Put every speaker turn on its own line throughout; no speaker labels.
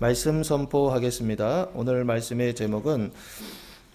말씀 선포하겠습니다. 오늘 말씀의 제목은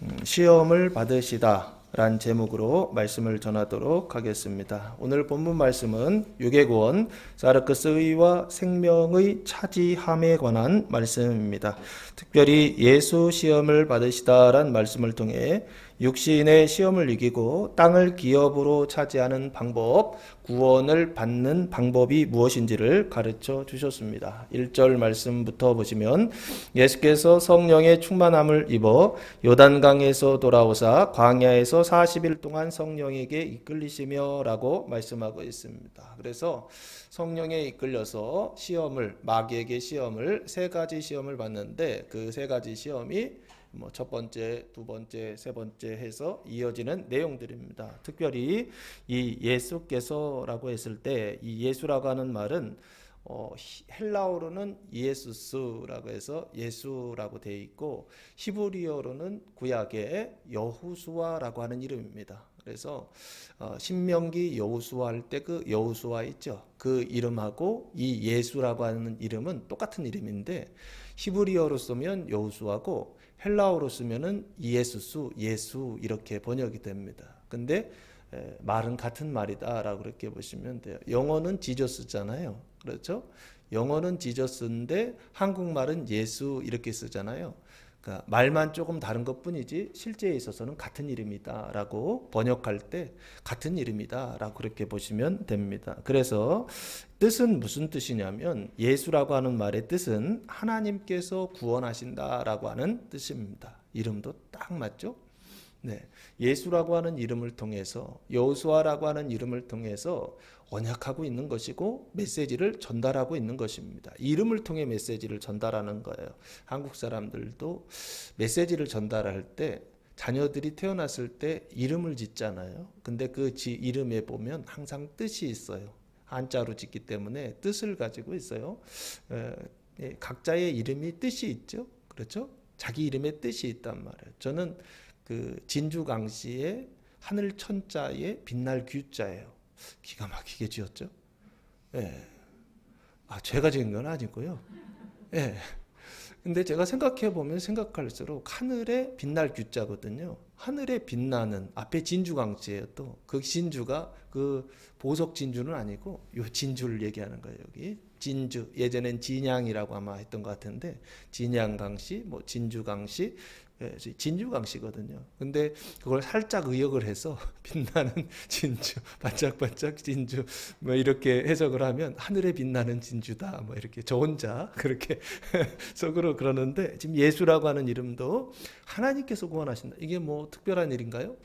음, 시험을 받으시다 란 제목으로 말씀을 전하도록 하겠습니다. 오늘 본문 말씀은 유계구원 사르크스 의와 생명의 차지함에 관한 말씀입니다. 특별히 예수 시험을 받으시다란 말씀을 통해 육신의 시험을 이기고 땅을 기업으로 차지하는 방법, 구원을 받는 방법이 무엇인지를 가르쳐 주셨습니다. 1절 말씀부터 보시면 예수께서 성령의 충만함을 입어 요단강에서 돌아오사 광야에서 40일 동안 성령에게 이끌리시며라고 말씀하고 있습니다. 그래서 성령에 이끌려서 시험을 마귀에게 시험을 세 가지 시험을 받는데 그 세 가지 시험이 뭐 첫 번째, 두 번째, 세 번째 해서 이어지는 내용들입니다. 특별히 이 예수께서라고 했을 때 이 예수라고 하는 말은 어, 헬라어로는 예수스라고 해서 예수라고 되어 있고 히브리어로는 구약의 여후수아라고 하는 이름입니다. 그래서 어, 신명기 여호수아 할 때 그 여호수아 있죠. 그 이름하고 이 예수라고 하는 이름은 똑같은 이름인데 히브리어로 쓰면 여호수아고 헬라어로 쓰면은 예수수, 예수 이렇게 번역이 됩니다. 근데 말은 같은 말이다라고 그렇게 보시면 돼요. 영어는 지저스잖아요. 그렇죠? 영어는 지저스인데 한국말은 예수 이렇게 쓰잖아요. 그러니까 말만 조금 다른 것 뿐이지 실제에 있어서는 같은 이름이다라고 번역할 때 같은 이름이다라고 그렇게 보시면 됩니다. 그래서 뜻은 무슨 뜻이냐면 예수라고 하는 말의 뜻은 하나님께서 구원하신다라고 하는 뜻입니다. 이름도 딱 맞죠? 네. 예수라고 하는 이름을 통해서 여호수아라고 하는 이름을 통해서 언약하고 있는 것이고 메시지를 전달하고 있는 것입니다. 이름을 통해 메시지를 전달하는 거예요. 한국 사람들도 메시지를 전달할 때 자녀들이 태어났을 때 이름을 짓잖아요. 근데 그 이름에 보면 항상 뜻이 있어요. 한자로 짓기 때문에 뜻을 가지고 있어요. 예, 각자의 이름이 뜻이 있죠. 그렇죠? 자기 이름에 뜻이 있단 말이에요. 저는 그 진주강씨의 하늘 천자에 빛날 규자예요. 기가 막히게 지었죠. 예. 아, 제가 지은 건 아니고요. 예. 근데 제가 생각해 보면 생각할수록 하늘에 빛날 규자거든요. 하늘에 빛나는 앞에 진주강씨예요. 또 그 진주가 그 보석 진주는 아니고 요 진주를 얘기하는 거예요. 여기 진주 예전엔 진양이라고 아마 했던 것 같은데 진양강씨, 뭐 진주강씨 예, 진주강씨거든요. 근데 그걸 살짝 의역을 해서 빛나는 진주, 반짝반짝 진주, 뭐 이렇게 해석을 하면 하늘에 빛나는 진주다. 뭐 이렇게 저 혼자 그렇게 속으로 그러는데 지금 예수라고 하는 이름도 하나님께서 구원하신다. 이게 뭐 특별한 일인가요?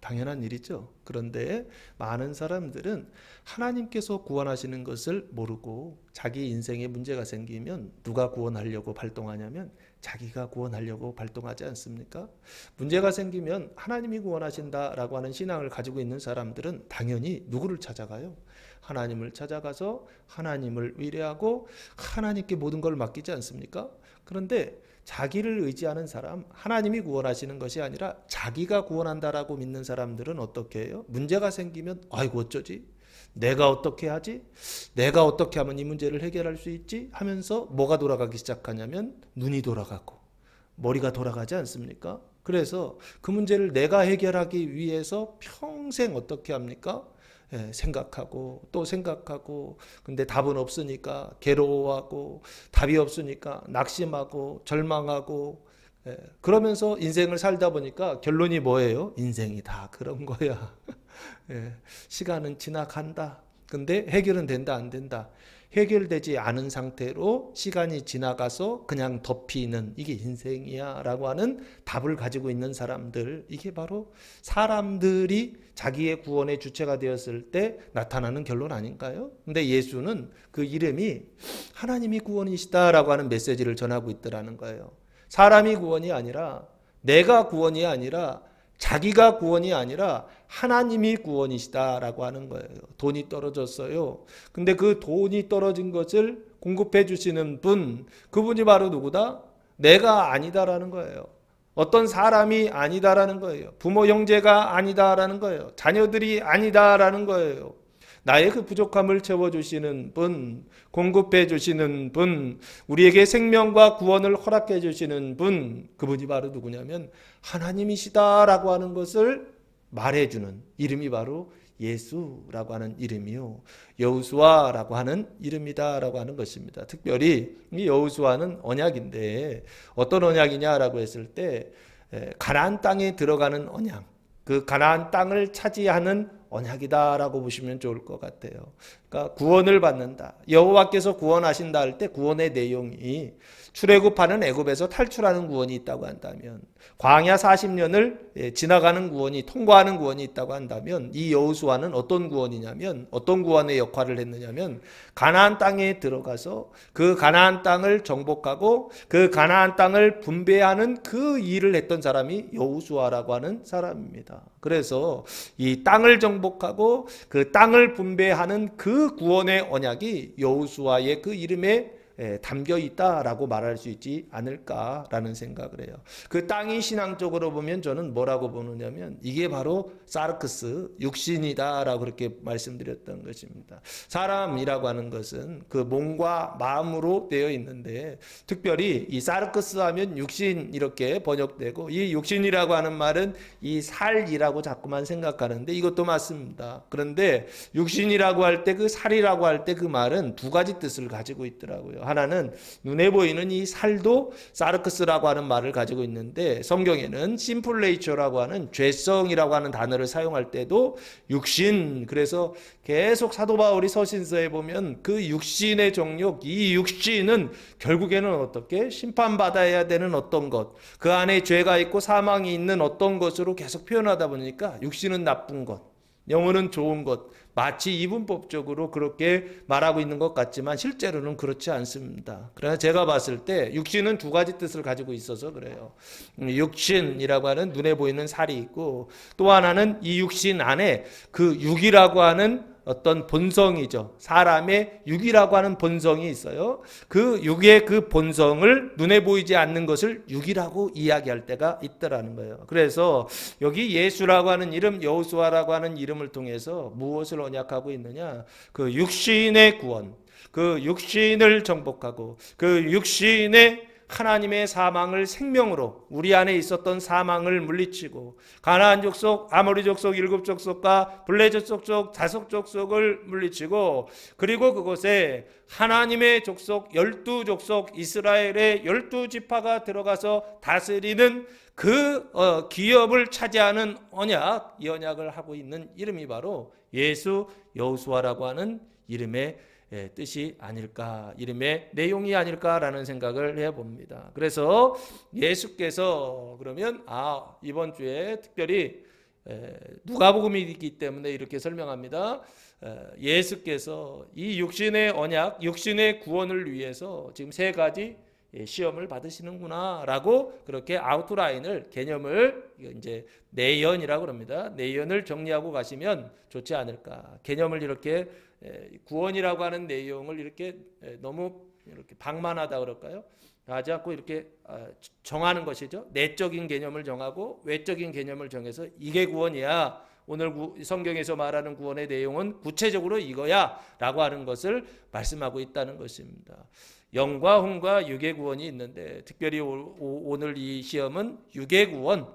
당연한 일이죠. 그런데 많은 사람들은 하나님께서 구원하시는 것을 모르고 자기 인생에 문제가 생기면 누가 구원하려고 발동하냐면 자기가 구원하려고 발동하지 않습니까? 문제가 생기면 하나님이 구원하신다라고 하는 신앙을 가지고 있는 사람들은 당연히 누구를 찾아가요? 하나님을 찾아가서 하나님을 의뢰하고 하나님께 모든 걸 맡기지 않습니까? 그런데 자기를 의지하는 사람, 하나님이 구원하시는 것이 아니라 자기가 구원한다라고 믿는 사람들은 어떻게 해요? 문제가 생기면 아이고 어쩌지? 내가 어떻게 하지? 내가 어떻게 하면 이 문제를 해결할 수 있지? 하면서 뭐가 돌아가기 시작하냐면 눈이 돌아가고 머리가 돌아가지 않습니까? 그래서 그 문제를 내가 해결하기 위해서 평생 어떻게 합니까? 예, 생각하고 또 생각하고 근데 답은 없으니까 괴로워하고 답이 없으니까 낙심하고 절망하고 예, 그러면서 인생을 살다 보니까 결론이 뭐예요? 인생이 다 그런 거야. 예, 시간은 지나간다. 근데 해결은 된다 안 된다. 해결되지 않은 상태로 시간이 지나가서 그냥 덮이는 이게 인생이야 라고 하는 답을 가지고 있는 사람들 이게 바로 사람들이 자기의 구원의 주체가 되었을 때 나타나는 결론 아닌가요? 근데 예수는 그 이름이 하나님이 구원이시다 라고 하는 메시지를 전하고 있더라는 거예요. 사람이 구원이 아니라 내가 구원이 아니라 자기가 구원이 아니라 하나님이 구원이시다라고 하는 거예요. 돈이 떨어졌어요. 근데 그 돈이 떨어진 것을 공급해 주시는 분, 그분이 바로 누구다? 내가 아니다라는 거예요. 어떤 사람이 아니다라는 거예요. 부모 형제가 아니다라는 거예요. 자녀들이 아니다라는 거예요. 나의 그 부족함을 채워주시는 분, 공급해 주시는 분, 우리에게 생명과 구원을 허락해 주시는 분, 그분이 바로 누구냐면 하나님이시다라고 하는 것을 말해주는 이름이 바로 예수라고 하는 이름이요. 여우수아라고 하는 이름이다라고 하는 것입니다. 특별히 이 여우수아는 언약인데 어떤 언약이냐라고 했을 때 가나안 땅에 들어가는 언약. 그 가나안 땅을 차지하는 언약이다라고 보시면 좋을 것 같아요. 그러니까 구원을 받는다. 여호와께서 구원하신다 할 때 구원의 내용이 출애굽하는 애굽에서 탈출하는 구원이 있다고 한다면 광야 40년을 예, 지나가는 구원이 통과하는 구원이 있다고 한다면 이 여호수아는 어떤 구원이냐면 어떤 구원의 역할을 했느냐면 가나안 땅에 들어가서 그 가나안 땅을 정복하고 그 가나안 땅을 분배하는 그 일을 했던 사람이 여호수아라고 하는 사람입니다. 그래서 이 땅을 정복하고 그 땅을 분배하는 그 구원의 언약이 여호수아의 그 이름에 예, 담겨 있다라고 말할 수 있지 않을까라는 생각을 해요. 그 땅이 신앙적으로 보면 저는 뭐라고 보느냐면 이게 바로 사르크스 육신이다라고 그렇게 말씀드렸던 것입니다. 사람이라고 하는 것은 그 몸과 마음으로 되어 있는데 특별히 이 사르크스 하면 육신 이렇게 번역되고 이 육신이라고 하는 말은 이 살이라고 자꾸만 생각하는데 이것도 맞습니다. 그런데 육신이라고 할 때 그 살이라고 할 때 그 말은 두 가지 뜻을 가지고 있더라고요. 하나는 눈에 보이는 이 살도 사르크스라고 하는 말을 가지고 있는데 성경에는 심플레이처라고 하는 죄성이라고 하는 단어를 사용할 때도 육신 그래서 계속 사도 바울이 서신서에 보면 그 육신의 정욕 이 육신은 결국에는 어떻게? 심판받아야 되는 어떤 것 그 안에 죄가 있고 사망이 있는 어떤 것으로 계속 표현하다 보니까 육신은 나쁜 것 영혼은 좋은 것 마치 이분법적으로 그렇게 말하고 있는 것 같지만 실제로는 그렇지 않습니다. 그러나 제가 봤을 때 육신은 두 가지 뜻을 가지고 있어서 그래요. 음, 육신이라고 하는 눈에 보이는 살이 있고 또 하나는 이 육신 안에 그 육이라고 하는 어떤 본성이죠. 사람의 육이라고 하는 본성이 있어요. 그 육의 그 본성을 눈에 보이지 않는 것을 육이라고 이야기할 때가 있더라는 거예요. 그래서 여기 예수라고 하는 이름, 여호수아라고 하는 이름을 통해서 무엇을 언약하고 있느냐? 그 육신의 구원, 그 육신을 정복하고 그 육신의 하나님의 사망을 생명으로 우리 안에 있었던 사망을 물리치고 가나안 족속, 아모리 족속, 일곱 족속과 블레저 족속, 다섯 족속을 물리치고 그리고 그곳에 하나님의 족속 열두 족속 이스라엘의 열두 지파가 들어가서 다스리는 그 어, 기업을 차지하는 언약, 이 언약을 하고 있는 이름이 바로 예수 여호수아라고 하는 이름의 예, 뜻이 아닐까, 이름의 내용이 아닐까라는 생각을 해봅니다. 그래서 예수께서 그러면 아 이번 주에 특별히 누가복음이 있기 때문에 이렇게 설명합니다. 예수께서 이 육신의 언약, 육신의 구원을 위해서 지금 세 가지 예, 시험을 받으시는구나라고 그렇게 아우트라인을 개념을 이제 내연이라고 합니다. 내연을 정리하고 가시면 좋지 않을까. 개념을 이렇게 구원이라고 하는 내용을 이렇게 너무 이렇게 방만하다 그럴까요? 하지 않고 이렇게 아, 정하는 것이죠. 내적인 개념을 정하고 외적인 개념을 정해서 이게 구원이야. 오늘 성경에서 말하는 구원의 내용은 구체적으로 이거야 라고 하는 것을 말씀하고 있다는 것입니다. 영과 혼과 육의 구원이 있는데 특별히 오늘 이 시험은 육의 구원,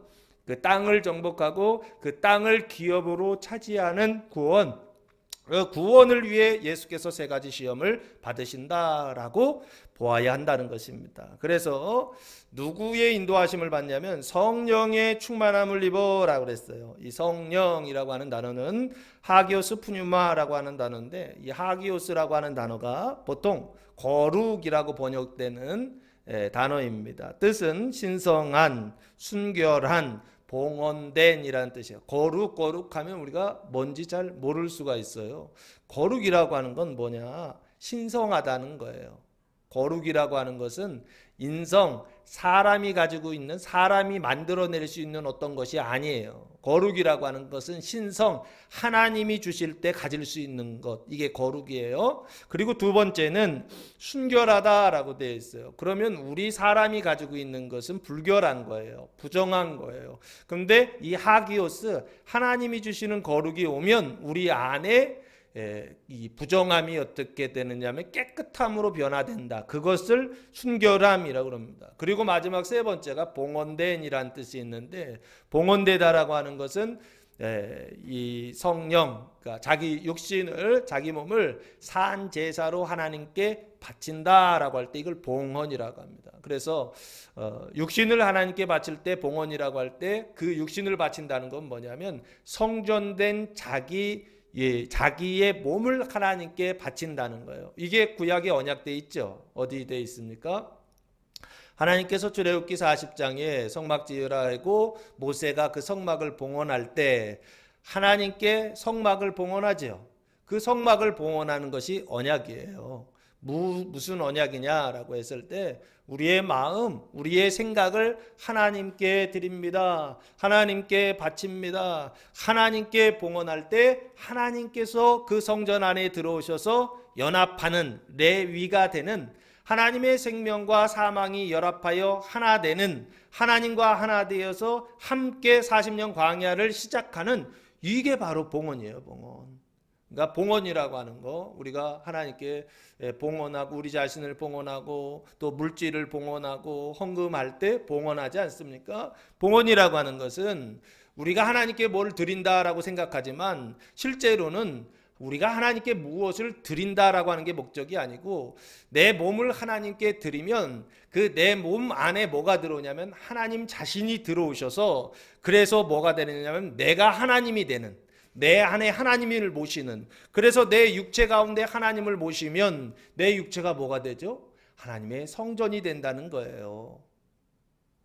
그 땅을 정복하고 그 땅을 기업으로 차지하는 구원, 그 구원을 위해 예수께서 세 가지 시험을 받으신다라고 보아야 한다는 것입니다. 그래서 누구의 인도하심을 받냐면 성령의 충만함을 입어라고 그랬어요. 이 성령이라고 하는 단어는 하기오스 푸뉴마라고 하는 단어인데 이 하기오스라고 하는 단어가 보통 거룩이라고 번역되는 단어입니다. 뜻은 신성한, 순결한, 봉헌된이라는 뜻이에요. 거룩 거룩하면 우리가 뭔지 잘 모를 수가 있어요. 거룩이라고 하는 건 뭐냐? 신성하다는 거예요. 거룩이라고 하는 것은 인성, 사람이 가지고 있는 사람이 만들어낼 수 있는 어떤 것이 아니에요. 거룩이라고 하는 것은 신성, 하나님이 주실 때 가질 수 있는 것. 이게 거룩이에요. 그리고 두 번째는 순결하다라고 되어 있어요. 그러면 우리 사람이 가지고 있는 것은 불결한 거예요. 부정한 거예요. 근데 이 하기오스, 하나님이 주시는 거룩이 오면 우리 안에 에, 이 부정함이 어떻게 되느냐면 깨끗함으로 변화된다. 그것을 순결함이라고 그럽니다. 그리고 마지막 세 번째가 봉헌된이란 뜻이 있는데 봉헌되다라고 하는 것은 예, 이 성령, 그러니까 자기 육신을 자기 몸을 산 제사로 하나님께 바친다라고 할 때 이걸 봉헌이라고 합니다. 그래서 어, 육신을 하나님께 바칠 때 봉헌이라고 할 때 그 육신을 바친다는 건 뭐냐면 성전된 자기 예, 자기의 몸을 하나님께 바친다는 거예요. 이게 구약에 언약돼 있죠. 어디 돼 있습니까? 하나님께서 출애굽기 40장에 성막 지으라 하고 모세가 그 성막을 봉헌할 때 하나님께 성막을 봉헌하지요. 그 성막을 봉헌하는 것이 언약이에요. 무, 무슨 언약이냐라고 했을 때 우리의 마음, 우리의 생각을 하나님께 드립니다. 하나님께 바칩니다. 하나님께 봉헌할 때 하나님께서 그 성전 안에 들어오셔서 연합하는 레위가 되는 하나님의 생명과 사망이 연합하여 하나 되는 하나님과 하나 되어서 함께 40년 광야를 시작하는 이게 바로 봉헌이에요, 봉헌. 그러니까 봉헌이라고 하는 거 우리가 하나님께 봉헌하고 우리 자신을 봉헌하고 또 물질을 봉헌하고 헌금할 때 봉헌하지 않습니까? 봉헌이라고 하는 것은 우리가 하나님께 뭘 드린다라고 생각하지만 실제로는 우리가 하나님께 무엇을 드린다라고 하는 게 목적이 아니고 내 몸을 하나님께 드리면 그 내 몸 안에 뭐가 들어오냐면 하나님 자신이 들어오셔서 그래서 뭐가 되느냐면 내가 하나님이 되는 내 안에 하나님을 모시는 그래서 내 육체 가운데 하나님을 모시면 내 육체가 뭐가 되죠? 하나님의 성전이 된다는 거예요.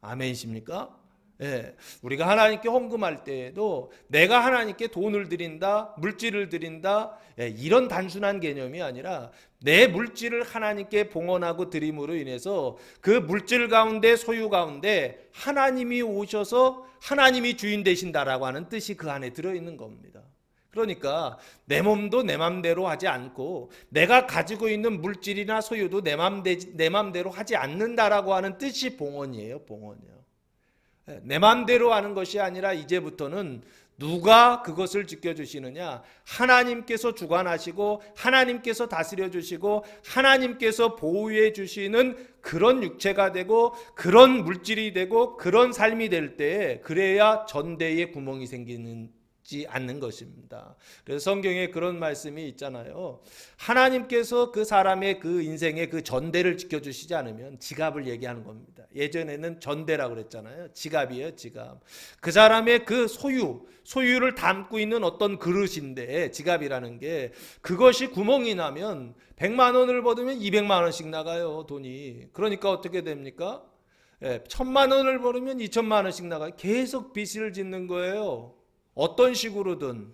아멘이십니까? 예, 우리가 하나님께 헌금할 때에도 내가 하나님께 돈을 드린다, 물질을 드린다, 예, 이런 단순한 개념이 아니라 내 물질을 하나님께 봉헌하고 드림으로 인해서 그 물질 가운데 소유 가운데 하나님이 오셔서 하나님이 주인 되신다라고 하는 뜻이 그 안에 들어 있는 겁니다. 그러니까 내 몸도 내 맘대로 하지 않고 내가 가지고 있는 물질이나 소유도 내 맘대 내 맘대로 하지 않는다라고 하는 뜻이 봉헌이에요, 봉헌이요. 내 마음대로 하는 것이 아니라 이제부터는 누가 그것을 지켜주시느냐? 하나님께서 주관하시고 하나님께서 다스려 주시고 하나님께서 보호해 주시는 그런 육체가 되고 그런 물질이 되고 그런 삶이 될 때 그래야 전대에 구멍이 생기는 지 않는 것입니다. 그래서 성경에 그런 말씀이 있잖아요. 하나님께서 그 사람의 그 인생의 그 전대를 지켜주시지 않으면 지갑을 얘기하는 겁니다. 예전에는 전대라고 그랬잖아요. 지갑이에요, 지갑. 그 사람의 그 소유, 소유를 담고 있는 어떤 그릇인데 지갑이라는 게 그것이 구멍이 나면 100만 원을 벌으면 200만 원씩 나가요, 돈이. 그러니까 어떻게 됩니까? 예, 천만 원을 벌으면 2천만 원씩 나가요. 계속 빚을 짓는 거예요. 어떤 식으로든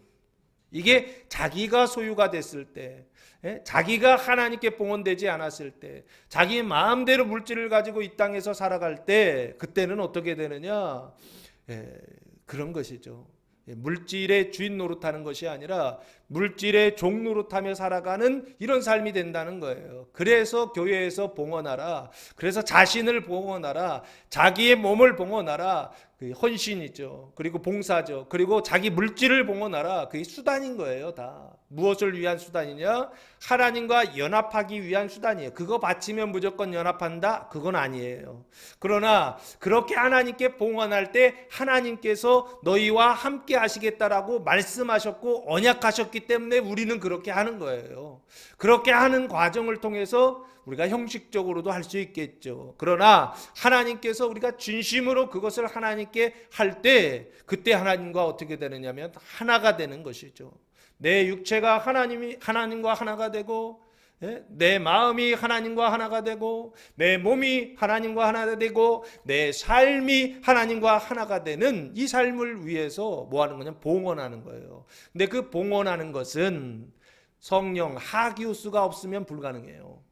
이게 자기가 소유가 됐을 때, 예? 자기가 하나님께 봉헌되지 않았을 때, 자기 마음대로 물질을 가지고 이 땅에서 살아갈 때, 그때는 어떻게 되느냐? 예, 그런 것이죠. 예, 물질의 주인 노릇하는 것이 아니라 물질의 종 노릇하며 살아가는 이런 삶이 된다는 거예요. 그래서 교회에서 봉헌하라. 그래서 자신을 봉헌하라. 자기의 몸을 봉헌하라. 그 헌신이죠. 그리고 봉사죠. 그리고 자기 물질을 봉헌하라. 그게 수단인 거예요, 다. 무엇을 위한 수단이냐? 하나님과 연합하기 위한 수단이에요. 그거 바치면 무조건 연합한다? 그건 아니에요. 그러나 그렇게 하나님께 봉헌할 때 하나님께서 너희와 함께 하시겠다라고 말씀하셨고 언약하셨기 때문에 우리는 그렇게 하는 거예요. 그렇게 하는 과정을 통해서 우리가 형식적으로도 할 수 있겠죠. 그러나 하나님께서 우리가 진심으로 그것을 하나님께 할 때 그때 하나님과 어떻게 되느냐면 하나가 되는 것이죠. 내 육체가 하나님이 하나님과 하나가 되고 예? 내 마음이 하나님과 하나가 되고 내 몸이 하나님과 하나가 되고 내 삶이 하나님과 하나가 되는 이 삶을 위해서 뭐 하는 거냐 봉헌하는 거예요. 근데 그 봉헌하는 것은 성령 하기우스가 없으면 불가능해요.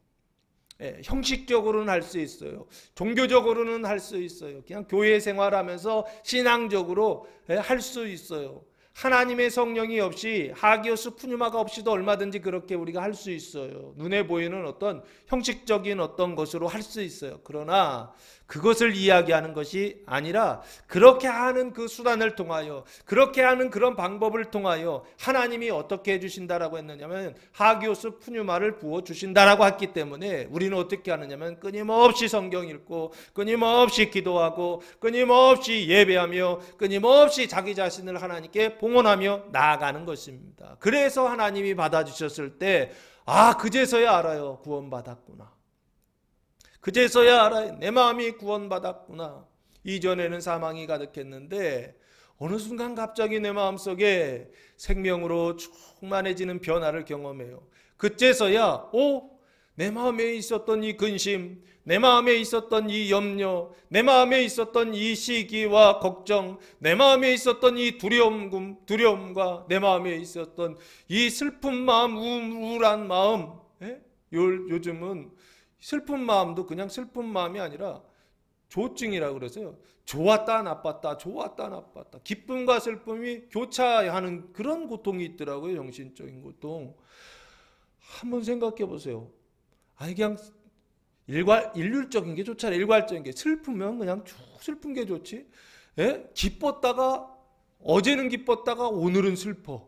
예, 형식적으로는 할 수 있어요. 종교적으로는 할 수 있어요. 그냥 교회 생활하면서 신앙적으로 예, 할수 있어요. 하나님의 성령이 없이 하기오스 푸뉴마가 없이도 얼마든지 그렇게 우리가 할 수 있어요. 눈에 보이는 어떤 형식적인 어떤 것으로 할 수 있어요. 그러나 그것을 이야기하는 것이 아니라 그렇게 하는 그 수단을 통하여 그렇게 하는 그런 방법을 통하여 하나님이 어떻게 해주신다라고 했느냐면 하기오스 푸뉴마를 부어 주신다라고 했기 때문에 우리는 어떻게 하느냐면 끊임없이 성경 읽고 끊임없이 기도하고 끊임없이 예배하며 끊임없이 자기 자신을 하나님께 봉헌하며 나아가는 것입니다. 그래서 하나님이 받아주셨을 때 아, 그제서야 알아요. 구원받았구나. 그제서야 알아요. 내 마음이 구원받았구나. 이전에는 사망이 가득했는데 어느 순간 갑자기 내 마음속에 생명으로 충만해지는 변화를 경험해요. 그제서야 오, 내 마음에 있었던 이 근심, 내 마음에 있었던 이 염려, 내 마음에 있었던 이 시기와 걱정, 내 마음에 있었던 이 두려움, 두려움과 내 마음에 있었던 이 슬픈 마음, 우울한 마음, 예? 요즘은 슬픈 마음도 그냥 슬픈 마음이 아니라 조증이라고 그래서요. 좋았다 나빴다 좋았다 나빴다 기쁨과 슬픔이 교차하는 그런 고통이 있더라고요. 정신적인 고통. 한번 생각해 보세요. 아니 그냥 일괄 일률적인 게 좋잖아요. 일괄적인 게 슬프면 그냥 쭉 슬픈 게 좋지. 예? 기뻤다가 어제는 기뻤다가 오늘은 슬퍼.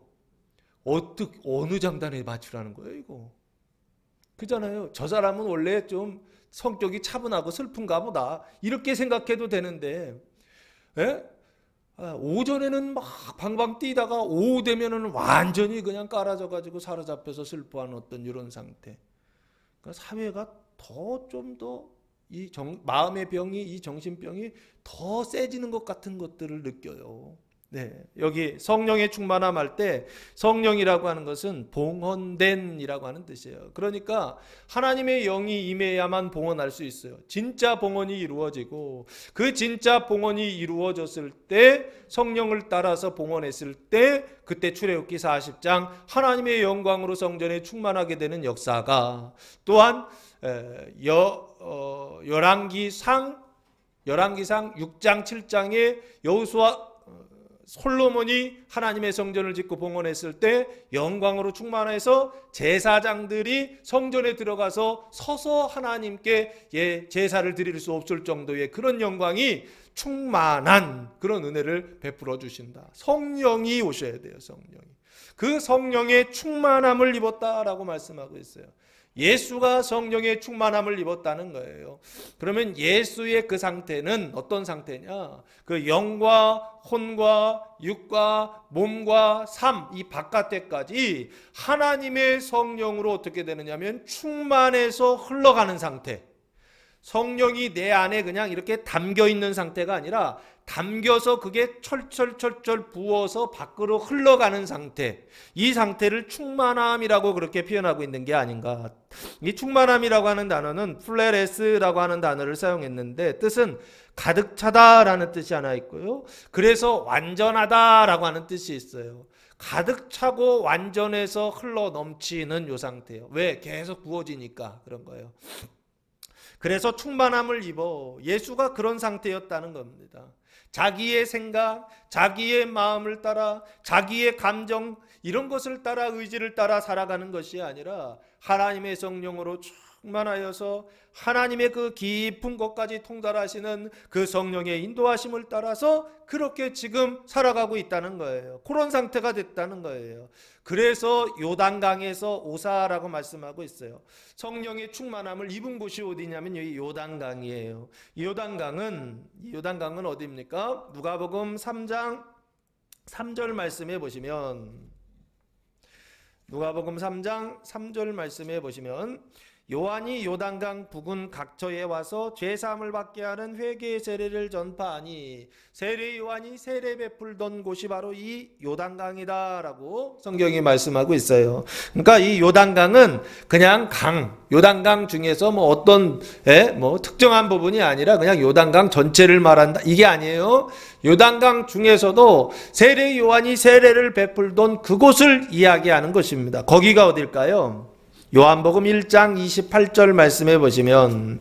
어떻게 어느 장단에 맞추라는 거예요, 이거. 그잖아요. 저 사람은 원래 좀 성격이 차분하고 슬픈가 보다. 이렇게 생각해도 되는데, 예? 아, 오전에는 막 방방 뛰다가 오후 되면은 완전히 그냥 깔아져 가지고 사로잡혀서 슬퍼하는 어떤 이런 상태. 그러니까 사회가 더 좀 더 이 마음의 병이 이 정신병이 더 세지는 것 같은 것들을 느껴요. 네, 여기 성령의 충만함 할 때 성령이라고 하는 것은 봉헌된이라고 하는 뜻이에요. 그러니까 하나님의 영이 임해야만 봉헌할 수 있어요. 진짜 봉헌이 이루어지고 그 진짜 봉헌이 이루어졌을 때 성령을 따라서 봉헌했을 때 그때 출애굽기 40장 하나님의 영광으로 성전에 충만하게 되는 역사가 또한 여 어, 열왕기상 열왕기상 6장 7장에 여호수아 솔로몬이 하나님의 성전을 짓고 봉헌했을 때 영광으로 충만해서 제사장들이 성전에 들어가서 서서 하나님께 예, 제사를 드릴 수 없을 정도의 그런 영광이 충만한 그런 은혜를 베풀어 주신다. 성령이 오셔야 돼요, 성령이. 그 성령의 충만함을 입었다라고 말씀하고 있어요. 예수가 성령의 충만함을 입었다는 거예요. 그러면 예수의 그 상태는 어떤 상태냐? 그 영과 혼과 육과 몸과 삶, 이 바깥에까지 하나님의 성령으로 어떻게 되느냐면 충만해서 흘러가는 상태. 성령이 내 안에 그냥 이렇게 담겨 있는 상태가 아니라 담겨서 그게 철철철철 부어서 밖으로 흘러가는 상태. 이 상태를 충만함이라고 그렇게 표현하고 있는 게 아닌가. 이 충만함이라고 하는 단어는 πλήρης라고 하는 단어를 사용했는데 뜻은 가득 차다라는 뜻이 하나 있고요. 그래서 완전하다라고 하는 뜻이 있어요. 가득 차고 완전해서 흘러 넘치는 요 상태예요. 왜? 계속 부어지니까 그런 거예요. 그래서 충만함을 입어 예수가 그런 상태였다는 겁니다. 자기의 생각, 자기의 마음을 따라, 자기의 감정, 이런 것을 따라 의지를 따라 살아가는 것이 아니라 하나님의 성령으로 충만하여서 하나님의 그 깊은 것까지 통달하시는 그 성령의 인도하심을 따라서 그렇게 지금 살아가고 있다는 거예요. 그런 상태가 됐다는 거예요. 그래서 요단강에서 오사라고 말씀하고 있어요. 성령의 충만함을 입은 곳이 어디냐면 여기 요단강이에요. 요단강은 요단강은 어디입니까? 누가복음 3장 3절 말씀해 보시면 누가복음 3장 3절 말씀해 보시면 요한이 요단강 부근 각처에 와서 죄 사함을 받게 하는 회개의 세례를 전파하니 세례 요한이 세례 베풀던 곳이 바로 이 요단강이다라고 성경이 말씀하고 있어요. 그러니까 이 요단강은 그냥 강, 요단강 중에서 뭐 어떤 예? 뭐 특정한 부분이 아니라 그냥 요단강 전체를 말한다. 이게 아니에요. 요단강 중에서도 세례 요한이 세례를 베풀던 그곳을 이야기하는 것입니다. 거기가 어딜까요? 요한복음 1장 28절 말씀해 보시면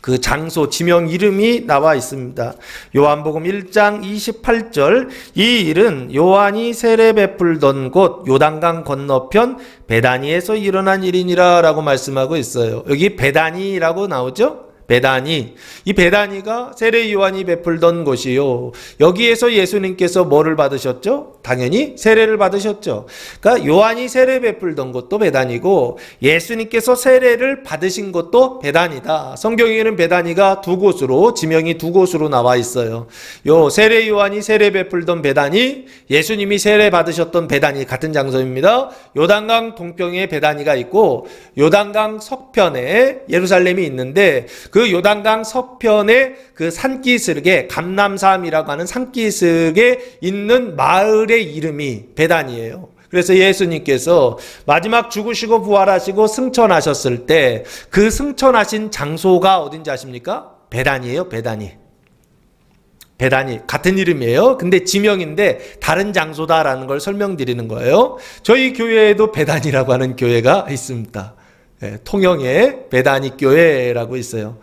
그 장소 지명 이름이 나와 있습니다. 요한복음 1장 28절 이 일은 요한이 세례 베풀던 곳 요단강 건너편 베다니에서 일어난 일이니라라고 말씀하고 있어요. 여기 베다니라고 나오죠? 베다니. 이 베다니가 세례 요한이 베풀던 곳이요. 여기에서 예수님께서 뭐를 받으셨죠? 당연히 세례를 받으셨죠. 그러니까 요한이 세례 베풀던 곳도 베다니고 예수님께서 세례를 받으신 곳도 베다니다. 성경에는 베다니가 두 곳으로 지명이 두 곳으로 나와 있어요. 요 세례 요한이 세례 베풀던 베다니, 예수님이 세례 받으셨던 베다니 같은 장소입니다. 요단강 동평에 베다니가 있고 요단강 서편에 예루살렘이 있는데 그 요단강 서편의 그 산기슭에 감남산이라고 하는 산기슭에 있는 마을의 이름이 베단이에요. 그래서 예수님께서 마지막 죽으시고 부활하시고 승천하셨을 때 그 승천하신 장소가 어딘지 아십니까? 베단이에요, 베단이. 배단이 같은 이름이에요. 근데 지명인데 다른 장소다라는 걸 설명드리는 거예요. 저희 교회에도 배단이라고 하는 교회가 있습니다. 예, 통영에 배단이 교회라고 있어요.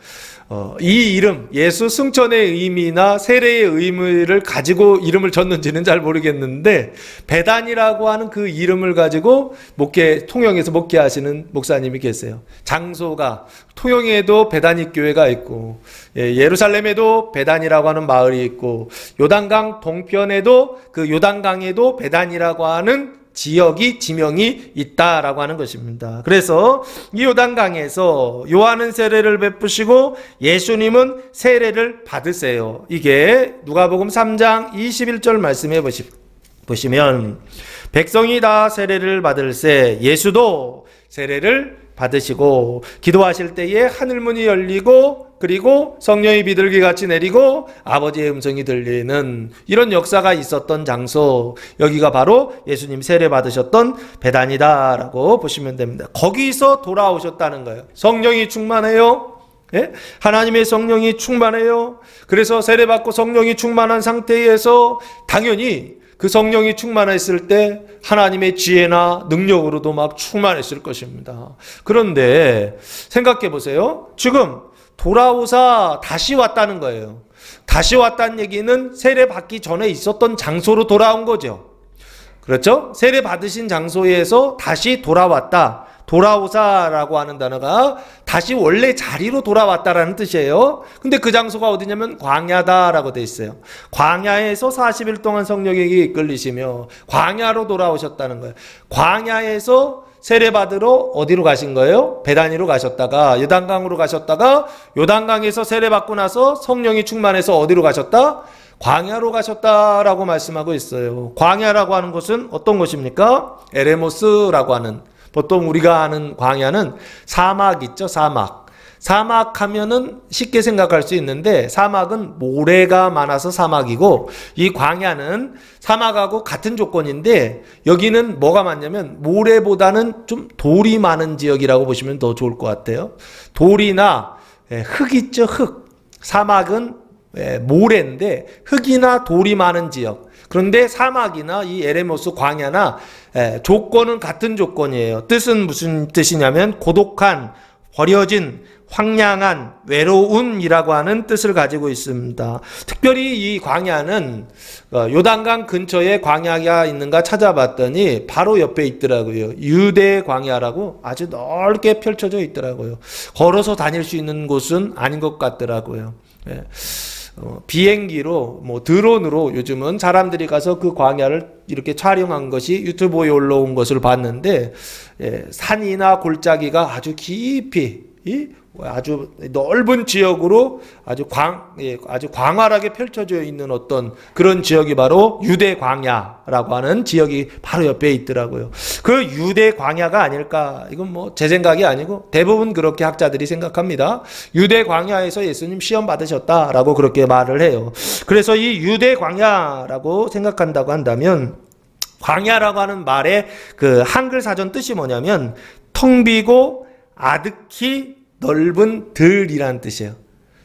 어, 이 이름 예수 승천의 의미나 세례의 의미를 가지고 이름을 졌는지는 잘 모르겠는데 배단이라고 하는 그 이름을 가지고 목회 통영에서 목회하시는 목사님이 계세요. 장소가 통영에도 배단이 교회가 있고 예, 예루살렘에도 배단이라고 하는 마을이 있고 요단강 동편에도 그 요단강에도 배단이라고 하는 지역이 지명이 있다라고 하는 것입니다. 그래서 이 요단강에서 요한은 세례를 베푸시고 예수님은 세례를 받으세요. 이게 누가복음 3장 21절 말씀해 보시, 보시면 백성이 다 세례를 받을세 예수도 세례를 받으시고 기도하실 때에 하늘문이 열리고 그리고 성령이 비둘기 같이 내리고 아버지의 음성이 들리는 이런 역사가 있었던 장소 여기가 바로 예수님 세례 받으셨던 배단이다라고 보시면 됩니다. 거기서 돌아오셨다는 거예요. 성령이 충만해요. 예? 하나님의 성령이 충만해요. 그래서 세례 받고 성령이 충만한 상태에서 당연히 그 성령이 충만했을 때 하나님의 지혜나 능력으로도 막 충만했을 것입니다. 그런데 생각해 보세요. 지금 돌아오사 다시 왔다는 거예요. 다시 왔다는 얘기는 세례 받기 전에 있었던 장소로 돌아온 거죠. 그렇죠? 세례 받으신 장소에서 다시 돌아왔다. 돌아오사라고 하는 단어가 다시 원래 자리로 돌아왔다라는 뜻이에요. 근데 그 장소가 어디냐면 광야다라고 돼 있어요. 광야에서 40일 동안 성령에게 이끌리시며 광야로 돌아오셨다는 거예요. 광야에서 세례 받으러 어디로 가신 거예요? 배단위로 가셨다가 요단강으로 가셨다가 요단강에서 세례 받고 나서 성령이 충만해서 어디로 가셨다? 광야로 가셨다라고 말씀하고 있어요. 광야라고 하는 곳은 어떤 곳입니까? 에레모스라고 하는 보통 우리가 아는 광야는 사막 있죠, 사막. 사막 하면은 쉽게 생각할 수 있는데 사막은 모래가 많아서 사막이고 이 광야는 사막하고 같은 조건인데 여기는 뭐가 많냐면 모래보다는 좀 돌이 많은 지역이라고 보시면 더 좋을 것 같아요. 돌이나 예, 흙 있죠, 흙. 사막은 예, 모래인데 흙이나 돌이 많은 지역. 그런데 사막이나 이 에레모스 광야나 예, 조건은 같은 조건이에요. 뜻은 무슨 뜻이냐면 고독한, 버려진, 황량한, 외로운이라고 하는 뜻을 가지고 있습니다. 특별히 이 광야는 어, 요단강 근처에 광야가 있는가 찾아봤더니 바로 옆에 있더라고요. 유대 광야라고 아주 넓게 펼쳐져 있더라고요. 걸어서 다닐 수 있는 곳은 아닌 것 같더라고요. 예. 어, 비행기로 뭐 드론으로 요즘은 사람들이 가서 그 광야를 이렇게 촬영한 것이 유튜브에 올라온 것을 봤는데 예, 산이나 골짜기가 아주 깊이 이 아주 넓은 지역으로 아주 광, 예, 아주 광활하게 펼쳐져 있는 어떤 그런 지역이 바로 유대 광야라고 하는 지역이 바로 옆에 있더라고요. 그 유대 광야가 아닐까? 이건 뭐 제 생각이 아니고 대부분 그렇게 학자들이 생각합니다. 유대 광야에서 예수님 시험 받으셨다라고 그렇게 말을 해요. 그래서 이 유대 광야라고 생각한다고 한다면 광야라고 하는 말의 그 한글 사전 뜻이 뭐냐면 텅 비고 아득히 넓은 들이라는 뜻이에요.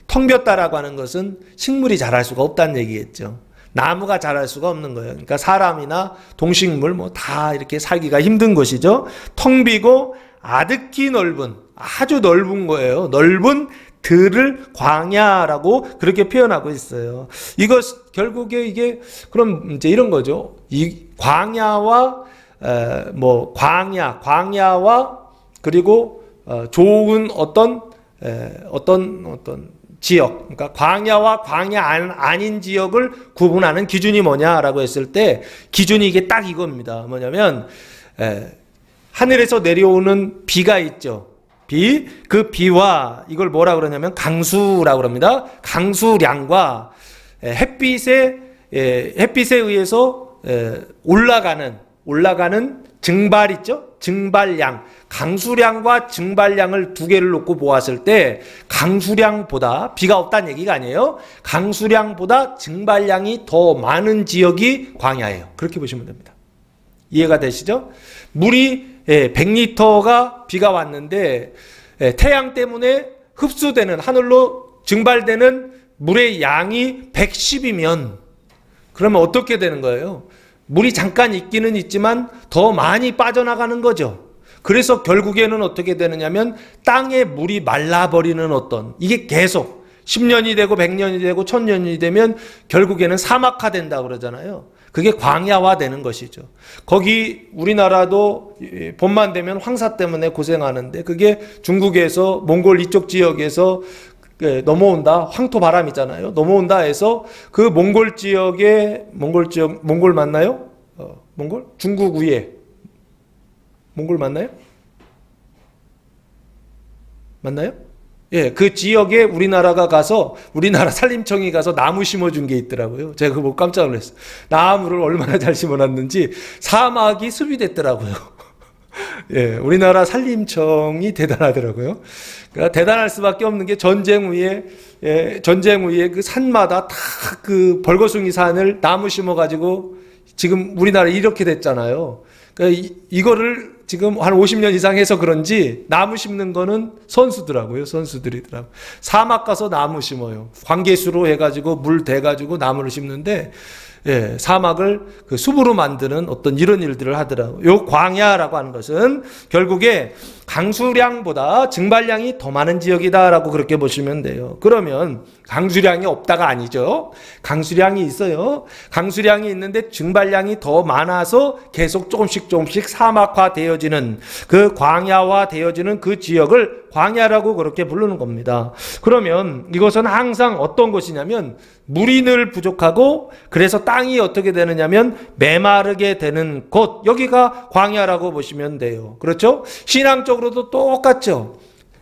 텅 볐다라고 하는 것은 식물이 자랄 수가 없다는 얘기겠죠. 나무가 자랄 수가 없는 거예요. 그러니까 사람이나 동식물 뭐 다 이렇게 살기가 힘든 것이죠. 텅 비고 아득히 넓은 아주 넓은 거예요. 넓은 들을 광야라고 그렇게 표현하고 있어요. 이것 결국에 이게 그럼 이제 이런 거죠. 이 광야와 에, 뭐 광야, 광야와 그리고 어, 좋은 어떤 에, 어떤 어떤 지역, 그러니까 광야와 광야 안, 인 지역을 구분하는 기준이 뭐냐라고 했을 때 기준이 이게 딱 이겁니다. 뭐냐면 에, 하늘에서 내려오는 비가 있죠. 비, 그 비와 이걸 뭐라 그러냐면 강수라고 그럽니다. 강수량과 햇빛에 햇빛에 의해서 올라가는 올라가는 증발 있죠? 증발량, 강수량과 증발량을 두 개를 놓고 보았을 때 강수량보다 비가 없다는 얘기가 아니에요. 강수량보다 증발량이 더 많은 지역이 광야예요. 그렇게 보시면 됩니다. 이해가 되시죠? 물이 100리터가 비가 왔는데 태양 때문에 흡수되는 하늘로 증발되는 물의 양이 110이면 그러면 어떻게 되는 거예요? 물이 잠깐 있기는 있지만 더 많이 빠져나가는 거죠. 그래서 결국에는 어떻게 되느냐면 땅에 물이 말라버리는 어떤 이게 계속 10년이 되고 100년이 되고 1000년이 되면 결국에는 사막화 된다 그러잖아요. 그게 광야화 되는 것이죠. 거기 우리나라도 봄만 되면 황사 때문에 고생하는데 그게 중국에서 몽골 이쪽 지역에서 예, 넘어온다. 황토 바람이잖아요. 넘어온다 해서 그 몽골 지역에 몽골 지역 몽골 맞나요? 어, 몽골? 중국 위에 몽골 맞나요? 맞나요? 예, 그 지역에 우리나라가 가서 우리나라 산림청이 가서 나무 심어준 게 있더라고요. 제가 그거 깜짝 놀랐어요. 나무를 얼마나 잘 심어놨는지 사막이 수비됐더라고요. 예, 우리나라 산림청이 대단하더라고요. 그러니까 대단할 수밖에 없는 게 전쟁 후에 예, 전쟁 후에 그 산마다 다 그 벌거숭이 산을 나무 심어가지고 지금 우리나라 이렇게 됐잖아요. 그러니까 이, 이거를 지금 한 50년 이상 해서 그런지 나무 심는 거는 선수더라고요. 선수들이더라고요. 사막 가서 나무 심어요. 관계수로 해가지고 물 대가지고 나무를 심는데 예, 사막을 그 숲으로 만드는 어떤 이런 일들을 하더라고요. 요 광야라고 하는 것은 결국에 강수량보다 증발량이 더 많은 지역이다라고 그렇게 보시면 돼요. 그러면 강수량이 없다가 아니죠. 강수량이 있어요. 강수량이 있는데 증발량이 더 많아서 계속 조금씩 조금씩 사막화 되어지는 그 광야화 되어지는 그 지역을 광야라고 그렇게 부르는 겁니다. 그러면 이것은 항상 어떤 곳이냐면 물이 늘 부족하고 그래서 땅이 어떻게 되느냐면 메마르게 되는 곳 여기가 광야라고 보시면 돼요. 그렇죠? 신앙적으로도 똑같죠.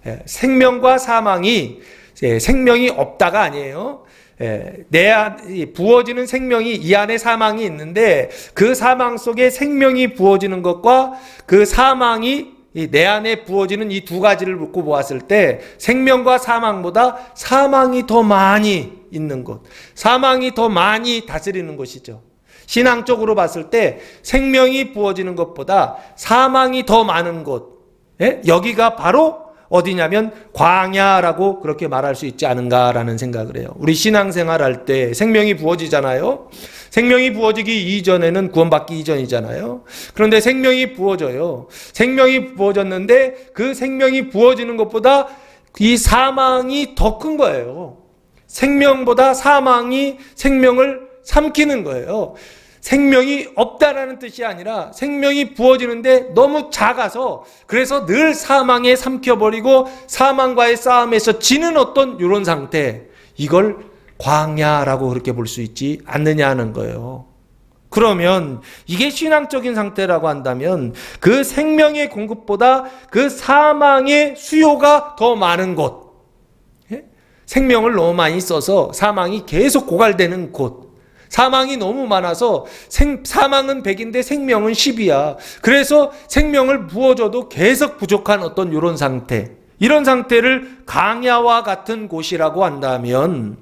예, 생명과 사망이 예, 생명이 없다가 아니에요. 예, 내 안, 부어지는 생명이 이 안에 사망이 있는데 그 사망 속에 생명이 부어지는 것과 그 사망이 내 안에 부어지는 이 두 가지를 놓고 보았을 때 생명과 사망보다 사망이 더 많이 있는 곳, 사망이 더 많이 다스리는 곳이죠. 신앙적으로 봤을 때 생명이 부어지는 것보다 사망이 더 많은 곳, 예? 여기가 바로 어디냐면 광야라고 그렇게 말할 수 있지 않은가라는 생각을 해요. 우리 신앙생활 할 때 생명이 부어지잖아요. 생명이 부어지기 이전에는 구원받기 이전이잖아요. 그런데 생명이 부어져요. 생명이 부어졌는데 그 생명이 부어지는 것보다 이 사망이 더 큰 거예요. 생명보다 사망이 생명을 삼키는 거예요. 생명이 없다라는 뜻이 아니라 생명이 부어지는데 너무 작아서 그래서 늘 사망에 삼켜버리고 사망과의 싸움에서 지는 어떤 이런 상태 이걸 광야라고 그렇게 볼 수 있지 않느냐 하는 거예요. 그러면 이게 신앙적인 상태라고 한다면 그 생명의 공급보다 그 사망의 수요가 더 많은 곳. 예? 생명을 너무 많이 써서 사망이 계속 고갈되는 곳. 사망이 너무 많아서 생, 사망은 100인데 생명은 10이야. 그래서 생명을 부어줘도 계속 부족한 어떤 이런 상태. 이런 상태를 강야와 같은 곳이라고 한다면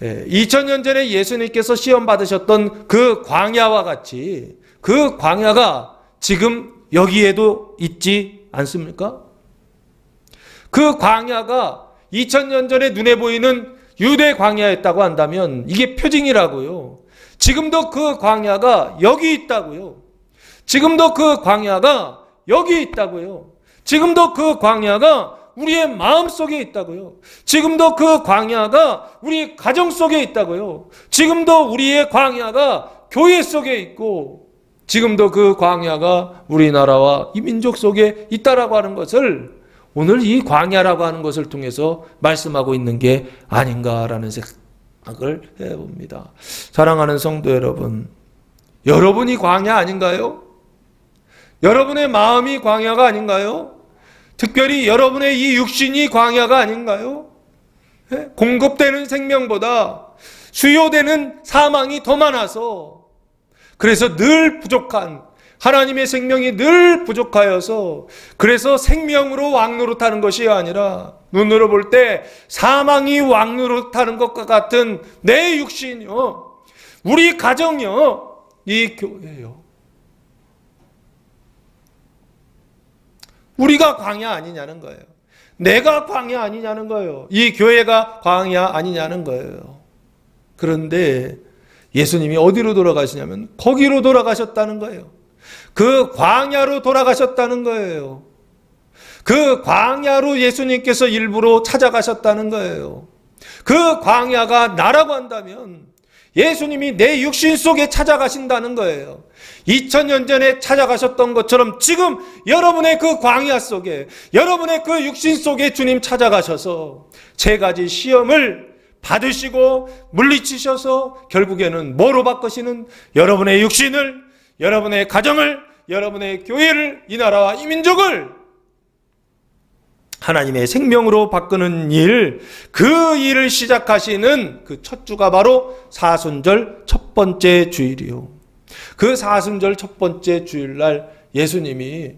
2000년 예, 전에 예수님께서 시험 받으셨던 그 광야와 같이 그 광야가 지금 여기에도 있지 않습니까? 그 광야가 2000년 전에 눈에 보이는 유대 광야였다고 한다면 이게 표징이라고요. 지금도 그 광야가 여기 있다고요. 지금도 그 광야가 여기 있다고요. 지금도 그 광야가 우리의 마음 속에 있다고요. 지금도 그 광야가 우리 가정 속에 있다고요. 지금도 우리의 광야가 교회 속에 있고 지금도 그 광야가 우리나라와 이 민족 속에 있다라고 하는 것을 오늘 이 광야라고 하는 것을 통해서 말씀하고 있는 게 아닌가라는 생각을 해봅니다. 사랑하는 성도 여러분, 여러분이 광야 아닌가요? 여러분의 마음이 광야가 아닌가요? 특별히 여러분의 이 육신이 광야가 아닌가요? 예? 공급되는 생명보다 수요되는 사망이 더 많아서 그래서 늘 부족한 하나님의 생명이 늘 부족하여서 그래서 생명으로 왕노릇하는 것이 아니라 눈으로 볼 때 사망이 왕노릇하는 것과 같은 내 육신이요 우리 가정이요 이 교회요 우리가 광야 아니냐는 거예요. 내가 광야 아니냐는 거예요. 이 교회가 광야 아니냐는 거예요. 그런데 예수님이 어디로 돌아가시냐면 거기로 돌아가셨다는 거예요. 그 광야로 돌아가셨다는 거예요. 그 광야로 예수님께서 일부러 찾아가셨다는 거예요. 그 광야가 나라고 한다면 예수님이 내 육신 속에 찾아가신다는 거예요. 2000년 전에 찾아가셨던 것처럼 지금 여러분의 그 광야 속에, 여러분의 그 육신 속에 주님 찾아가셔서 세 가지 시험을 받으시고 물리치셔서 결국에는 뭐로 바꾸시는 여러분의 육신을, 여러분의 가정을, 여러분의 교회를, 이 나라와 이 민족을 하나님의 생명으로 바꾸는 일, 그 일을 시작하시는 그 첫 주가 바로 사순절 첫 번째 주일이요. 그 사순절 첫 번째 주일날 예수님이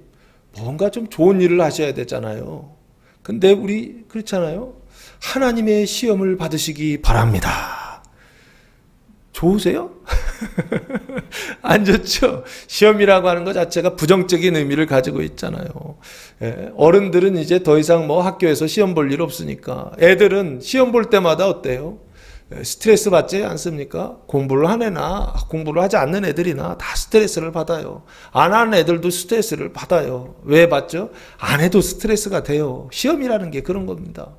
뭔가 좀 좋은 일을 하셔야 되잖아요. 근데 우리 그렇잖아요. 하나님의 시험을 받으시기 바랍니다. 좋으세요? 안 좋죠? 시험이라고 하는 것 자체가 부정적인 의미를 가지고 있잖아요. 예, 어른들은 이제 더 이상 뭐 학교에서 시험 볼 일 없으니까 애들은 시험 볼 때마다 어때요? 예, 스트레스 받지 않습니까? 공부를 한 애나 공부를 하지 않는 애들이나 다 스트레스를 받아요. 안 하는 애들도 스트레스를 받아요. 왜 받죠? 안 해도 스트레스가 돼요. 시험이라는 게 그런 겁니다.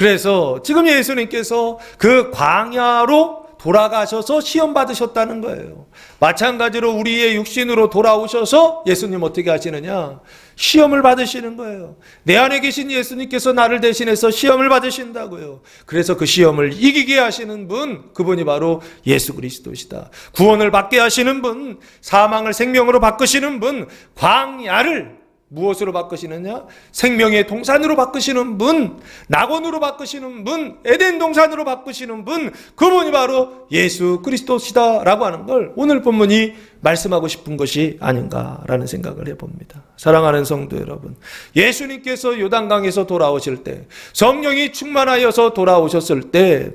그래서 지금 예수님께서 그 광야로 돌아가셔서 시험 받으셨다는 거예요. 마찬가지로 우리의 육신으로 돌아오셔서 예수님 어떻게 하시느냐? 시험을 받으시는 거예요. 내 안에 계신 예수님께서 나를 대신해서 시험을 받으신다고요. 그래서 그 시험을 이기게 하시는 분, 그분이 바로 예수 그리스도시다. 구원을 받게 하시는 분, 사망을 생명으로 바꾸시는 분, 광야를 무엇으로 바꾸시느냐? 생명의 동산으로 바꾸시는 분, 낙원으로 바꾸시는 분, 에덴 동산으로 바꾸시는 분, 그분이 바로 예수 그리스도시다라고 하는 걸 오늘 본문이 말씀하고 싶은 것이 아닌가라는 생각을 해봅니다. 사랑하는 성도 여러분, 예수님께서 요단강에서 돌아오실 때, 성령이 충만하여서 돌아오셨을 때,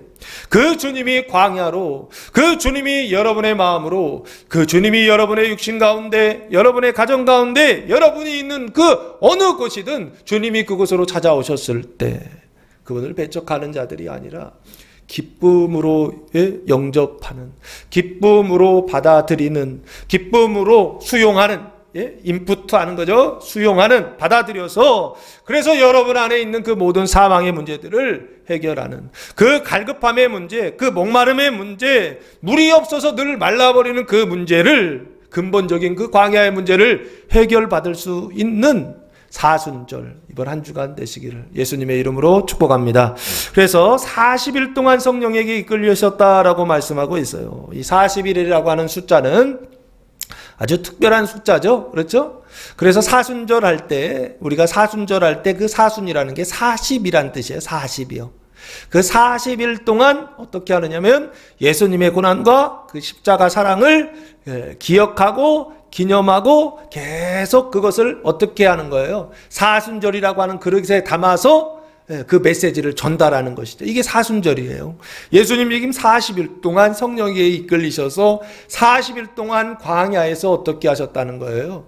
그 주님이 광야로, 그 주님이 여러분의 마음으로, 그 주님이 여러분의 육신 가운데, 여러분의 가정 가운데, 여러분이 있는 그 어느 곳이든 주님이 그곳으로 찾아오셨을 때, 그분을 배척하는 자들이 아니라 기쁨으로 영접하는, 기쁨으로 받아들이는, 기쁨으로 수용하는, 예? 인풋 하는 거죠. 수용하는, 받아들여서, 그래서 여러분 안에 있는 그 모든 사망의 문제들을 해결하는, 그 갈급함의 문제, 그 목마름의 문제, 물이 없어서 늘 말라버리는 그 문제를, 근본적인 그 광야의 문제를 해결받을 수 있는 사순절 이번 한 주간 되시기를 예수님의 이름으로 축복합니다. 그래서 40일 동안 성령에게 이끌리셨다라고 말씀하고 있어요. 이 40일이라고 하는 숫자는 아주 특별한 숫자죠. 그렇죠? 그래서 사순절 할 때, 우리가 사순절 할 때 그 사순이라는 게 40이란 뜻이에요. 40이요. 그 40일 동안 어떻게 하느냐면 예수님의 고난과 그 십자가 사랑을 예, 기억하고 기념하고 계속 그것을 어떻게 하는 거예요? 사순절이라고 하는 그릇에 담아서 예, 그 메시지를 전달하는 것이죠. 이게 사순절이에요. 예수님 지금 40일 동안 성령에 이끌리셔서 40일 동안 광야에서 어떻게 하셨다는 거예요?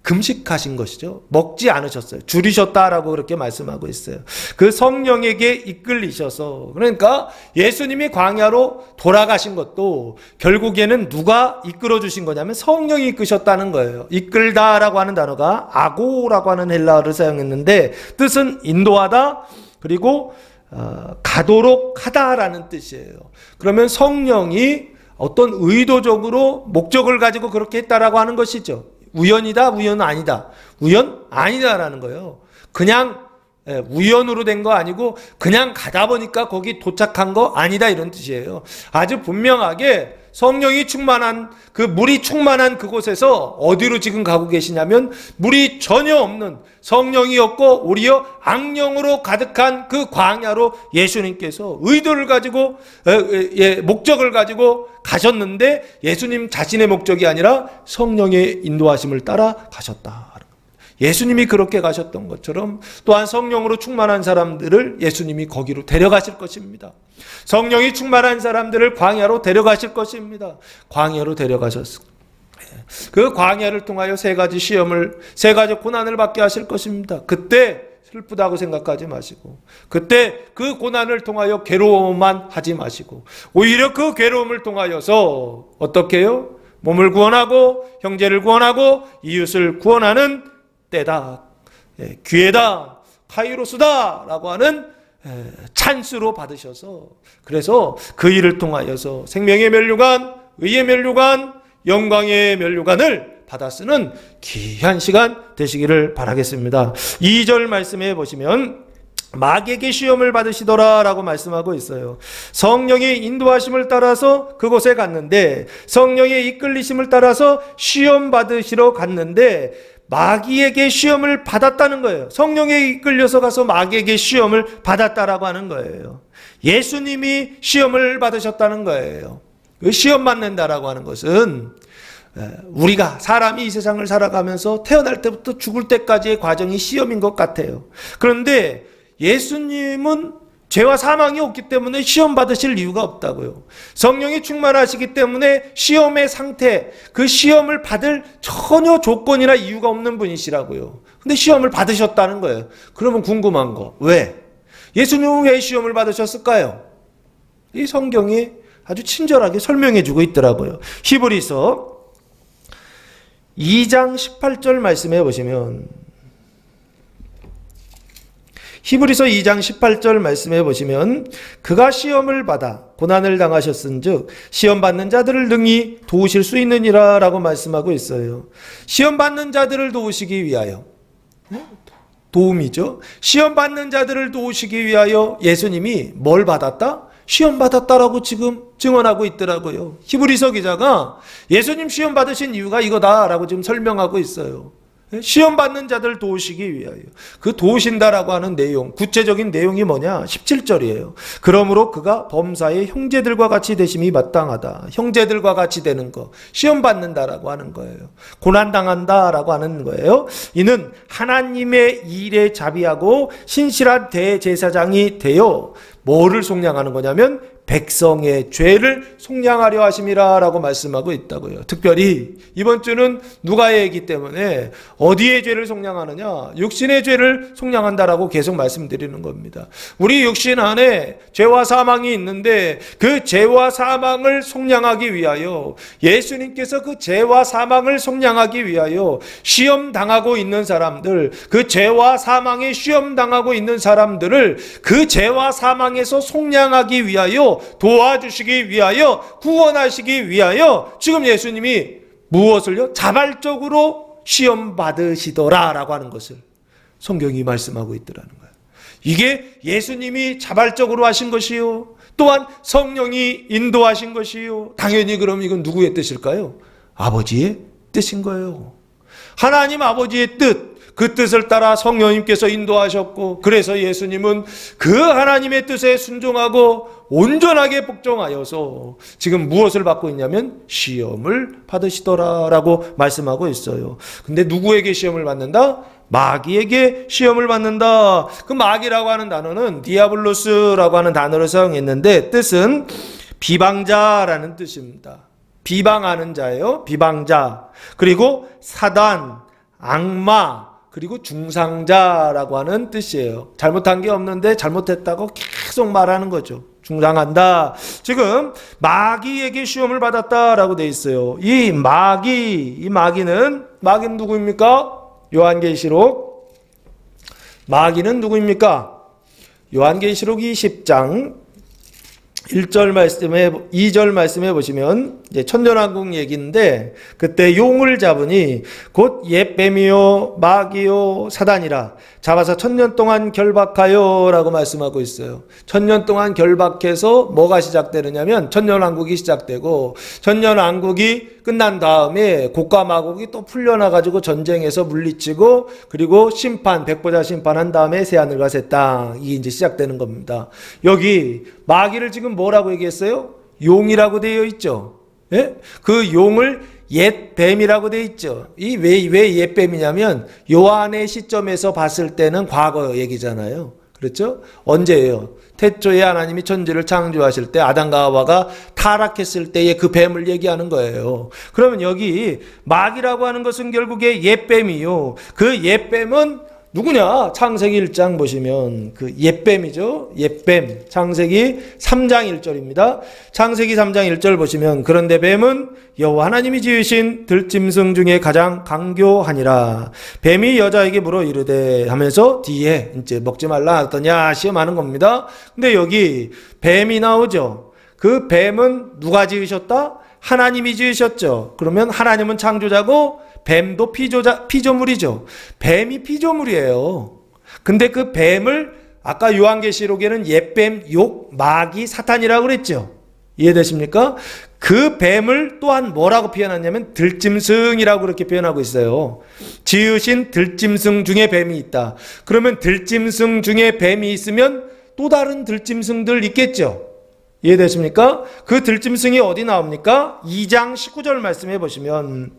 예, 금식하신 것이죠. 먹지 않으셨어요. 줄이셨다라고 그렇게 말씀하고 있어요. 그 성령에게 이끌리셔서 그러니까 예수님이 광야로 돌아가신 것도 결국에는 누가 이끌어 주신 거냐면 성령이 이끄셨다는 거예요. 이끌다라고 하는 단어가 아고라고 하는 헬라어를 사용했는데 뜻은 인도하다 그리고 어, 가도록 하다라는 뜻이에요. 그러면 성령이 어떤 의도적으로 목적을 가지고 그렇게 했다라고 하는 것이죠. 우연이다, 우연 아니다. 우연 아니다라는 거예요. 그냥 예, 우연으로 된 거 아니고 그냥 가다 보니까 거기 도착한 거 아니다 이런 뜻이에요. 아주 분명하게 성령이 충만한 그 물이 충만한 그곳에서 어디로 지금 가고 계시냐면 물이 전혀 없는 성령이 없고 오히려 악령으로 가득한 그 광야로 예수님께서 의도를 가지고 예, 목적을 가지고 가셨는데 예수님 자신의 목적이 아니라 성령의 인도하심을 따라 가셨다. 예수님이 그렇게 가셨던 것처럼 또한 성령으로 충만한 사람들을 예수님이 거기로 데려가실 것입니다. 성령이 충만한 사람들을 광야로 데려가실 것입니다. 광야로 데려가셨습니다. 그 광야를 통하여 세 가지 시험을, 세 가지 고난을 받게 하실 것입니다. 그때 슬프다고 생각하지 마시고, 그때 그 고난을 통하여 괴로움만 하지 마시고, 오히려 그 괴로움을 통하여서 어떻게 해요? 몸을 구원하고, 형제를 구원하고, 이웃을 구원하는 때다, 예, 기회다, 카이로스다 라고 하는 예, 찬스로 받으셔서 그래서 그 일을 통하여서 생명의 멸류관, 의의 멸류관, 영광의 멸류관을 받아 쓰는 귀한 시간 되시기를 바라겠습니다. 2절 말씀해 보시면 마귀에게 시험을 받으시더라 라고 말씀하고 있어요. 성령의 인도하심을 따라서 그곳에 갔는데 성령의 이끌리심을 따라서 시험 받으시러 갔는데 마귀에게 시험을 받았다는 거예요. 성령에 이끌려서 가서 마귀에게 시험을 받았다라고 하는 거예요. 예수님이 시험을 받으셨다는 거예요. 그 시험 받는다라고 하는 것은 우리가 사람이 이 세상을 살아가면서 태어날 때부터 죽을 때까지의 과정이 시험인 것 같아요. 그런데 예수님은 죄와 사망이 없기 때문에 시험 받으실 이유가 없다고요. 성령이 충만하시기 때문에 시험의 상태, 그 시험을 받을 전혀 조건이나 이유가 없는 분이시라고요. 근데 시험을 받으셨다는 거예요. 그러면 궁금한 거, 왜? 예수님은 왜 시험을 받으셨을까요? 이 성경이 아주 친절하게 설명해 주고 있더라고요. 히브리서 2장 18절 말씀해 보시면 히브리서 2장 18절 말씀해 보시면 그가 시험을 받아 고난을 당하셨은즉 시험 받는 자들을 능히 도우실 수 있느니라라고 말씀하고 있어요. 시험 받는 자들을 도우시기 위하여 네? 도움이죠. 시험 받는 자들을 도우시기 위하여 예수님이 뭘 받았다? 시험 받았다라고 지금 증언하고 있더라고요. 히브리서 기자가 예수님 시험 받으신 이유가 이거다라고 지금 설명하고 있어요. 시험 받는 자들 도우시기 위하여. 그 도우신다라고 하는 내용, 구체적인 내용이 뭐냐? 17절이에요. 그러므로 그가 범사의 형제들과 같이 되심이 마땅하다. 형제들과 같이 되는 거. 시험 받는다라고 하는 거예요. 고난 당한다라고 하는 거예요. 이는 하나님의 일에 자비하고 신실한 대제사장이 되어 뭐를 속량하는 거냐면 백성의 죄를 속량하려 하심이라라고 말씀하고 있다고요. 특별히 이번 주는 누가의이기 때문에 어디의 죄를 속량하느냐? 육신의 죄를 속량한다라고 계속 말씀드리는 겁니다. 우리 육신 안에 죄와 사망이 있는데 그 죄와 사망을 속량하기 위하여 예수님께서 그 죄와 사망을 속량하기 위하여 시험 당하고 있는 사람들, 그 죄와 사망에 시험 당하고 있는 사람들을 그 죄와 사망에서 속량하기 위하여 도와주시기 위하여 구원하시기 위하여 지금 예수님이 무엇을요? 자발적으로 시험 받으시더라라고 하는 것을 성경이 말씀하고 있더라는 거예요. 이게 예수님이 자발적으로 하신 것이요. 또한 성령이 인도하신 것이요. 당연히 그럼 이건 누구의 뜻일까요? 아버지의 뜻인 거예요. 하나님 아버지의 뜻, 그 뜻을 따라 성령님께서 인도하셨고 그래서 예수님은 그 하나님의 뜻에 순종하고 온전하게 복종하여서 지금 무엇을 받고 있냐면 시험을 받으시더라라고 말씀하고 있어요. 근데 누구에게 시험을 받는다? 마귀에게 시험을 받는다. 그 마귀라고 하는 단어는 디아블로스라고 하는 단어를 사용했는데 뜻은 비방자라는 뜻입니다. 비방하는 자예요. 비방자. 그리고 사단, 악마, 그리고 중상자라고 하는 뜻이에요. 잘못한 게 없는데 잘못했다고 계속 말하는 거죠. 중상한다. 지금 마귀에게 시험을 받았다라고 돼 있어요. 이 마귀, 이 마귀는 마귀는 누구입니까? 요한계시록 마귀는 누구입니까? 요한계시록 20장 1절 말씀에 2절 말씀해 보시면 이제 천년왕국 얘기인데 그때 용을 잡으니 곧 옛뱀이요 마귀요 사단이라 잡아서 천년 동안 결박하여라고 말씀하고 있어요. 천년 동안 결박해서 뭐가 시작되느냐면 천년왕국이 시작되고 천년왕국이 끝난 다음에 고가 마국이 또 풀려나 가지고 전쟁에서 물리치고 그리고 심판 백보자 심판한 다음에 새 하늘과 새 땅 이게 이제 시작되는 겁니다. 여기 마귀를 지금 뭐라고 얘기했어요? 용이라고 되어 있죠. 예? 그 용을 옛 뱀이라고 되어 있죠. 이 왜 왜옛 뱀이냐면 요한의 시점에서 봤을 때는 과거 얘기잖아요. 그렇죠? 언제예요? 태초에 하나님이 천지를 창조하실 때 아담과 하와가 타락했을 때의 그 뱀을 얘기하는 거예요. 그러면 여기 마귀라고 하는 것은 결국에 옛뱀이요. 그 옛뱀은 누구냐? 창세기 1장 보시면 그 옛뱀이죠. 옛뱀. 창세기 3장 1절입니다. 창세기 3장 1절 보시면 그런데 뱀은 여호와 하나님이 지으신 들짐승 중에 가장 강교하니라. 뱀이 여자에게 물어 이르되 하면서 뒤에 이제 먹지 말라 하더냐 시험하는 겁니다. 근데 여기 뱀이 나오죠. 그 뱀은 누가 지으셨다? 하나님이 지으셨죠. 그러면 하나님은 창조자고 뱀도 피조자, 피조물이죠. 뱀이 피조물이에요. 근데 그 뱀을 아까 요한계시록에는 옛뱀, 욕, 마귀, 사탄이라고 그랬죠. 이해되십니까? 그 뱀을 또한 뭐라고 표현하냐면 들짐승이라고 그렇게 표현하고 있어요. 지으신 들짐승 중에 뱀이 있다. 그러면 들짐승 중에 뱀이 있으면 또 다른 들짐승들 있겠죠. 이해되십니까? 그 들짐승이 어디 나옵니까? 2장 19절 말씀해 보시면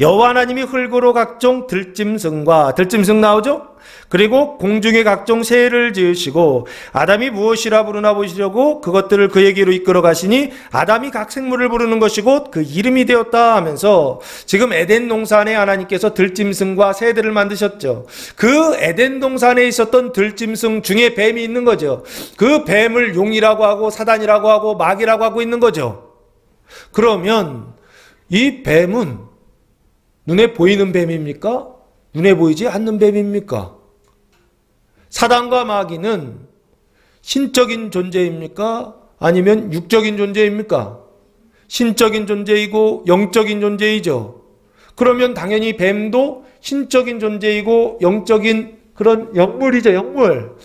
여호와 하나님이 흙으로 각종 들짐승과 들짐승 나오죠? 그리고 공중의 각종 새를 지으시고 아담이 무엇이라 부르나 보시려고 그것들을 그에게로 이끌어 가시니 아담이 각 생물을 부르는 것이고 그 이름이 되었다 하면서 지금 에덴 동산에 하나님께서 들짐승과 새들을 만드셨죠. 그 에덴 동산에 있었던 들짐승 중에 뱀이 있는 거죠. 그 뱀을 용이라고 하고 사단이라고 하고 마귀라고 하고 있는 거죠. 그러면 이 뱀은 눈에 보이는 뱀입니까? 눈에 보이지 않는 뱀입니까? 사단과 마귀는 신적인 존재입니까? 아니면 육적인 존재입니까? 신적인 존재이고 영적인 존재이죠. 그러면 당연히 뱀도 신적인 존재이고 영적인 그런 영물이죠, 영물.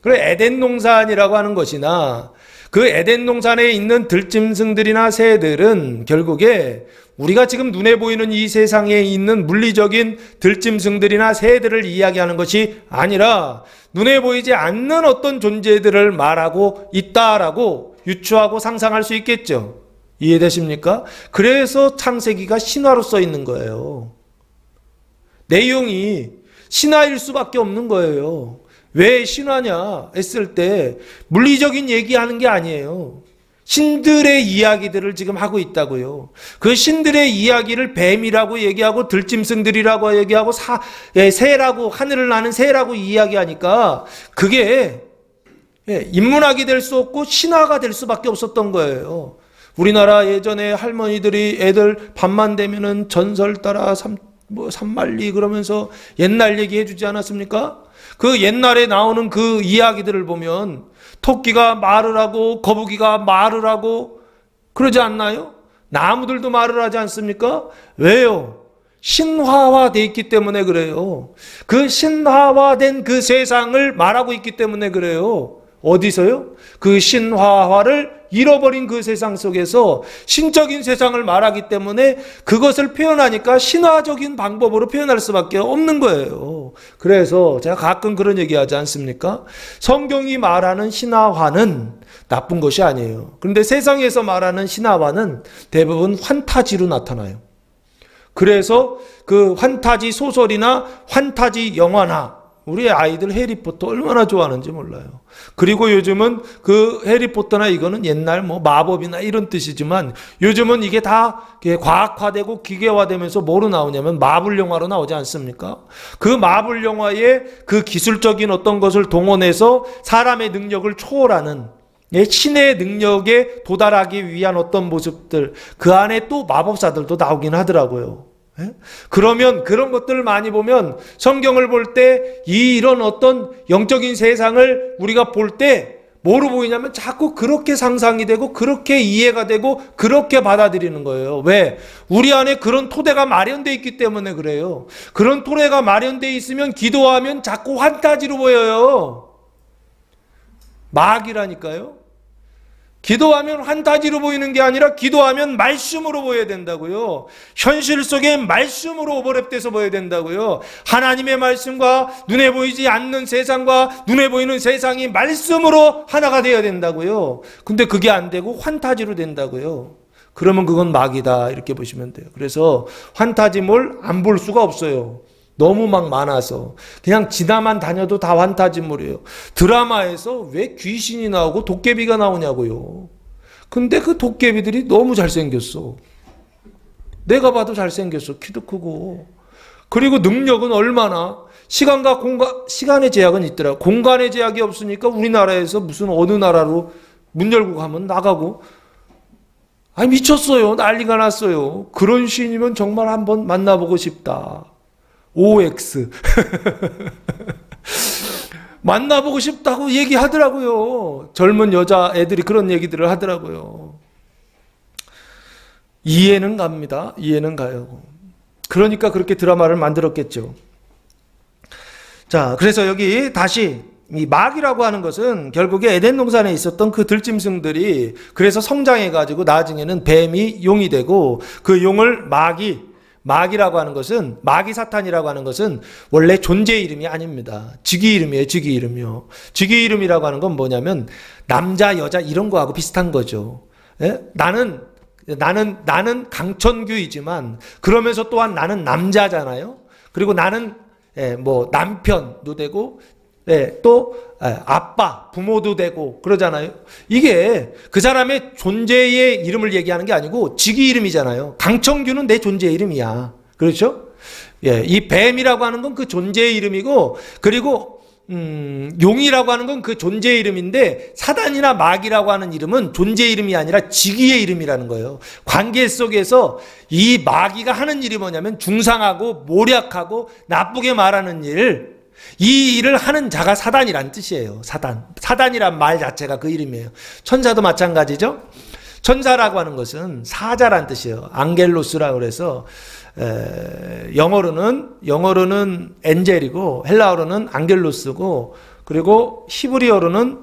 그래 에덴 농산이라고 하는 것이나 그 에덴 농산에 있는 들짐승들이나 새들은 결국에 우리가 지금 눈에 보이는 이 세상에 있는 물리적인 들짐승들이나 새들을 이야기하는 것이 아니라 눈에 보이지 않는 어떤 존재들을 말하고 있다라고 유추하고 상상할 수 있겠죠. 이해되십니까? 그래서 창세기가 신화로 써 있는 거예요. 내용이 신화일 수밖에 없는 거예요. 왜 신화냐 했을 때 물리적인 얘기하는 게 아니에요. 신들의 이야기들을 지금 하고 있다고요. 그 신들의 이야기를 뱀이라고 얘기하고 들짐승들이라고 얘기하고 사, 예, 새라고 하늘을 나는 새라고 이야기하니까 그게 예, 인문학이 될 수 없고 신화가 될 수밖에 없었던 거예요. 우리나라 예전에 할머니들이 애들 밤만 되면은 전설 따라 삼, 뭐 산말리 그러면서 옛날 얘기해 주지 않았습니까? 그 옛날에 나오는 그 이야기들을 보면 토끼가 말을 하고 거북이가 말을 하고 그러지 않나요? 나무들도 말을 하지 않습니까? 왜요? 신화화돼 있기 때문에 그래요. 그 신화화된 그 세상을 말하고 있기 때문에 그래요. 어디서요? 그 신화화를 잃어버린 그 세상 속에서 신적인 세상을 말하기 때문에 그것을 표현하니까 신화적인 방법으로 표현할 수밖에 없는 거예요. 그래서 제가 가끔 그런 얘기 하지 않습니까? 성경이 말하는 신화화는 나쁜 것이 아니에요. 그런데 세상에서 말하는 신화화는 대부분 환타지로 나타나요. 그래서 그 환타지 소설이나 환타지 영화나 우리 아이들 해리포터 얼마나 좋아하는지 몰라요. 그리고 요즘은 그 해리포터나 이거는 옛날 뭐 마법이나 이런 뜻이지만 요즘은 이게 다 과학화되고 기계화되면서 뭐로 나오냐면 마블 영화로 나오지 않습니까? 그 마블 영화의 그 기술적인 어떤 것을 동원해서 사람의 능력을 초월하는 신의 능력에 도달하기 위한 어떤 모습들 그 안에 또 마법사들도 나오긴 하더라고요. 예? 그러면 그런 것들을 많이 보면 성경을 볼때 이런 어떤 영적인 세상을 우리가 볼 때 뭐로 보이냐면 자꾸 그렇게 상상이 되고 그렇게 이해가 되고 그렇게 받아들이는 거예요. 왜? 우리 안에 그런 토대가 마련돼 있기 때문에 그래요. 그런 토대가 마련돼 있으면 기도하면 자꾸 환타지로 보여요. 막이라니까요. 기도하면 환타지로 보이는 게 아니라 기도하면 말씀으로 보여야 된다고요. 현실 속에 말씀으로 오버랩돼서 보여야 된다고요. 하나님의 말씀과 눈에 보이지 않는 세상과 눈에 보이는 세상이 말씀으로 하나가 되어야 된다고요. 근데 그게 안 되고 환타지로 된다고요. 그러면 그건 막이다 이렇게 보시면 돼요. 그래서 환타지물 안볼 수가 없어요. 너무 막 많아서 그냥 지나만 다녀도 다 환타지물이에요. 드라마에서 왜 귀신이 나오고 도깨비가 나오냐고요. 근데 그 도깨비들이 너무 잘생겼어. 내가 봐도 잘생겼어. 키도 크고. 그리고 능력은 얼마나 시간과 공간 시간의 제약은 있더라. 공간의 제약이 없으니까 우리나라에서 무슨 어느 나라로 문 열고 가면 나가고 아니 미쳤어요. 난리가 났어요. 그런 시인이면 정말 한번 만나보고 싶다. OX. 만나보고 싶다고 얘기하더라고요. 젊은 여자 애들이 그런 얘기들을 하더라고요. 이해는 갑니다. 이해는 가요. 그러니까 그렇게 드라마를 만들었겠죠. 자, 그래서 여기 다시 이 막이라고 하는 것은 결국에 에덴 동산에 있었던 그 들짐승들이 그래서 성장해 가지고 나중에는 뱀이 용이 되고 그 용을 막이 마귀라고 하는 것은 마귀 사탄이라고 하는 것은 원래 존재 이름이 아닙니다. 직위 이름이에요. 직위 이름이요. 직위 이름이라고 하는 건 뭐냐면 남자 여자 이런 거하고 비슷한 거죠. 예? 나는 나는 나는 강천규이지만 그러면서 또한 나는 남자잖아요. 그리고 나는 예, 뭐 남편도 되고 예, 또 예, 아빠, 부모도 되고 그러잖아요. 이게 그 사람의 존재의 이름을 얘기하는 게 아니고 직위 이름이잖아요. 강청규는 내 존재 이름이야. 그렇죠? 예, 이 뱀이라고 하는 건 그 존재의 이름이고 그리고 음, 용이라고 하는 건 그 존재 이름인데 사단이나 마귀라고 하는 이름은 존재 이름이 아니라 직위의 이름이라는 거예요. 관계 속에서 이 마귀가 하는 일이 뭐냐면 중상하고 모략하고 나쁘게 말하는 일, 이 일을 하는 자가 사단이란 뜻이에요. 사단. 사단이란 말 자체가 그 이름이에요. 천사도 마찬가지죠. 천사라고 하는 것은 사자란 뜻이에요. 앙겔로스라고 그래서 에, 영어로는 영어로는 엔젤이고 헬라어로는 앙겔로스고 그리고 히브리어로는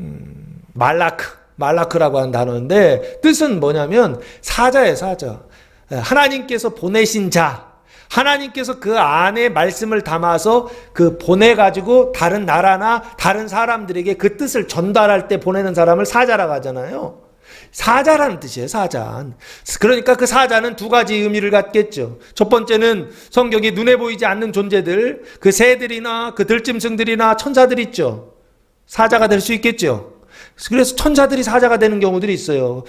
음, 말라크 말라크라고 하는 단어인데 뜻은 뭐냐면 사자예요 사자. 하나님께서 보내신 자 하나님께서 그 안에 말씀을 담아서 그 보내가지고 다른 나라나 다른 사람들에게 그 뜻을 전달할 때 보내는 사람을 사자라고 하잖아요. 사자라는 뜻이에요, 사자. 그러니까 그 사자는 두 가지 의미를 갖겠죠. 첫 번째는 성경에 눈에 보이지 않는 존재들, 그 새들이나 그 들짐승들이나 천사들 있죠. 사자가 될 수 있겠죠. 그래서 천사들이 사자가 되는 경우들이 있어요.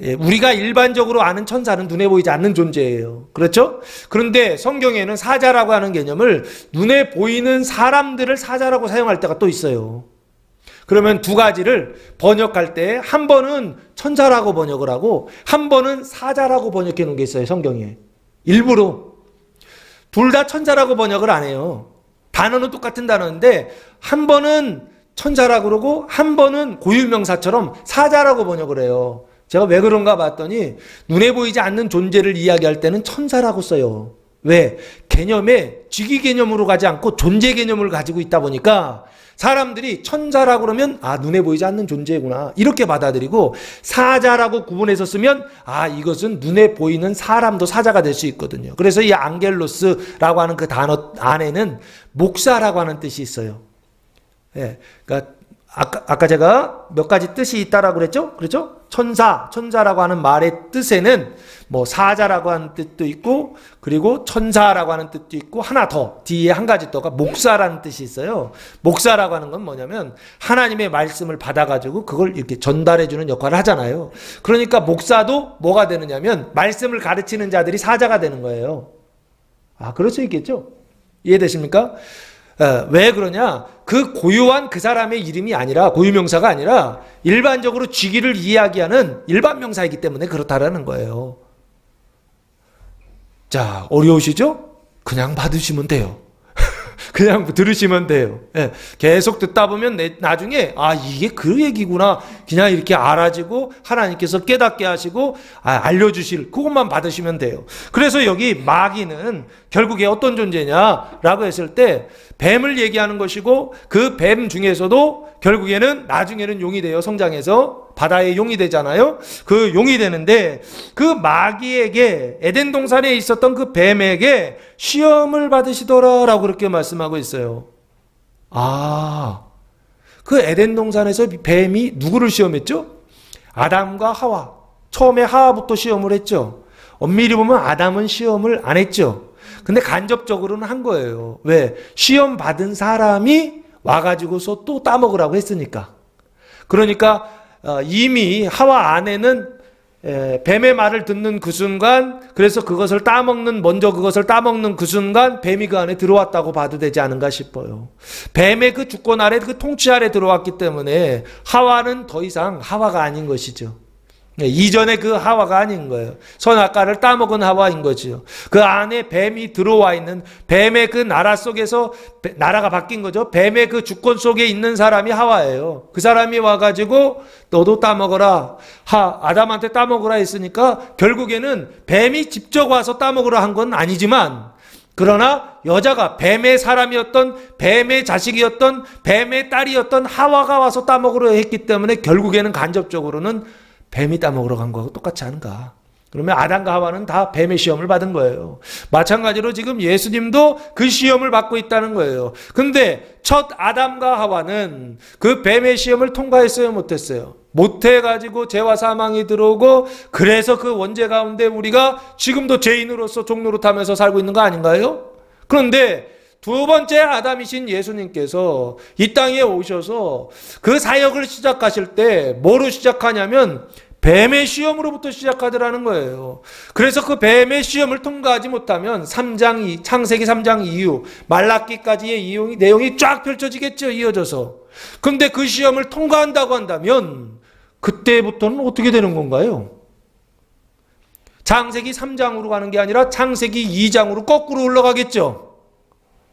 예, 우리가 일반적으로 아는 천사는 눈에 보이지 않는 존재예요. 그렇죠? 그런데 성경에는 사자라고 하는 개념을 눈에 보이는 사람들을 사자라고 사용할 때가 또 있어요. 그러면 두 가지를 번역할 때 한 번은 천사라고 번역을 하고 한 번은 사자라고 번역해 놓은 게 있어요. 성경에. 일부러. 둘 다 천사라고 번역을 안 해요. 단어는 똑같은 단어인데 한 번은 천사라고 그러고 한 번은 고유명사처럼 사자라고 번역을 해요. 제가 왜 그런가 봤더니 눈에 보이지 않는 존재를 이야기할 때는 천사라고 써요. 왜? 개념에 직위 개념으로 가지 않고 존재 개념을 가지고 있다 보니까 사람들이 천사라고 그러면 아 눈에 보이지 않는 존재구나 이렇게 받아들이고 사자라고 구분해서 쓰면 아 이것은 눈에 보이는 사람도 사자가 될 수 있거든요. 그래서 이 앙겔로스라고 하는 그 단어 안에는 목사라고 하는 뜻이 있어요. 예, 그러니까 아까, 아까 제가 몇 가지 뜻이 있다라고 그랬죠? 그렇죠? 천사, 천사라고 하는 말의 뜻에는 뭐 사자라고 하는 뜻도 있고, 그리고 천사라고 하는 뜻도 있고, 하나 더, 뒤에 한 가지 더가 목사라는 뜻이 있어요. 목사라고 하는 건 뭐냐면, 하나님의 말씀을 받아가지고 그걸 이렇게 전달해주는 역할을 하잖아요. 그러니까 목사도 뭐가 되느냐면, 말씀을 가르치는 자들이 사자가 되는 거예요. 아, 그럴 수 있겠죠? 이해되십니까? 어, 왜 그러냐? 그 고유한 그 사람의 이름이 아니라 고유명사가 아니라 일반적으로 직위를 이야기하는 일반 명사이기 때문에 그렇다라는 거예요. 자, 어려우시죠? 그냥 받으시면 돼요. 그냥 들으시면 돼요. 예, 계속 듣다 보면 내, 나중에 아 이게 그 얘기구나 그냥 이렇게 알아지고 하나님께서 깨닫게 하시고 아, 알려주실 그것만 받으시면 돼요. 그래서 여기 마귀는 결국에 어떤 존재냐라고 했을 때 뱀을 얘기하는 것이고 그 뱀 중에서도 결국에는 나중에는 용이 돼요 성장해서 바다의 용이 되잖아요. 그 용이 되는데 그 마귀에게 에덴 동산에 있었던 그 뱀에게 시험을 받으시더라라고 그렇게 말씀하고 있어요. 아, 그 에덴 동산에서 뱀이 누구를 시험했죠? 아담과 하와. 처음에 하와부터 시험을 했죠. 엄밀히 보면 아담은 시험을 안 했죠. 근데 간접적으로는 한 거예요. 왜? 시험 받은 사람이 와가지고서 또 따먹으라고 했으니까. 그러니까 어, 이미 하와 아내는 뱀의 말을 듣는 그 순간 그래서 그것을 따먹는 먼저 그것을 따먹는 그 순간 뱀이 그 안에 들어왔다고 봐도 되지 않은가 싶어요. 뱀의 그 주권 아래 그 통치 아래 들어왔기 때문에 하와는 더 이상 하와가 아닌 것이죠. 네, 이전에 그 하와가 아닌 거예요. 선악과를 따먹은 하와인 거죠. 그 안에 뱀이 들어와 있는 뱀의 그 나라 속에서 나라가 바뀐 거죠. 뱀의 그 주권 속에 있는 사람이 하와예요. 그 사람이 와가지고 너도 따먹어라. 하 아담한테 따먹으라 했으니까 결국에는 뱀이 직접 와서 따먹으라 한 건 아니지만 그러나 여자가 뱀의 사람이었던 뱀의 자식이었던 뱀의 딸이었던 하와가 와서 따먹으려 했기 때문에 결국에는 간접적으로는 뱀이 따먹으러 간 거하고 똑같지 않은가? 그러면 아담과 하와는 다 뱀의 시험을 받은 거예요. 마찬가지로 지금 예수님도 그 시험을 받고 있다는 거예요. 근데 첫 아담과 하와는 그 뱀의 시험을 통과했어요, 못했어요? 못해가지고 죄와 사망이 들어오고 그래서 그 원죄 가운데 우리가 지금도 죄인으로서 종로로 타면서 살고 있는 거 아닌가요? 그런데 두 번째 아담이신 예수님께서 이 땅에 오셔서 그 사역을 시작하실 때 뭐로 시작하냐면 뱀의 시험으로부터 시작하더라는 거예요. 그래서 그 뱀의 시험을 통과하지 못하면 3장, 창세기 3장 이후, 말라기까지의 이용이, 내용이 쫙 펼쳐지겠죠, 이어져서. 근데 그 시험을 통과한다고 한다면, 그때부터는 어떻게 되는 건가요? 창세기 3장으로 가는 게 아니라 창세기 2장으로 거꾸로 올라가겠죠?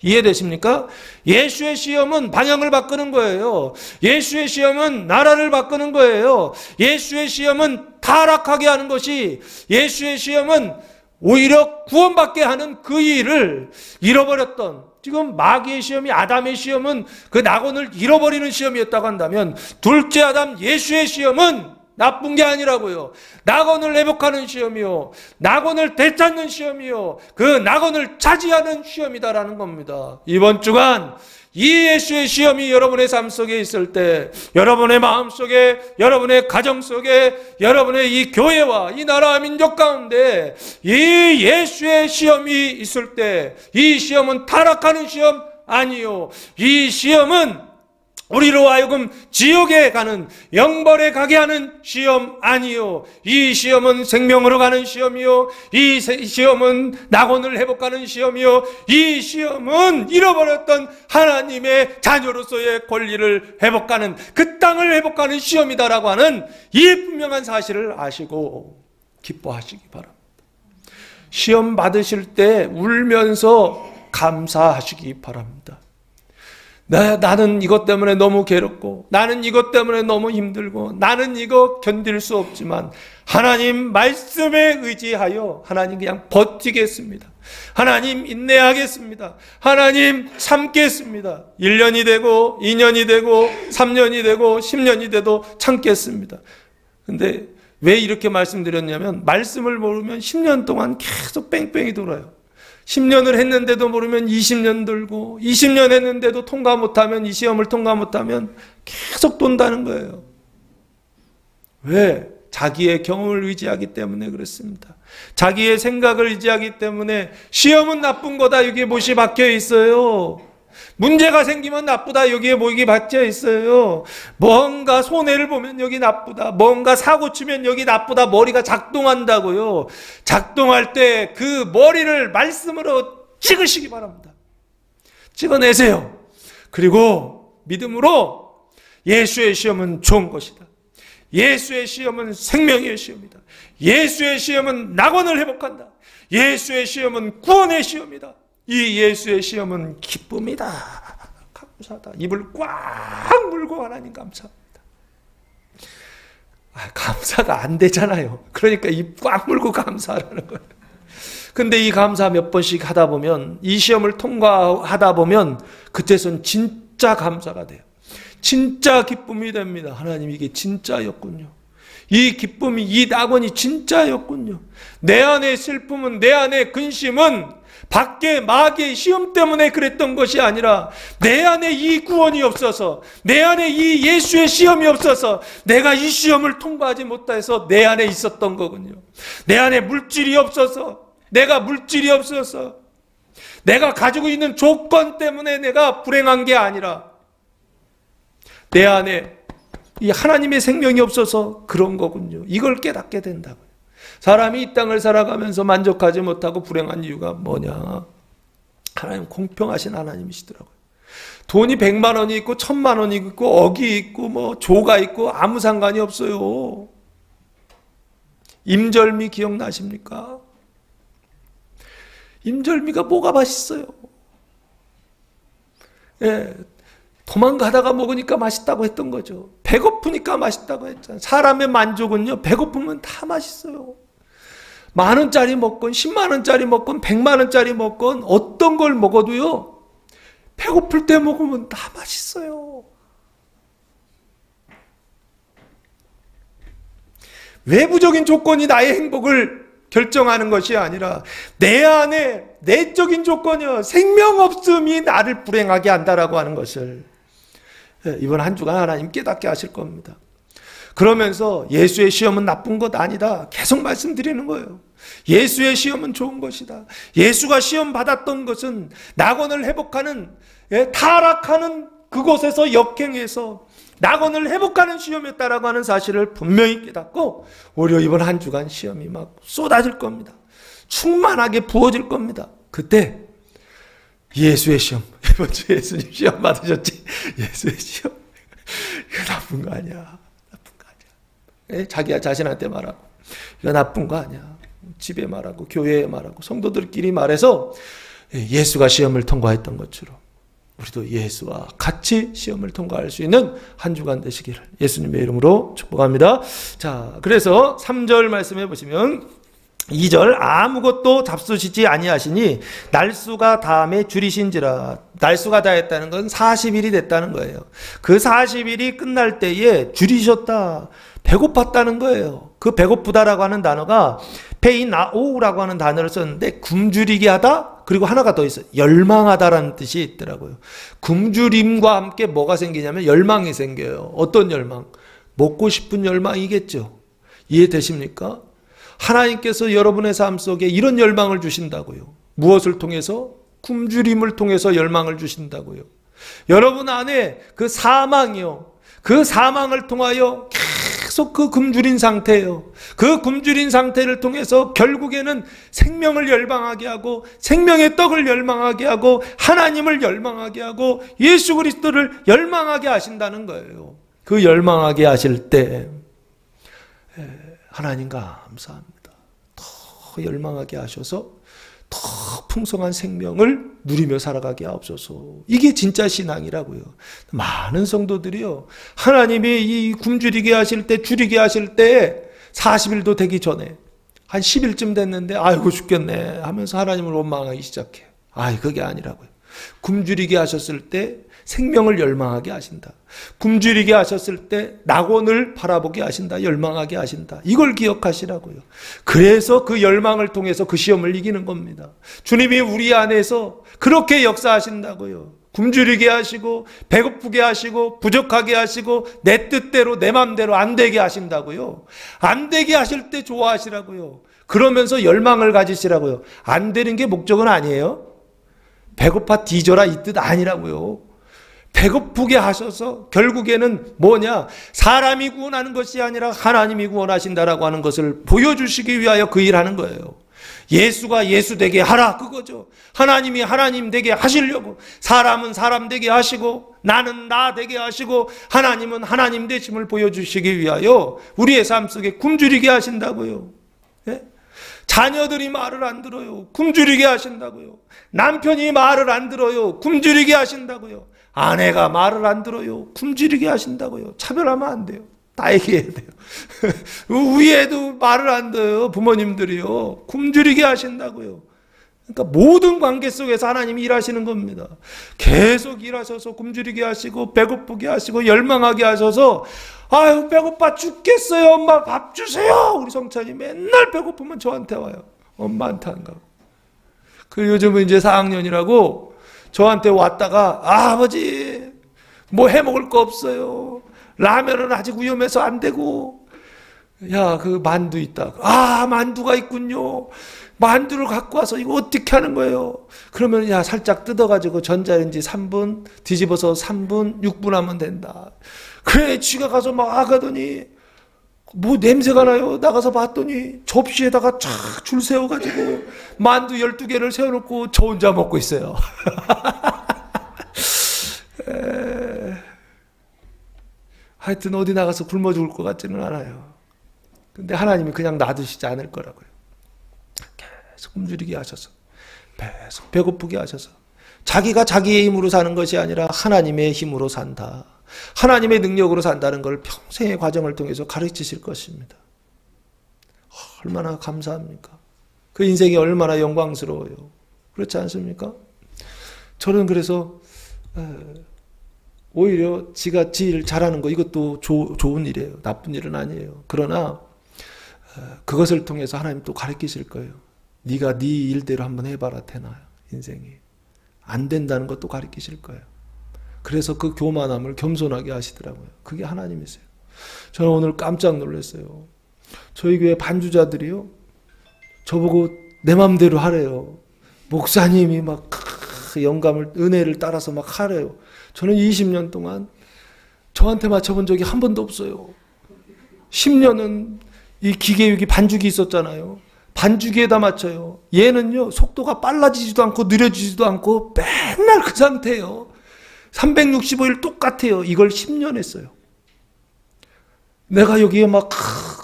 이해되십니까? 예수의 시험은 방향을 바꾸는 거예요. 예수의 시험은 나라를 바꾸는 거예요. 예수의 시험은 타락하게 하는 것이 예수의 시험은 오히려 구원받게 하는 그 일을 잃어버렸던 지금 마귀의 시험이 아담의 시험은 그 낙원을 잃어버리는 시험이었다고 한다면 둘째 아담 예수의 시험은 나쁜 게 아니라고요. 낙원을 회복하는 시험이요. 낙원을 되찾는 시험이요. 그 낙원을 차지하는 시험이다라는 겁니다. 이번 주간 이 예수의 시험이 여러분의 삶 속에 있을 때, 여러분의 마음 속에, 여러분의 가정 속에, 여러분의 이 교회와 이 나라 민족 가운데 이 예수의 시험이 있을 때, 이 시험은 타락하는 시험 아니요. 이 시험은 우리로 하여금 지옥에 가는 영벌에 가게 하는 시험 아니요. 이 시험은 생명으로 가는 시험이요. 이 시험은 낙원을 회복하는 시험이요. 이 시험은 잃어버렸던 하나님의 자녀로서의 권리를 회복하는 그 땅을 회복하는 시험이다라고 하는 이 분명한 사실을 아시고 기뻐하시기 바랍니다. 시험 받으실 때 울면서 감사하시기 바랍니다. 나, 나는 이것 때문에 너무 괴롭고, 나는 이것 때문에 너무 힘들고, 나는 이거 견딜 수 없지만, 하나님 말씀에 의지하여 하나님 그냥 버티겠습니다. 하나님 인내하겠습니다. 하나님 참겠습니다. 1년이 되고, 2년이 되고, 3년이 되고, 10년이 돼도 참겠습니다. 근데 왜 이렇게 말씀드렸냐면, 말씀을 모르면 10년 동안 계속 뺑뺑이 돌아요. 10년을 했는데도 모르면 20년 들고 20년 했는데도 통과 못하면 이 시험을 통과 못하면 계속 돈다는 거예요. 왜? 자기의 경험을 의지하기 때문에 그렇습니다. 자기의 생각을 의지하기 때문에 시험은 나쁜 거다 여기에 못이 박혀 있어요. 문제가 생기면 나쁘다. 여기에 모이기 받쳐 있어요. 뭔가 손해를 보면 여기 나쁘다. 뭔가 사고 치면 여기 나쁘다. 머리가 작동한다고요. 작동할 때 그 머리를 말씀으로 찍으시기 바랍니다. 찍어내세요. 그리고 믿음으로 예수의 시험은 좋은 것이다. 예수의 시험은 생명의 시험이다. 예수의 시험은 낙원을 회복한다. 예수의 시험은 구원의 시험이다.
이 예수의 시험은 기쁨이다. 감사다. 입을 꽉 물고 하나님 감사합니다. 아, 감사가 안 되잖아요. 그러니까 입 꽉 물고 감사하라는 거예요. 근데 이 감사 몇 번씩 하다 보면 이 시험을 통과하다 보면 그때선 진짜 감사가 돼요. 진짜 기쁨이 됩니다. 하나님 이게 진짜였군요. 이 기쁨이 이 낙원이 진짜였군요. 내 안의 슬픔은 내 안의 근심은 밖에 마귀의 시험 때문에 그랬던 것이 아니라 내 안에 이 구원이 없어서 내 안에 이 예수의 시험이 없어서 내가 이 시험을 통과하지 못해서 내 안에 있었던 거군요. 내 안에 물질이 없어서 내가 물질이 없어서 내가 가지고 있는 조건 때문에 내가 불행한 게 아니라 내 안에 이 하나님의 생명이 없어서 그런 거군요. 이걸 깨닫게 된다고요. 사람이 이 땅을 살아가면서 만족하지 못하고 불행한 이유가 뭐냐? 하나님 공평하신 하나님이시더라고요. 돈이 백만 원이 있고 천만 원이 있고 억이 있고 뭐 조가 있고 아무 상관이 없어요. 임절미 기억나십니까? 임절미가 뭐가 맛있어요? 예, 도망가다가 먹으니까 맛있다고 했던 거죠. 배고프니까 맛있다고 했잖아요. 사람의 만족은요, 배고프면 다 맛있어요. 만 원짜리 먹건, 10만 원짜리 먹건, 100만 원짜리 먹건, 어떤 걸 먹어도요, 배고플 때 먹으면 다 맛있어요. 외부적인 조건이 나의 행복을 결정하는 것이 아니라 내 안에 내적인 조건이요 생명 없음이 나를 불행하게 한다라고 하는 것을 예, 이번 한 주간 하나님 깨닫게 하실 겁니다. 그러면서 예수의 시험은 나쁜 것 아니다. 계속 말씀드리는 거예요. 예수의 시험은 좋은 것이다. 예수가 시험 받았던 것은 낙원을 회복하는 예, 타락하는 그곳에서 역행해서 낙원을 회복하는 시험이었다라고 하는 사실을 분명히 깨닫고 오히려 이번 한 주간 시험이 막 쏟아질 겁니다. 충만하게 부어질 겁니다. 그때 예수의 시험 이번 주 예수님 시험 받으셨지 예수의 시험 이거 나쁜 거 아니야 나쁜 거 아니야 예? 자기야 자신한테 말하고 이거 나쁜 거 아니야 집에 말하고 교회에 말하고 성도들끼리 말해서 예수가 시험을 통과했던 것처럼 우리도 예수와 같이 시험을 통과할 수 있는 한 주간 되시기를 예수님의 이름으로 축복합니다. 자, 그래서 3절 말씀해 보시면 2절 아무것도 잡수시지 아니하시니 날수가 다음에 줄이신지라 날수가 다했다는 건 40일이 됐다는 거예요. 그 40일이 끝날 때에 줄이셨다. 배고팠다는 거예요. 그 배고프다라고 하는 단어가 페이나오라고 하는 단어를 썼는데 굶주리게 하다 그리고 하나가 더 있어요. 열망하다라는 뜻이 있더라고요. 굶주림과 함께 뭐가 생기냐면 열망이 생겨요. 어떤 열망? 먹고 싶은 열망이겠죠. 이해되십니까? 하나님께서 여러분의 삶 속에 이런 열망을 주신다고요. 무엇을 통해서? 굶주림을 통해서 열망을 주신다고요. 여러분 안에 그 사망이요. 그 사망을 통하여 계속 그 굶주린 상태예요. 그 굶주린 상태를 통해서 결국에는 생명을 열망하게 하고 생명의 떡을 열망하게 하고 하나님을 열망하게 하고 예수 그리스도를 열망하게 하신다는 거예요. 그 열망하게 하실 때 하나님 감사합니다. 더 열망하게 하셔서 더 풍성한 생명을 누리며 살아가게 하옵소서. 이게 진짜 신앙이라고요. 많은 성도들이요. 하나님이 이 굶주리게 하실 때, 줄이게 하실 때 40일도 되기 전에 한 10일쯤 됐는데 아이고 죽겠네 하면서 하나님을 원망하기 시작해요. 아이 그게 아니라고요. 굶주리게 하셨을 때 생명을 열망하게 하신다. 굶주리게 하셨을 때 낙원을 바라보게 하신다. 열망하게 하신다. 이걸 기억하시라고요. 그래서 그 열망을 통해서 그 시험을 이기는 겁니다. 주님이 우리 안에서 그렇게 역사하신다고요. 굶주리게 하시고 배고프게 하시고 부족하게 하시고 내 뜻대로 내 맘대로 안 되게 하신다고요. 안 되게 하실 때 좋아하시라고요. 그러면서 열망을 가지시라고요. 안 되는 게 목적은 아니에요. 배고파 뒤져라 이 뜻 아니라고요. 배고프게 하셔서 결국에는 뭐냐? 사람이 구원하는 것이 아니라 하나님이 구원하신다라고 하는 것을 보여주시기 위하여 그 일하는 거예요. 예수가 예수 되게 하라 그거죠. 하나님이 하나님 되게 하시려고 사람은 사람 되게 하시고 나는 나 되게 하시고 하나님은 하나님 되심을 보여주시기 위하여 우리의 삶 속에 굶주리게 하신다고요. 예? 자녀들이 말을 안 들어요. 굶주리게 하신다고요. 남편이 말을 안 들어요. 굶주리게 하신다고요. 아내가 말을 안 들어요. 굶주리게 하신다고요. 차별하면 안 돼요. 다 얘기해야 돼요. 위에도 말을 안 들어요. 부모님들이요. 굶주리게 하신다고요. 그러니까 모든 관계 속에서 하나님이 일하시는 겁니다. 계속 일하셔서 굶주리게 하시고 배고프게 하시고 열망하게 하셔서 아유 배고파 죽겠어요 엄마 밥 주세요 우리 성찬이 맨날 배고프면 저한테 와요 엄마한테 안 가고 그 요즘은 이제 4학년이라고 저한테 왔다가 아, 아버지 뭐 해먹을 거 없어요 라면은 아직 위험해서 안 되고 야 그 만두 있다 아 만두가 있군요 만두를 갖고 와서 이거 어떻게 하는 거예요? 그러면 야 살짝 뜯어가지고 전자레인지 3분 뒤집어서 3분 6분 하면 된다. 그래 쥐가 가서 막 아가더니 뭐 냄새가 나요. 나가서 봤더니 접시에다가 쫙 줄 세워가지고 만두 12개를 세워놓고 저 혼자 먹고 있어요. 하여튼 어디 나가서 굶어 죽을 것 같지는 않아요. 근데 하나님이 그냥 놔두시지 않을 거라고요. 계속 굶주리게 하셔서 계속 배고프게 하셔서 자기가 자기의 힘으로 사는 것이 아니라 하나님의 힘으로 산다. 하나님의 능력으로 산다는 걸 평생의 과정을 통해서 가르치실 것입니다. 얼마나 감사합니까? 그 인생이 얼마나 영광스러워요. 그렇지 않습니까? 저는 그래서 오히려 지가 지 일 잘하는 거 이것도 조, 좋은 일이에요. 나쁜 일은 아니에요. 그러나 그것을 통해서 하나님 또 가르치실 거예요. 네가 네 일대로 한번 해봐라 테나 인생이 안 된다는 것도 가르치실 거예요. 그래서 그 교만함을 겸손하게 하시더라고요. 그게 하나님이세요. 저는 오늘 깜짝 놀랐어요. 저희 교회 반주자들이요. 저보고 내 맘대로 하래요. 목사님이 막 영감을 은혜를 따라서 막 하래요. 저는 20년 동안 저한테 맞춰본 적이 한 번도 없어요. 10년은 이 기계육이 반죽이 있었잖아요. 반주기에다 맞춰요. 얘는요, 속도가 빨라지지도 않고 느려지지도 않고 맨날 그 상태예요. 365일 똑같아요. 이걸 10년 했어요. 내가 여기에 막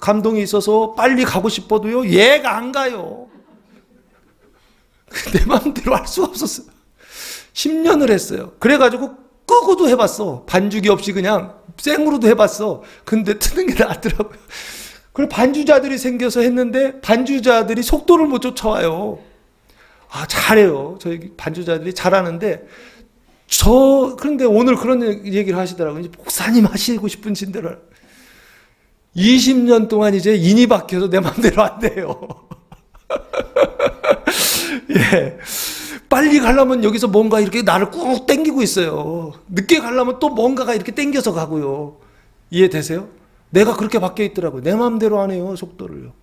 감동이 있어서 빨리 가고 싶어도요, 얘가 안 가요. 내 마음대로 할 수가 없었어요. 10년을 했어요. 그래가지고 끄고도 해봤어. 반죽이 없이 그냥 생으로도 해봤어. 근데 트는 게 낫더라고요. 그리고 반주자들이 생겨서 했는데 반주자들이 속도를 못 쫓아와요. 아, 잘해요. 저희 반주자들이 잘하는데 저 그런데 오늘 그런 얘기를 하시더라고요. 목사님 하시고 싶은 진대로 20년 동안 이제 인이 박혀서 내 마음대로 안 돼요. 예. 빨리 가려면 여기서 뭔가 이렇게 나를 꾹 땡기고 있어요. 늦게 가려면 또 뭔가가 이렇게 땡겨서 가고요. 이해되세요? 내가 그렇게 바뀌어 있더라고요. 내 마음대로 안 해요, 속도를요.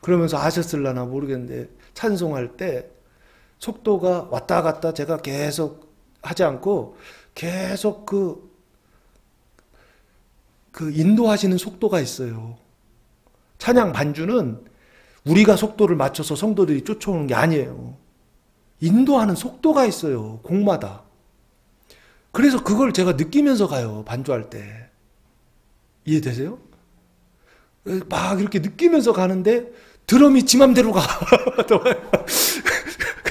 그러면서 아셨을라나 모르겠는데, 찬송할 때 속도가 왔다 갔다 제가 계속 하지 않고, 계속 그, 그 인도하시는 속도가 있어요. 찬양 반주는 우리가 속도를 맞춰서 성도들이 쫓아오는 게 아니에요. 인도하는 속도가 있어요. 곡마다. 그래서 그걸 제가 느끼면서 가요. 반주할 때. 이해되세요? 막 이렇게 느끼면서 가는데 드럼이 지 맘대로 가.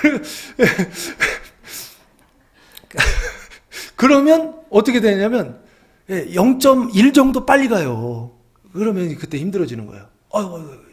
그러면 어떻게 되냐면 0.1 예, 정도 빨리 가요. 그러면 그때 힘들어지는 거예요.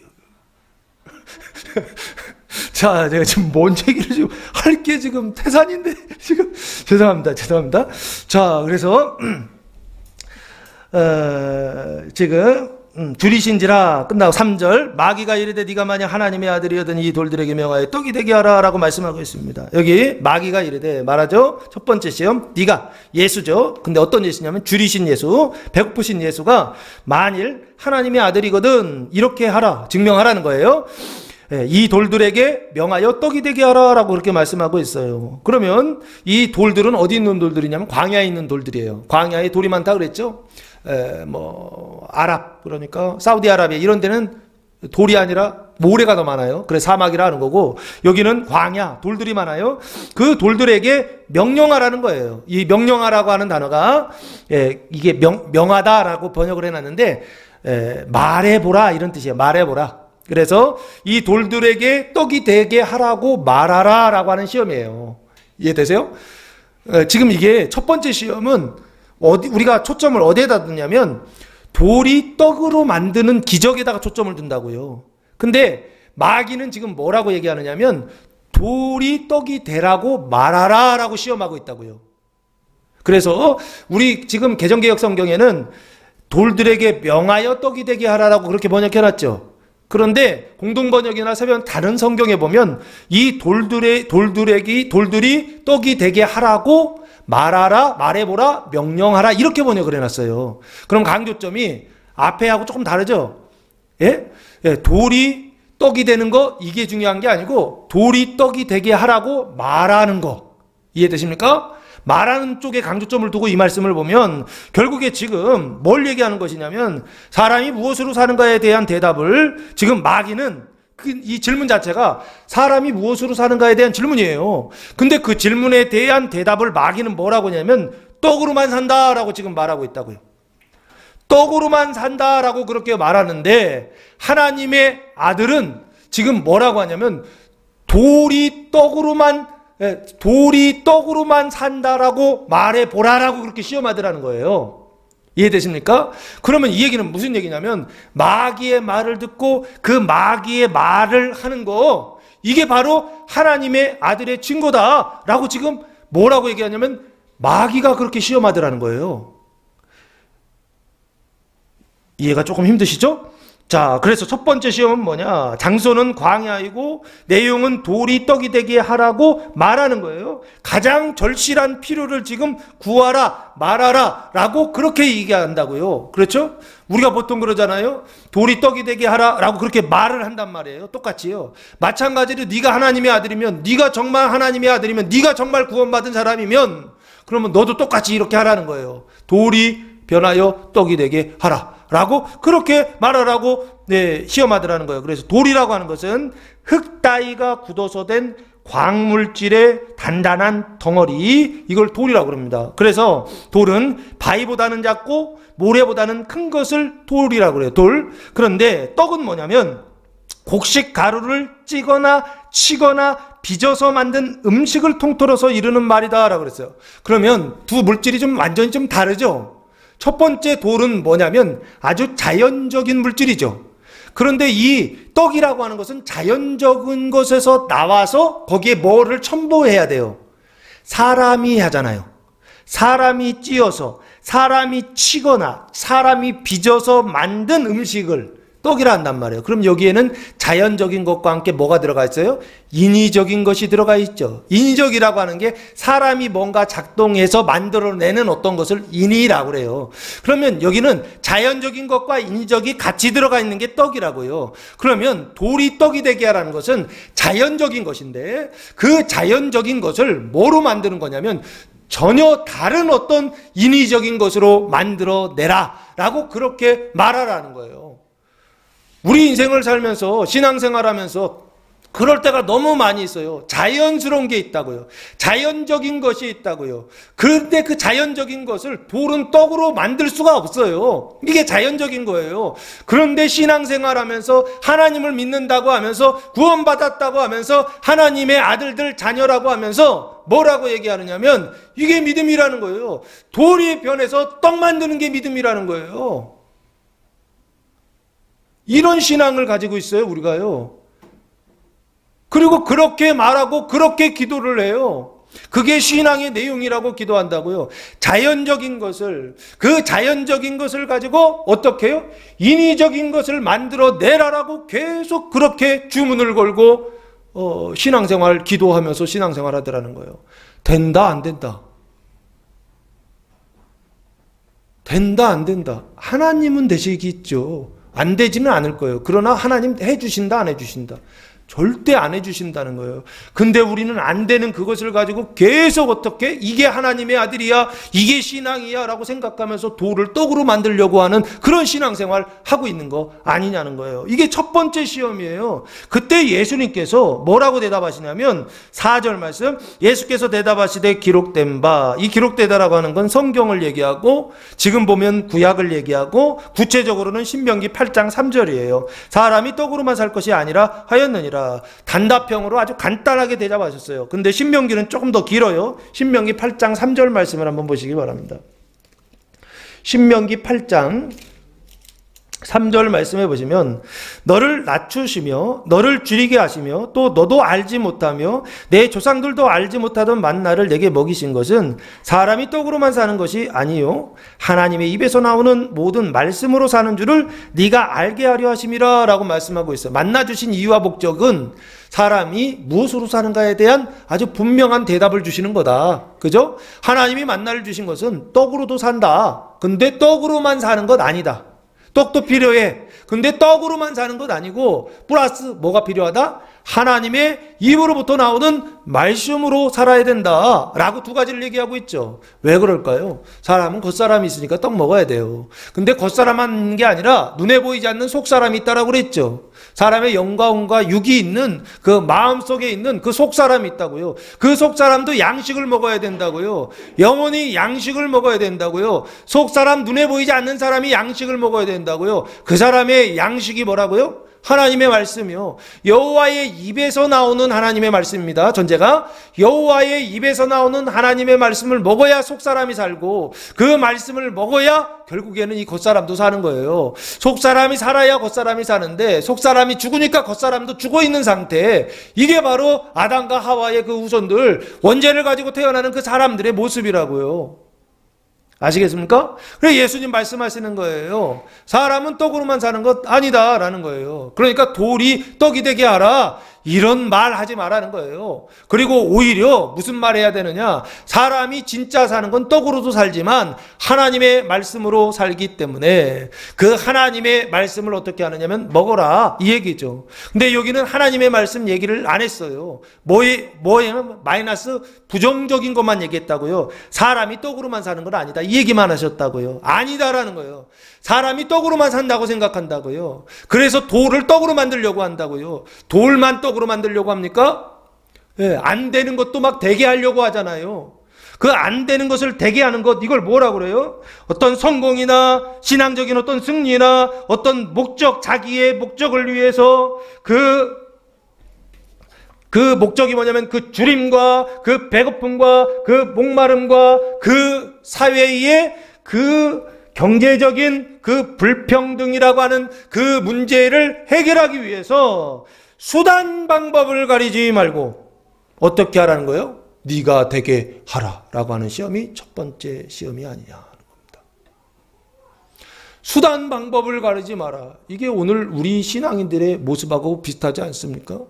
자, 제가 지금 뭔 얘기를 지금 할 게 지금 태산인데 지금 죄송합니다. 죄송합니다. 자, 그래서 어, 지금 음, 줄이신지라 끝나고 3절 마귀가 이르되 네가 만약 하나님의 아들이었던 이 돌들에게 명하여 떡이 되게 하라라고 말씀하고 있습니다. 여기 마귀가 이르되 말하죠. 첫 번째 시험 네가 예수죠. 근데 어떤 예수냐면 줄이신 예수, 배고프신 예수가 만일 하나님의 아들이거든 이렇게 하라 증명하라는 거예요. 예, 이 돌들에게 명하여 떡이 되게 하라라고 그렇게 말씀하고 있어요. 그러면 이 돌들은 어디 있는 돌들이냐면 광야에 있는 돌들이에요. 광야에 돌이 많다 그랬죠. 에, 뭐 아랍 그러니까 사우디아라비아 이런 데는 돌이 아니라 모래가 더 많아요. 그래 사막이라 하는 거고 여기는 광야 돌들이 많아요. 그 돌들에게 명령하라는 거예요. 이 명령하라고 하는 단어가 예, 이게 명, 명하다라고 번역을 해놨는데 에, 말해보라 이런 뜻이에요. 말해보라. 그래서 이 돌들에게 떡이 되게 하라고 말하라 라고 하는 시험이에요. 이해되세요? 어, 지금 이게 첫 번째 시험은 어디, 우리가 초점을 어디에다 두냐면 돌이 떡으로 만드는 기적에다가 초점을 둔다고요. 근데 마귀는 지금 뭐라고 얘기하느냐면 돌이 떡이 되라고 말하라 라고 시험하고 있다고요. 그래서 우리 지금 개정개혁 성경에는 돌들에게 명하여 떡이 되게 하라라고 그렇게 번역해 놨죠. 그런데 공동번역이나 세변 다른 성경에 보면 이 돌들의 돌들에게 돌들이 떡이 되게 하라고 말하라 말해보라 명령하라 이렇게 번역을 해놨어요. 그럼 강조점이 앞에하고 조금 다르죠. 예? 예, 돌이 떡이 되는 거 이게 중요한 게 아니고 돌이 떡이 되게 하라고 말하는 거 이해되십니까? 말하는 쪽에 강조점을 두고 이 말씀을 보면 결국에 지금 뭘 얘기하는 것이냐면 사람이 무엇으로 사는가에 대한 대답을 지금 마귀는 그 이 질문 자체가 사람이 무엇으로 사는가에 대한 질문이에요. 근데 그 질문에 대한 대답을 마귀는 뭐라고 하냐면 떡으로만 산다라고 지금 말하고 있다고요. 떡으로만 산다라고 그렇게 말하는데 하나님의 아들은 지금 뭐라고 하냐면 돌이 떡으로만 예, 돌이 떡으로만 산다라고 말해 보라라고 그렇게 시험하더라는 거예요. 이해되십니까? 그러면 이 얘기는 무슨 얘기냐면 마귀의 말을 듣고 그 마귀의 말을 하는 거 이게 바로 하나님의 아들의 증거다라고 지금 뭐라고 얘기하냐면 마귀가 그렇게 시험하더라는 거예요. 이해가 조금 힘드시죠? 자, 그래서 첫 번째 시험은 뭐냐? 장소는 광야이고 내용은 돌이 떡이 되게 하라고 말하는 거예요. 가장 절실한 필요를 지금 구하라, 말하라 라고 그렇게 얘기한다고요. 그렇죠? 우리가 보통 그러잖아요. 돌이 떡이 되게 하라라고 그렇게 말을 한단 말이에요. 똑같이요. 마찬가지로 네가 하나님의 아들이면 네가 정말 하나님의 아들이면 네가 정말 구원받은 사람이면 그러면 너도 똑같이 이렇게 하라는 거예요. 돌이 변하여 떡이 되게 하라. 라고 그렇게 말하라고 네, 시험하더라는 거예요. 그래서 돌이라고 하는 것은 흙 따위가 굳어서 된 광물질의 단단한 덩어리 이걸 돌이라고 그럽니다. 그래서 돌은 바위보다는 작고 모래보다는 큰 것을 돌이라고 그래요. 돌. 그런데 떡은 뭐냐면 곡식 가루를 찌거나 치거나 빚어서 만든 음식을 통틀어서 이르는 말이다라고 그랬어요. 그러면 두 물질이 좀 완전히 좀 다르죠. 첫 번째 돌은 뭐냐면 아주 자연적인 물질이죠. 그런데 이 떡이라고 하는 것은 자연적인 것에서 나와서 거기에 뭐를 첨부해야 돼요. 사람이 하잖아요. 사람이 찧어서, 사람이 치거나, 사람이 빚어서 만든 음식을 떡이라 한단 말이에요. 그럼 여기에는 자연적인 것과 함께 뭐가 들어가 있어요? 인위적인 것이 들어가 있죠. 인위적이라고 하는 게 사람이 뭔가 작동해서 만들어내는 어떤 것을 인위라고 그래요. 그러면 여기는 자연적인 것과 인위적이 같이 들어가 있는 게 떡이라고요. 그러면 돌이 떡이 되게 하라는 것은 자연적인 것인데 그 자연적인 것을 뭐로 만드는 거냐면 전혀 다른 어떤 인위적인 것으로 만들어내라 라고 그렇게 말하라는 거예요. 우리 인생을 살면서 신앙생활 하면서 그럴 때가 너무 많이 있어요. 자연스러운 게 있다고요. 자연적인 것이 있다고요. 그런데 그 자연적인 것을 돌은 떡으로 만들 수가 없어요. 이게 자연적인 거예요. 그런데 신앙생활 하면서 하나님을 믿는다고 하면서 구원받았다고 하면서 하나님의 아들들 자녀라고 하면서 뭐라고 얘기하느냐면 이게 믿음이라는 거예요. 돌이 변해서 떡 만드는 게 믿음이라는 거예요. 이런 신앙을 가지고 있어요, 우리가요. 그리고 그렇게 말하고 그렇게 기도를 해요. 그게 신앙의 내용이라고 기도한다고요. 자연적인 것을, 그 자연적인 것을 가지고 어떻게 해요? 인위적인 것을 만들어 내라라고 계속 그렇게 주문을 걸고, 어, 신앙생활 기도하면서 신앙생활 하더라는 거예요. 된다, 안 된다. 된다, 안 된다. 하나님은 되시겠죠. 안 되지는 않을 거예요. 그러나 하나님 해주신다, 안 해주신다. 절대 안 해주신다는 거예요. 근데 우리는 안 되는 그것을 가지고 계속 어떻게 이게 하나님의 아들이야, 이게 신앙이야 라고 생각하면서 돌을 떡으로 만들려고 하는 그런 신앙생활 하고 있는 거 아니냐는 거예요. 이게 첫 번째 시험이에요. 그때 예수님께서 뭐라고 대답하시냐면 4절 말씀 예수께서 대답하시되 기록된 바 이 기록되다라고 하는 건 성경을 얘기하고 지금 보면 구약을 얘기하고 구체적으로는 신명기 8장 3절이에요. 사람이 떡으로만 살 것이 아니라 하였느니라. 단답형으로 아주 간단하게 대답하셨어요. 근데 신명기는 조금 더 길어요. 신명기 8장 3절 말씀을 한번 보시기 바랍니다. 신명기 8장 3절 말씀해 보시면 너를 낮추시며 너를 줄이게 하시며 또 너도 알지 못하며 내 조상들도 알지 못하던 만나를 내게 먹이신 것은 사람이 떡으로만 사는 것이 아니요 하나님의 입에서 나오는 모든 말씀으로 사는 줄을 네가 알게 하려 하심이라라고 말씀하고 있어요. 만나 주신 이유와 목적은 사람이 무엇으로 사는가에 대한 아주 분명한 대답을 주시는 거다. 그죠? 하나님이 만나를 주신 것은 떡으로도 산다. 근데 떡으로만 사는 것 아니다. 떡도 필요해. 근데 떡으로만 사는 것 아니고 플러스 뭐가 필요하다? 하나님의 입으로부터 나오는 말씀으로 살아야 된다. 라고 두 가지를 얘기하고 있죠. 왜 그럴까요? 사람은 겉사람이 있으니까 떡 먹어야 돼요. 근데 겉사람만 있는 게 아니라 눈에 보이지 않는 속사람이 있다라고 그랬죠. 사람의 영과음과 육이 있는 그 마음 속에 있는 그 속사람이 있다고요. 그 속사람도 양식을 먹어야 된다고요. 영원히 양식을 먹어야 된다고요. 속사람 눈에 보이지 않는 사람이 양식을 먹어야 된다고요. 그 사람의 양식이 뭐라고요? 하나님의 말씀이요. 여호와의 입에서 나오는 하나님의 말씀입니다. 전제가 여호와의 입에서 나오는 하나님의 말씀을 먹어야 속 사람이 살고 그 말씀을 먹어야 결국에는 이 겉사람도 사는 거예요. 속 사람이 살아야 겉사람이 사는데 속 사람이 죽으니까 겉사람도 죽어 있는 상태. 이게 바로 아담과 하와의 그 후손들 원죄를 가지고 태어나는 그 사람들의 모습이라고요. 아시겠습니까? 그래 예수님 말씀하시는 거예요. 사람은 떡으로만 사는 것 아니다라는 거예요. 그러니까 돌이 떡이 되게 하라. 이런 말 하지 말라는 거예요. 그리고 오히려 무슨 말 해야 되느냐? 사람이 진짜 사는 건 떡으로도 살지만 하나님의 말씀으로 살기 때문에 그 하나님의 말씀을 어떻게 하느냐면 먹어라. 이 얘기죠. 근데 여기는 하나님의 말씀 얘기를 안 했어요. 뭐에, 뭐에는 마이너스 부정적인 것만 얘기했다고요. 사람이 떡으로만 사는 건 아니다. 이 얘기만 하셨다고요. 아니다라는 거예요. 사람이 떡으로만 산다고 생각한다고요. 그래서 돌을 떡으로 만들려고 한다고요. 돌만 떡으로 만들려고 합니까? 예, 안 되는 것도 막 되게 하려고 하잖아요. 그 안 되는 것을 되게 하는 것, 이걸 뭐라고 그래요? 어떤 성공이나 신앙적인 어떤 승리나 어떤 목적, 자기의 목적을 위해서 그, 그 목적이 뭐냐면 그 주림과 그 배고픔과 그 목마름과 그 사회의 그 경제적인 그 불평등이라고 하는 그 문제를 해결하기 위해서 수단 방법을 가리지 말고 어떻게 하라는 거예요? 네가 되게 하라라고 하는 시험이 첫 번째 시험이 아니냐 하는 겁니다. 수단 방법을 가리지 마라. 이게 오늘 우리 신앙인들의 모습하고 비슷하지 않습니까?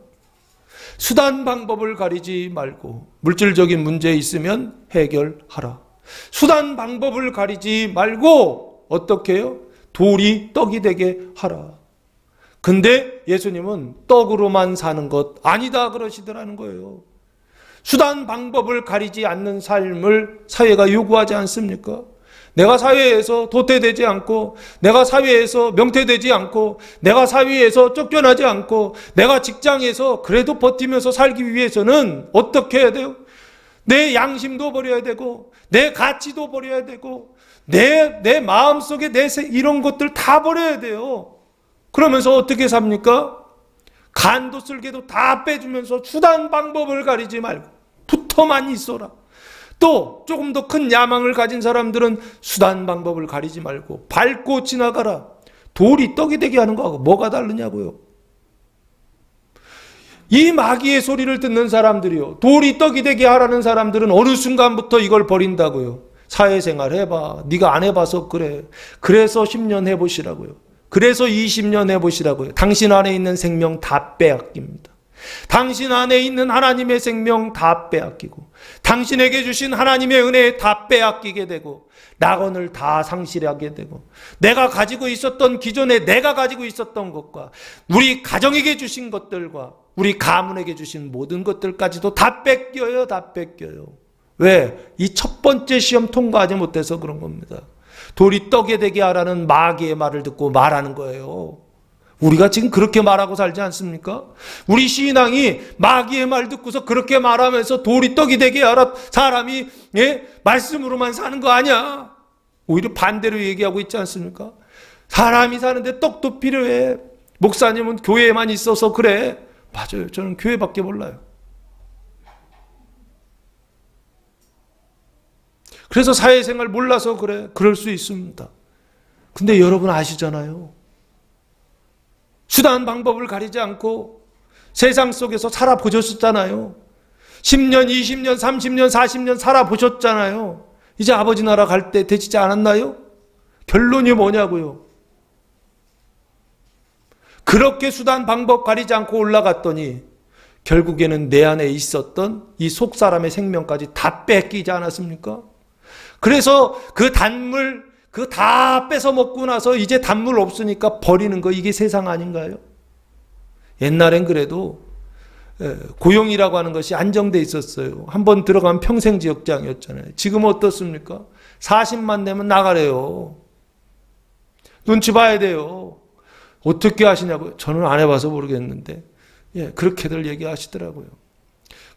수단 방법을 가리지 말고 물질적인 문제 있으면 해결하라. 수단 방법을 가리지 말고 어떻게 해요? 돌이 떡이 되게 하라. 근데 예수님은 떡으로만 사는 것 아니다 그러시더라는 거예요. 수단 방법을 가리지 않는 삶을 사회가 요구하지 않습니까? 내가 사회에서 도태되지 않고, 내가 사회에서 명태되지 않고, 내가 사회에서 쫓겨나지 않고, 내가 직장에서 그래도 버티면서 살기 위해서는 어떻게 해야 돼요? 내 양심도 버려야 되고, 내 가치도 버려야 되고, 내, 내 마음 속에 내 이런 것들 다 버려야 돼요. 그러면서 어떻게 삽니까? 간도 쓸개도 다 빼주면서 수단 방법을 가리지 말고 붙어만 있어라. 또 조금 더 큰 야망을 가진 사람들은 수단 방법을 가리지 말고 밟고 지나가라. 돌이 떡이 되게 하는 거하고 뭐가 다르냐고요. 이 마귀의 소리를 듣는 사람들이요. 돌이 떡이 되게 하라는 사람들은 어느 순간부터 이걸 버린다고요. 사회생활 해봐. 네가 안 해봐서 그래. 그래서 10년 해보시라고요. 그래서 20년 해보시라고요. 당신 안에 있는 생명 다 빼앗깁니다. 당신 안에 있는 하나님의 생명 다 빼앗기고 당신에게 주신 하나님의 은혜 다 빼앗기게 되고 낙원을 다 상실하게 되고 내가 가지고 있었던 기존에 내가 가지고 있었던 것과 우리 가정에게 주신 것들과 우리 가문에게 주신 모든 것들까지도 다 뺏겨요 다 뺏겨요. 왜? 이 첫 번째 시험 통과하지 못해서 그런 겁니다. 돌이 떡에 되게 하라는 마귀의 말을 듣고 말하는 거예요 우리가 지금 그렇게 말하고 살지 않습니까? 우리 신앙이 마귀의 말 듣고서 그렇게 말하면서 돌이 떡이 되게 하라 사람이 예? 말씀으로만 사는 거 아니야. 오히려 반대로 얘기하고 있지 않습니까? 사람이 사는데 떡도 필요해. 목사님은 교회에만 있어서 그래. 맞아요. 저는 교회밖에 몰라요. 그래서 사회생활 몰라서 그래. 그럴 수 있습니다. 근데 여러분 아시잖아요. 수단 방법을 가리지 않고 세상 속에서 살아보셨잖아요. 10년, 20년, 30년, 40년 살아보셨잖아요. 이제 아버지 나라 갈 때 되지 않았나요? 결론이 뭐냐고요? 그렇게 수단 방법 가리지 않고 올라갔더니 결국에는 내 안에 있었던 이 속 사람의 생명까지 다 뺏기지 않았습니까? 그래서 그 단물 그거 다 뺏어 먹고 나서 이제 단물 없으니까 버리는 거 이게 세상 아닌가요? 옛날엔 그래도 예, 고용이라고 하는 것이 안정돼 있었어요. 한번 들어가면 평생 지역장이었잖아요. 지금 어떻습니까? 40만 내면 나가래요. 눈치 봐야 돼요. 어떻게 하시냐고요? 저는 안 해봐서 모르겠는데, 예, 그렇게들 얘기하시더라고요.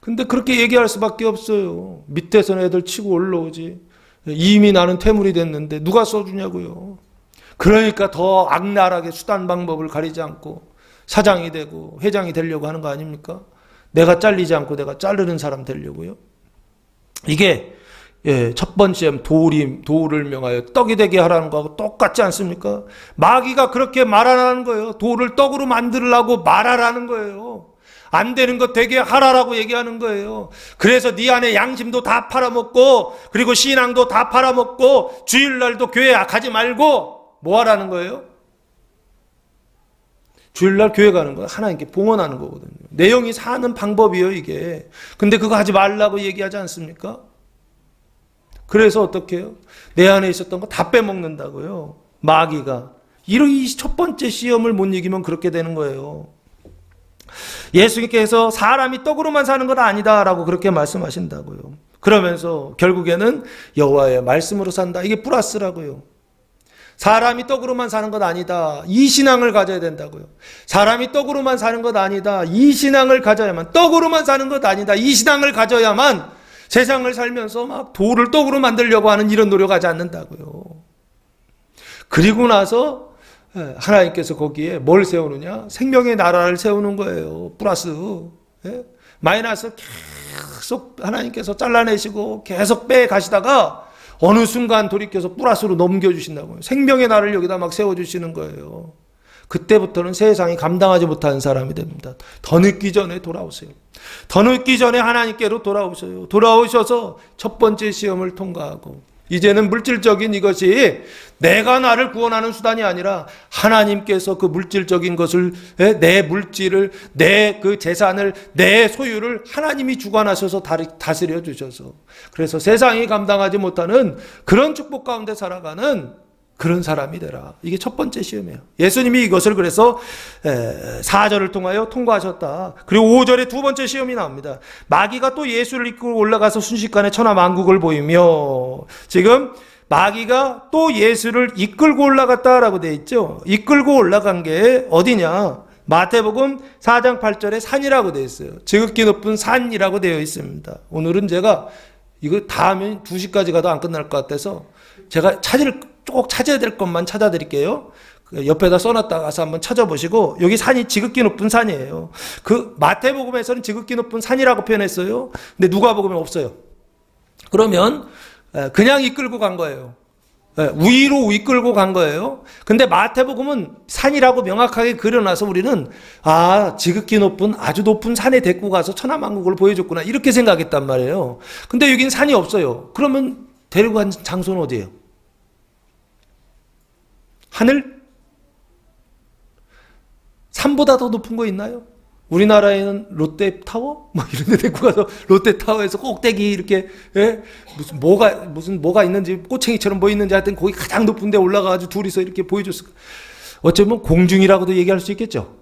근데 그렇게 얘기할 수밖에 없어요. 밑에서는 애들 치고 올라오지. 이미 나는 퇴물이 됐는데 누가 써주냐고요. 그러니까 더 악랄하게 수단 방법을 가리지 않고 사장이 되고 회장이 되려고 하는 거 아닙니까? 내가 잘리지 않고 내가 자르는 사람 되려고요. 이게 예, 첫 번째 도리, 도를 명하여 떡이 되게 하라는 거하고 똑같지 않습니까? 마귀가 그렇게 말하라는 거예요. 돌을 떡으로 만들라고 말하라는 거예요. 안 되는 거 되게 하라라고 얘기하는 거예요. 그래서 네 안에 양심도 다 팔아먹고 그리고 신앙도 다 팔아먹고 주일날도 교회 가지 말고 뭐 하라는 거예요? 주일날 교회 가는 거 하나님께 봉헌하는 거거든요. 내용이 사는 방법이에요 이게. 근데 그거 하지 말라고 얘기하지 않습니까? 그래서 어떻게 해요? 내 안에 있었던 거 다 빼먹는다고요. 마귀가. 이런 첫 번째 시험을 못 이기면 그렇게 되는 거예요. 예수님께서 사람이 떡으로만 사는 것 아니다라고 그렇게 말씀하신다고요. 그러면서 결국에는 여호와의 말씀으로 산다. 이게 플러스라고요. 사람이 떡으로만 사는 것 아니다. 이 신앙을 가져야 된다고요. 사람이 떡으로만 사는 것 아니다. 이 신앙을 가져야만 떡으로만 사는 것 아니다. 이 신앙을 가져야만 세상을 살면서 막 돌을 떡으로 만들려고 하는 이런 노력하지 않는다고요. 그리고 나서 예, 하나님께서 거기에 뭘 세우느냐? 생명의 나라를 세우는 거예요. 플러스. 예? 마이너스 계속 하나님께서 잘라내시고 계속 빼 가시다가 어느 순간 돌이켜서 플러스로 넘겨주신다고요. 생명의 나라를 여기다 막 세워주시는 거예요. 그때부터는 세상이 감당하지 못하는 사람이 됩니다. 더 늦기 전에 돌아오세요. 더 늦기 전에 하나님께로 돌아오셔요. 돌아오셔서 첫 번째 시험을 통과하고 이제는 물질적인 이것이 내가 나를 구원하는 수단이 아니라 하나님께서 그 물질적인 것을 내 물질을 내 그 재산을 내 소유를 하나님이 주관하셔서 다스려 주셔서. 그래서 세상이 감당하지 못하는 그런 축복 가운데 살아가는 그런 사람이 되라. 이게 첫 번째 시험이에요. 예수님이 이것을 그래서 4절을 통하여 통과하셨다. 그리고 5절에 두 번째 시험이 나옵니다. 마귀가 또 예수를 이끌고 올라가서 순식간에 천하 만국을 보이며 지금 마귀가 또 예수를 이끌고 올라갔다라고 되어 있죠. 이끌고 올라간 게 어디냐? 마태복음 4장 8절에 산이라고 되어 있어요. 지극히 높은 산이라고 되어 있습니다. 오늘은 제가 이거 다 하면 2시까지 가도 안 끝날 것 같아서 제가 찾을 꼭 찾아야 될 것만 찾아드릴게요. 그 옆에다 써놨다 가 서 한번 찾아보시고 여기 산이 지극히 높은 산이에요. 그 마태복음에서는 지극히 높은 산이라고 표현했어요. 근데 누가복음에 없어요. 그러면 그냥 이끌고 간 거예요. 위로 이끌고 간 거예요. 근데 마태복음은 산이라고 명확하게 그려놔서 우리는 아 지극히 높은 아주 높은 산에 데리고 가서 천하만국을 보여줬구나 이렇게 생각했단 말이에요. 근데 여긴 산이 없어요. 그러면 데리고 간 장소는 어디예요? 하늘? 산보다 더 높은 거 있나요? 우리나라에는 롯데타워? 뭐 이런 데 데리고 가서 롯데타워에서 꼭대기 이렇게, 예? 무슨 뭐가, 무슨 뭐가 있는지, 꼬챙이처럼 뭐 있는지 하여튼 거기 가장 높은 데 올라가가지고 둘이서 이렇게 보여줬을 까 어쩌면 공중이라고도 얘기할 수 있겠죠.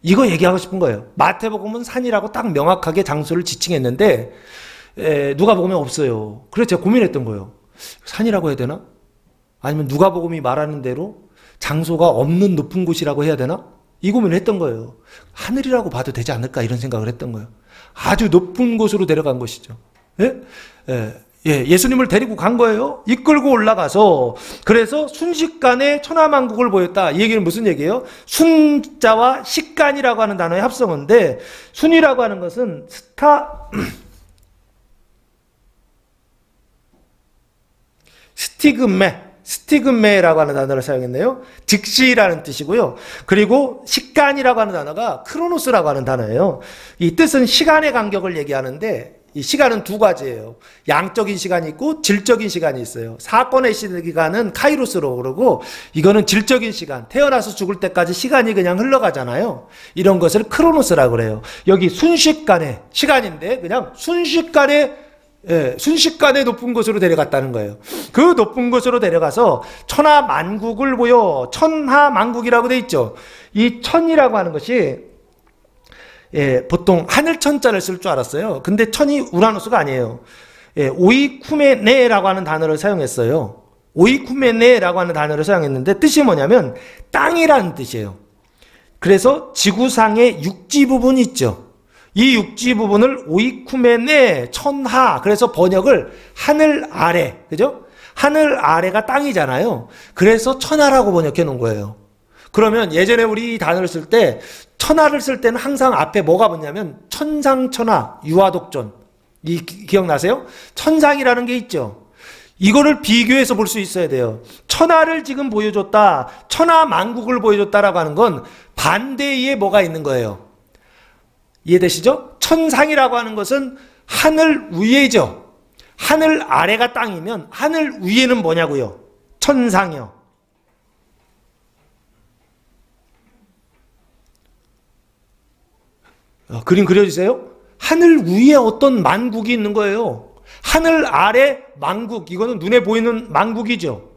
이거 얘기하고 싶은 거예요. 마태복음은 산이라고 딱 명확하게 장소를 지칭했는데, 에, 누가 보면 없어요. 그래서 제가 고민했던 거예요. 산이라고 해야 되나? 아니면 누가복음이 말하는 대로 장소가 없는 높은 곳이라고 해야 되나? 이 고민을 했던 거예요. 하늘이라고 봐도 되지 않을까 이런 생각을 했던 거예요. 아주 높은 곳으로 데려간 것이죠. 예? 예. 예, 예수님을 데리고 간 거예요. 이끌고 올라가서 그래서 순식간에 천하만국을 보였다. 이 얘기는 무슨 얘기예요? 순자와 식간이라고 하는 단어의 합성어인데 순이라고 하는 것은 스타 스티그메 스티그메라고 하는 단어를 사용했네요. 즉시라는 뜻이고요. 그리고 식간이라고 하는 단어가 크로노스라고 하는 단어예요. 이 뜻은 시간의 간격을 얘기하는데 이 시간은 두 가지예요. 양적인 시간이 있고 질적인 시간이 있어요. 사건의 시간은 카이로스로 그러고 이거는 질적인 시간. 태어나서 죽을 때까지 시간이 그냥 흘러가잖아요. 이런 것을 크로노스라고 그래요. 여기 순식간에 시간인데 그냥 순식간에 예, 순식간에 높은 곳으로 데려갔다는 거예요. 그 높은 곳으로 데려가서 천하 만국을 보여 천하 만국이라고 돼 있죠. 이 천이라고 하는 것이 예, 보통 하늘 천자를 쓸 줄 알았어요. 근데 천이 우라노스가 아니에요. 예, 오이쿠메네라고 하는 단어를 사용했어요. 오이쿠메네라고 하는 단어를 사용했는데 뜻이 뭐냐면 땅이라는 뜻이에요. 그래서 지구상의 육지 부분이 있죠. 이 육지 부분을 오이쿠멘의 천하 그래서 번역을 하늘 아래 그죠? 하늘 아래가 땅이잖아요. 그래서 천하라고 번역해 놓은 거예요. 그러면 예전에 우리 이 단어를 쓸 때 천하를 쓸 때는 항상 앞에 뭐가 붙냐면 천상천하 유아독존 이 기억나세요? 천상이라는 게 있죠. 이거를 비교해서 볼 수 있어야 돼요. 천하를 지금 보여줬다. 천하 만국을 보여줬다라고 하는 건 반대에 뭐가 있는 거예요. 이해되시죠? 천상이라고 하는 것은 하늘 위에죠. 하늘 아래가 땅이면 하늘 위에는 뭐냐고요? 천상이요. 어, 그림 그려주세요. 하늘 위에 어떤 만국이 있는 거예요. 하늘 아래 만국, 이거는 눈에 보이는 만국이죠.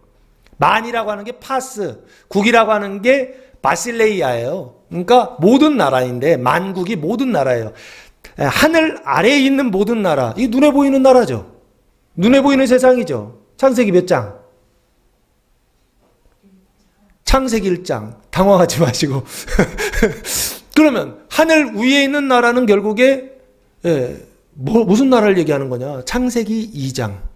만이라고 하는 게 파스, 국이라고 하는 게 바실레이아예요. 그러니까 모든 나라인데 만국이 모든 나라예요. 하늘 아래에 있는 모든 나라. 이 눈에 보이는 나라죠. 눈에 보이는 세상이죠. 창세기 몇 장? 창세기 1장. 당황하지 마시고. 그러면 하늘 위에 있는 나라는 결국에 예, 뭐, 무슨 나라를 얘기하는 거냐? 창세기 2장.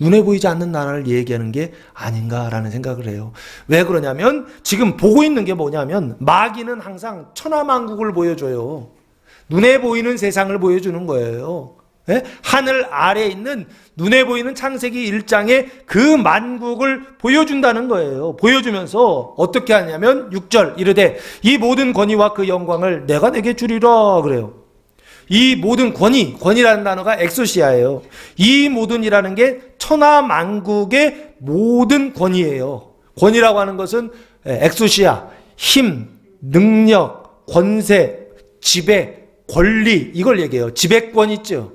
눈에 보이지 않는 나라를 얘기하는 게 아닌가라는 생각을 해요. 왜 그러냐면 지금 보고 있는 게 뭐냐면 마귀는 항상 천하만국을 보여줘요. 눈에 보이는 세상을 보여주는 거예요. 네? 하늘 아래에 있는 눈에 보이는 창세기 1장의 그 만국을 보여준다는 거예요. 보여주면서 어떻게 하냐면 6절 이르되 이 모든 권위와 그 영광을 내가 내게 주리라 그래요. 이 모든 권위, 권위라는 단어가 엑소시아예요. 이 모든이라는 게 천하 만국의 모든 권위예요. 권위라고 하는 것은 ἐξουσία, 힘, 능력, 권세, 지배, 권리 이걸 얘기해요. 지배권 있죠.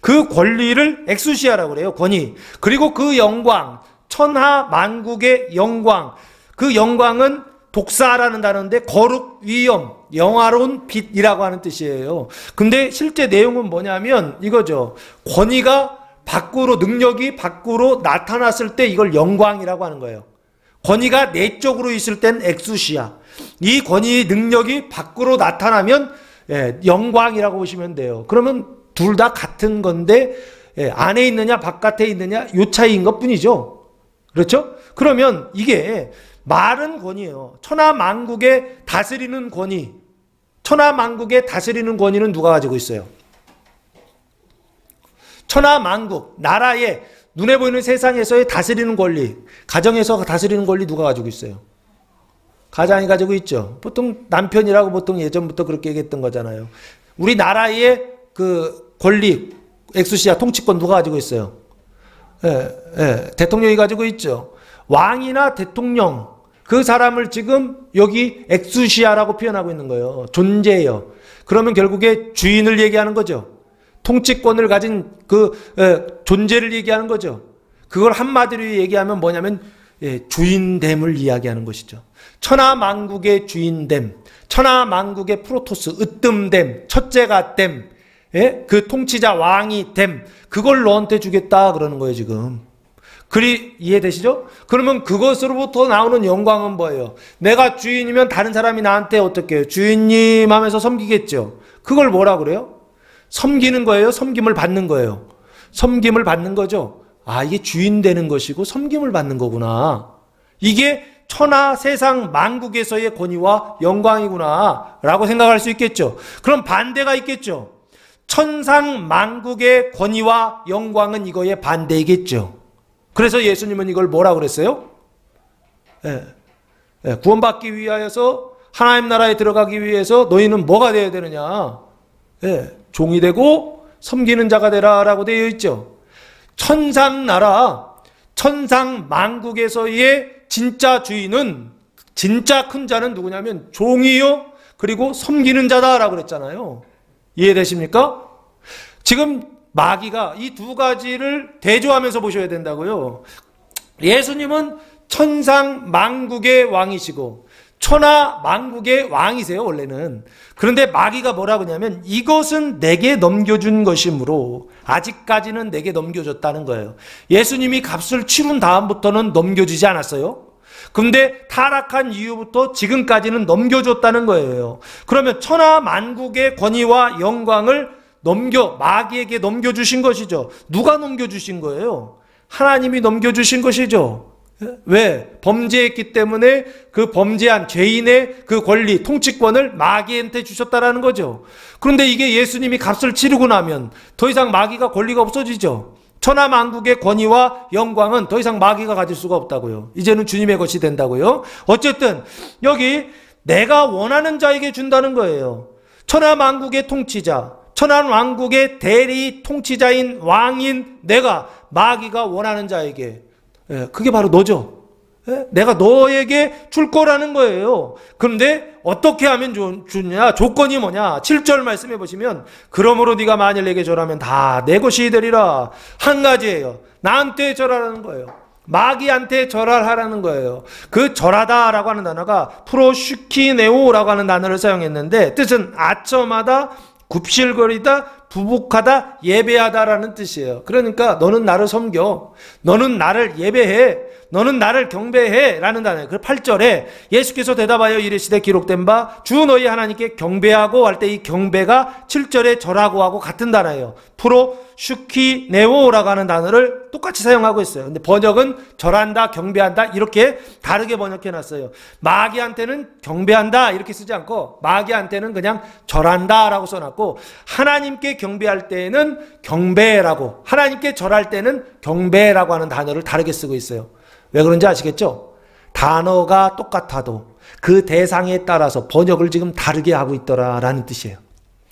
그 권리를 ἐξουσία라고 그래요. 권위. 그리고 그 영광, 천하 만국의 영광. 그 영광은 δόξα라는 단어인데 거룩, 위엄, 영화로운 빛이라고 하는 뜻이에요. 근데 실제 내용은 뭐냐면 이거죠. 권위가 밖으로 능력이 밖으로 나타났을 때 이걸 영광이라고 하는 거예요. 권위가 내적으로 있을 땐 엑수시아. 이 권위 능력이 밖으로 나타나면 예, 영광이라고 보시면 돼요. 그러면 둘 다 같은 건데 예, 안에 있느냐 바깥에 있느냐 요 차이인 것뿐이죠. 그렇죠? 그러면 이게 말은 권위예요. 천하 만국에 다스리는 권위. 천하 만국에 다스리는 권위는 누가 가지고 있어요? 천하 만국, 나라에 눈에 보이는 세상에서의 다스리는 권리, 가정에서 다스리는 권리 누가 가지고 있어요? 가장이 가지고 있죠. 보통 남편이라고 보통 예전부터 그렇게 얘기했던 거잖아요. 우리 나라의 그 권리, 엑수시아 통치권 누가 가지고 있어요? 예, 예, 대통령이 가지고 있죠. 왕이나 대통령, 그 사람을 지금 여기 엑수시아라고 표현하고 있는 거예요. 존재예요. 그러면 결국에 주인을 얘기하는 거죠. 통치권을 가진 그 에, 존재를 얘기하는 거죠. 그걸 한마디로 얘기하면 뭐냐면 예, 주인됨을 이야기하는 것이죠. 천하 만국의 주인됨, 천하 만국의 프로토스, 으뜸됨, 첫째가 됨, 예? 그 통치자 왕이 됨, 그걸 너한테 주겠다 그러는 거예요 지금. 그리 이해되시죠? 그러면 그것으로부터 나오는 영광은 뭐예요? 내가 주인이면 다른 사람이 나한테 어떻게 해요? 주인님 하면서 섬기겠죠. 그걸 뭐라 그래요? 섬기는 거예요? 섬김을 받는 거예요? 섬김을 받는 거죠. 아, 이게 주인 되는 것이고 섬김을 받는 거구나. 이게 천하 세상 만국에서의 권위와 영광이구나. 라고 생각할 수 있겠죠. 그럼 반대가 있겠죠. 천상 만국의 권위와 영광은 이거의 반대이겠죠. 그래서 예수님은 이걸 뭐라 그랬어요? 예, 예, 구원받기 위하여서 하나님 나라에 들어가기 위해서 너희는 뭐가 되어야 되느냐? 예, 종이 되고 섬기는 자가 되라라고 되어 있죠. 천상 나라, 천상 만국에서의 진짜 주인은 진짜 큰 자는 누구냐면 종이요 그리고 섬기는 자다라고 그랬잖아요. 이해되십니까? 지금 마귀가 이 두 가지를 대조하면서 보셔야 된다고요. 예수님은 천상 만국의 왕이시고 천하 만국의 왕이세요, 원래는. 그런데 마귀가 뭐라고 하냐면 이것은 내게 넘겨준 것이므로 아직까지는 내게 넘겨줬다는 거예요. 예수님이 값을 치른 다음부터는 넘겨주지 않았어요. 근데 타락한 이후부터 지금까지는 넘겨줬다는 거예요. 그러면 천하 만국의 권위와 영광을 넘겨 마귀에게 넘겨주신 것이죠. 누가 넘겨주신 거예요? 하나님이 넘겨주신 것이죠. 왜? 범죄했기 때문에 그 범죄한 죄인의 그 권리, 통치권을 마귀한테 주셨다라는 거죠. 그런데 이게 예수님이 값을 치르고 나면 더 이상 마귀가 권리가 없어지죠. 천하 만국의 권위와 영광은 더 이상 마귀가 가질 수가 없다고요. 이제는 주님의 것이 된다고요. 어쨌든 여기 내가 원하는 자에게 준다는 거예요. 천하 만국의 통치자, 천하 왕국의 대리 통치자인 왕인 내가 마귀가 원하는 자에게 예, 그게 바로 너죠. 예? 내가 너에게 줄 거라는 거예요. 그런데 어떻게 하면 주냐? 조건이 뭐냐? 7절 말씀해 보시면 그러므로 네가 만일 내게 절하면 다 내 것이 되리라. 한 가지예요. 나한테 절하라는 거예요. 마귀한테 절하라는 거예요. 그 절하다라고 하는 단어가 프로슈키네오라고 하는 단어를 사용했는데 뜻은 아첨하다, 굽실거리다, 부복하다, 예배하다라는 뜻이에요. 그러니까 너는 나를 섬겨. 너는 나를 예배해. 너는 나를 경배해. 라는 단어예요. 그 8절에 예수께서 대답하여 이르시되 기록된 바 주 너희 하나님께 경배하고 할 때 이 경배가 7절에 절하고 하고 같은 단어예요. 프로 슈키 네오라고 하는 단어를 똑같이 사용하고 있어요. 근데 번역은 절한다, 경배한다 이렇게 다르게 번역해 놨어요. 마귀한테는 경배한다 이렇게 쓰지 않고 마귀한테는 그냥 절한다라고 써 놨고 하나님께 경배할 때에는 경배라고 하나님께 절할 때는 경배라고 하는 단어를 다르게 쓰고 있어요. 왜 그런지 아시겠죠? 단어가 똑같아도 그 대상에 따라서 번역을 지금 다르게 하고 있더라라는 뜻이에요.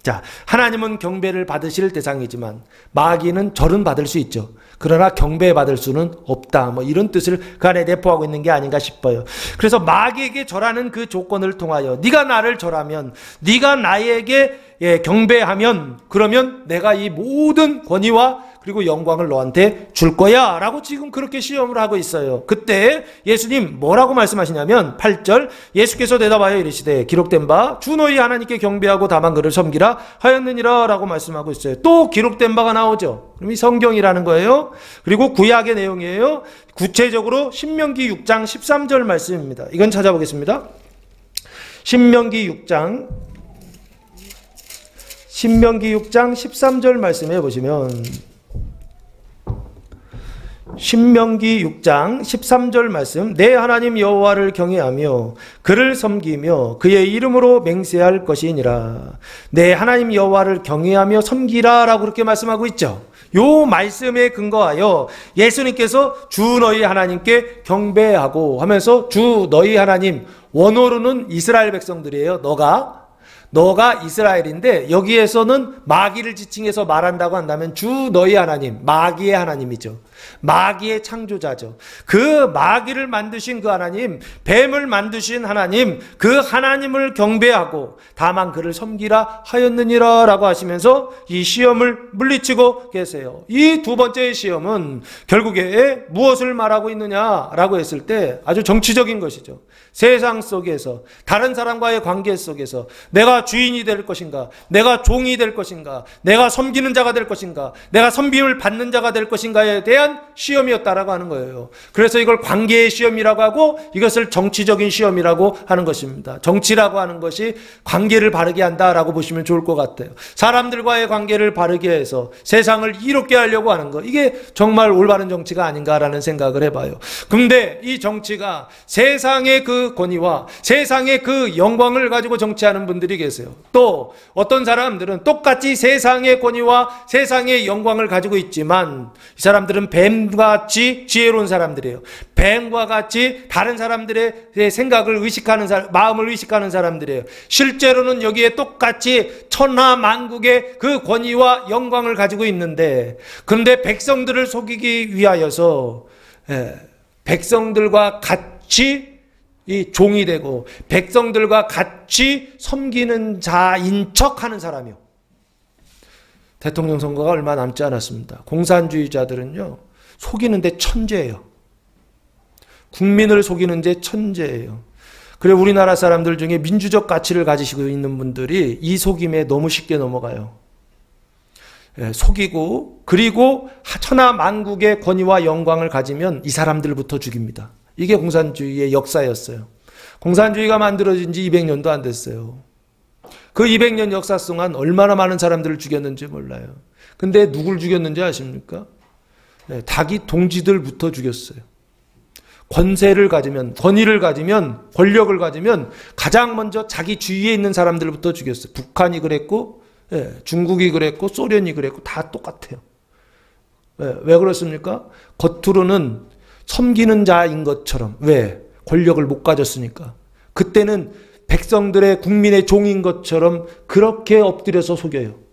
자, 하나님은 경배를 받으실 대상이지만 마귀는 절은 받을 수 있죠. 그러나 경배 받을 수는 없다. 뭐 이런 뜻을 그 안에 내포하고 있는 게 아닌가 싶어요. 그래서 마귀에게 절하는 그 조건을 통하여 네가 나를 절하면 네가 나에게 예, 경배하면 그러면 내가 이 모든 권위와 그리고 영광을 너한테 줄 거야 라고 지금 그렇게 시험을 하고 있어요. 그때 예수님 뭐라고 말씀하시냐면 8절 예수께서 대답하여 이르시되 기록된 바 주 너희 하나님께 경배하고 다만 그를 섬기라 하였느니라 라고 말씀하고 있어요. 또 기록된 바가 나오죠. 그럼 이 성경이라는 거예요. 그리고 구약의 내용이에요. 구체적으로 신명기 6장 13절 말씀입니다. 이건 찾아보겠습니다. 신명기 6장 신명기 6장 13절 말씀해 보시면 신명기 6장 13절 말씀 내 하나님 여호와를 경외하며 그를 섬기며 그의 이름으로 맹세할 것이니라 내 하나님 여호와를 경외하며 섬기라라고 그렇게 말씀하고 있죠. 요 말씀에 근거하여 예수님께서 주 너희 하나님께 경배하고 하면서 주 너희 하나님 원어로는 이스라엘 백성들이에요. 너가 너가 이스라엘인데 여기에서는 마귀를 지칭해서 말한다고 한다면 주 너희 하나님, 마귀의 하나님이죠. 마귀의 창조자죠. 그 마귀를 만드신 그 하나님, 뱀을 만드신 하나님, 그 하나님을 경배하고 다만 그를 섬기라 하였느니라 라고 하시면서 이 시험을 물리치고 계세요. 이 두 번째 시험은 결국에 무엇을 말하고 있느냐라고 했을 때 아주 정치적인 것이죠. 세상 속에서 다른 사람과의 관계 속에서 내가 주인이 될 것인가, 내가 종이 될 것인가, 내가 섬기는 자가 될 것인가, 내가 섬김을 받는 자가 될 것인가에 대한 시험이었다라고 하는 거예요. 그래서 이걸 관계의 시험이라고 하고 이것을 정치적인 시험이라고 하는 것입니다. 정치라고 하는 것이 관계를 바르게 한다라고 보시면 좋을 것 같아요. 사람들과의 관계를 바르게 해서 세상을 이롭게 하려고 하는 거. 이게 정말 올바른 정치가 아닌가라는 생각을 해봐요. 근데 이 정치가 세상의 그 권위와 세상의 그 영광을 가지고 정치하는 분들이 계세요. 또 어떤 사람들은 똑같이 세상의 권위와 세상의 영광을 가지고 있지만 이 사람들은 뱀과 같이 지혜로운 사람들이에요. 뱀과 같이 다른 사람들의 생각을 의식하는 사람, 마음을 의식하는 사람들이에요. 실제로는 여기에 똑같이 천하 만국의 그 권위와 영광을 가지고 있는데, 근데 백성들을 속이기 위하여서 예, 백성들과 같이 이 종이 되고 백성들과 같이 섬기는 자인 척하는 사람이요. 대통령 선거가 얼마 남지 않았습니다. 공산주의자들은요 속이는데 천재예요. 국민을 속이는 데 천재예요. 그래 우리나라 사람들 중에 민주적 가치를 가지시고 있는 분들이 이 속임에 너무 쉽게 넘어가요. 예, 속이고 그리고 천하 만국의 권위와 영광을 가지면 이 사람들부터 죽입니다. 이게 공산주의의 역사였어요. 공산주의가 만들어진 지 200년도 안 됐어요. 그 200년 역사 동안 얼마나 많은 사람들을 죽였는지 몰라요. 근데 누굴 죽였는지 아십니까? 네, 닭이 동지들부터 죽였어요. 권세를 가지면, 권위를 가지면, 권력을 가지면 가장 먼저 자기 주위에 있는 사람들부터 죽였어요. 북한이 그랬고, 예, 중국이 그랬고, 소련이 그랬고, 다 똑같아요. 예, 왜 그렇습니까? 겉으로는 섬기는 자인 것처럼. 왜? 권력을 못 가졌으니까. 그때는 백성들의 국민의 종인 것처럼 그렇게 엎드려서 속여요.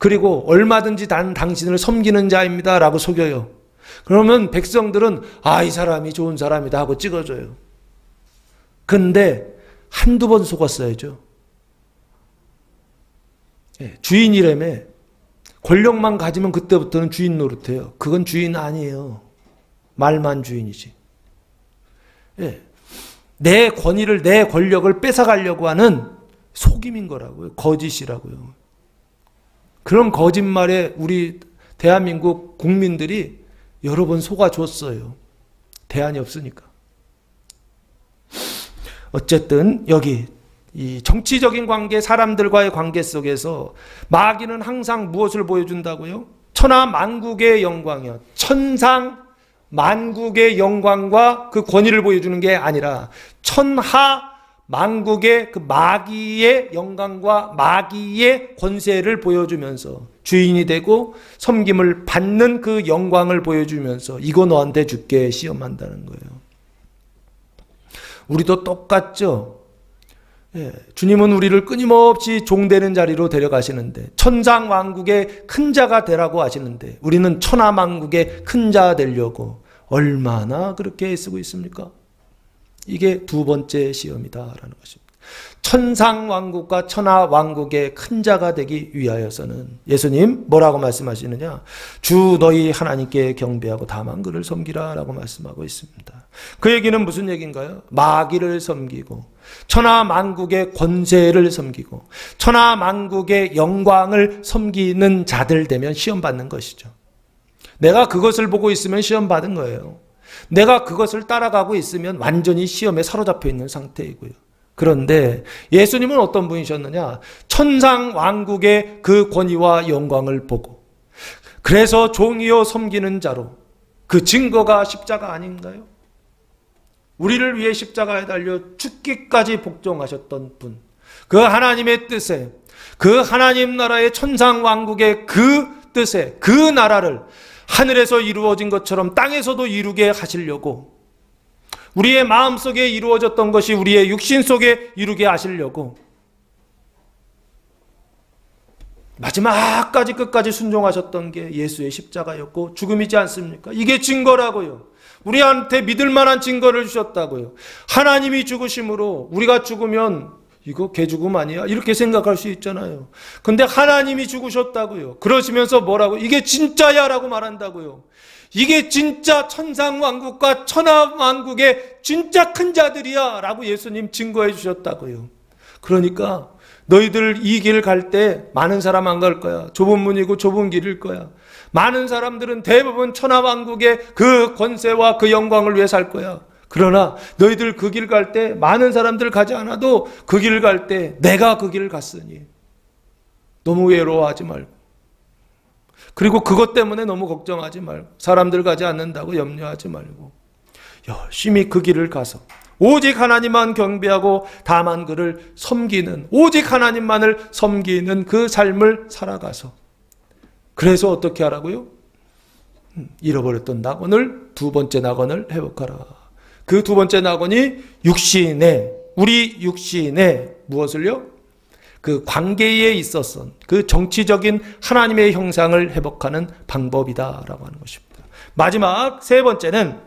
그리고 얼마든지 단 당신을 섬기는 자입니다. 라고 속여요. 그러면 백성들은 아, 이 사람이 좋은 사람이다 하고 찍어줘요. 근데 한두 번 속았어야죠. 예, 주인이라며 권력만 가지면 그때부터는 주인 노릇해요. 그건 주인 아니에요. 말만 주인이지. 예. 내 권위를, 내 권력을 뺏어가려고 하는 속임인 거라고요. 거짓이라고요. 그런 거짓말에 우리 대한민국 국민들이 여러 번 속아줬어요. 대안이 없으니까. 어쨌든 여기 이 정치적인 관계, 사람들과의 관계 속에서 마귀는 항상 무엇을 보여준다고요? 천하 만국의 영광이요. 천상 만국의 영광과 그 권위를 보여주는 게 아니라 천하 만국의 그 마귀의 영광과 마귀의 권세를 보여주면서 주인이 되고 섬김을 받는 그 영광을 보여주면서 이거 너한테 죽게 시험한다는 거예요. 우리도 똑같죠. 예, 주님은 우리를 끊임없이 종되는 자리로 데려가시는데 천상 왕국의 큰 자가 되라고 하시는데 우리는 천하 만국의 큰 자 되려고 얼마나 그렇게 애쓰고 있습니까? 이게 두 번째 시험이다라는 것입니다. 천상 왕국과 천하 왕국의 큰 자가 되기 위하여서는 예수님 뭐라고 말씀하시느냐? 주 너희 하나님께 경배하고 다만 그를 섬기라라고 말씀하고 있습니다. 그 얘기는 무슨 얘기인가요? 마귀를 섬기고 천하 만국의 권세를 섬기고 천하 만국의 영광을 섬기는 자들 되면 시험 받는 것이죠. 내가 그것을 보고 있으면 시험 받은 거예요. 내가 그것을 따라가고 있으면 완전히 시험에 사로잡혀 있는 상태이고요. 그런데 예수님은 어떤 분이셨느냐? 천상 왕국의 그 권위와 영광을 보고 그래서 종이요 섬기는 자로 그 증거가 십자가 아닌가요? 우리를 위해 십자가에 달려 죽기까지 복종하셨던 분. 그 하나님의 뜻에 그 하나님 나라의 천상 왕국의 그 뜻에 그 나라를 하늘에서 이루어진 것처럼 땅에서도 이루게 하시려고 우리의 마음 속에 이루어졌던 것이 우리의 육신 속에 이루게 하시려고 마지막까지 끝까지 순종하셨던 게 예수의 십자가였고 죽음이지 않습니까? 이게 증거라고요. 우리한테 믿을 만한 증거를 주셨다고요. 하나님이 죽으심으로 우리가 죽으면 이거 개 죽음 아니야? 이렇게 생각할 수 있잖아요. 근데 하나님이 죽으셨다고요. 그러시면서 뭐라고? 이게 진짜야 라고 말한다고요. 이게 진짜 천상왕국과 천하왕국의 진짜 큰 자들이야 라고 예수님 증거해 주셨다고요. 그러니까 너희들 이 길 갈 때 많은 사람 안 갈 거야. 좁은 문이고 좁은 길일 거야. 많은 사람들은 대부분 천하왕국의 그 권세와 그 영광을 위해 살 거야. 그러나 너희들 그 길 갈 때 많은 사람들 가지 않아도 그 길 갈 때 내가 그 길을 갔으니 너무 외로워하지 말고 그리고 그것 때문에 너무 걱정하지 말고 사람들 가지 않는다고 염려하지 말고 열심히 그 길을 가서 오직 하나님만 경배하고 다만 그를 섬기는 오직 하나님만을 섬기는 그 삶을 살아가서 그래서 어떻게 하라고요? 음, 잃어버렸던 낙원을 두 번째 낙원을 회복하라. 그 두 번째 낙원이 육신에 우리 육신에 무엇을요? 그 관계에 있었던 그 정치적인 하나님의 형상을 회복하는 방법이다라고 하는 것입니다. 마지막 세 번째는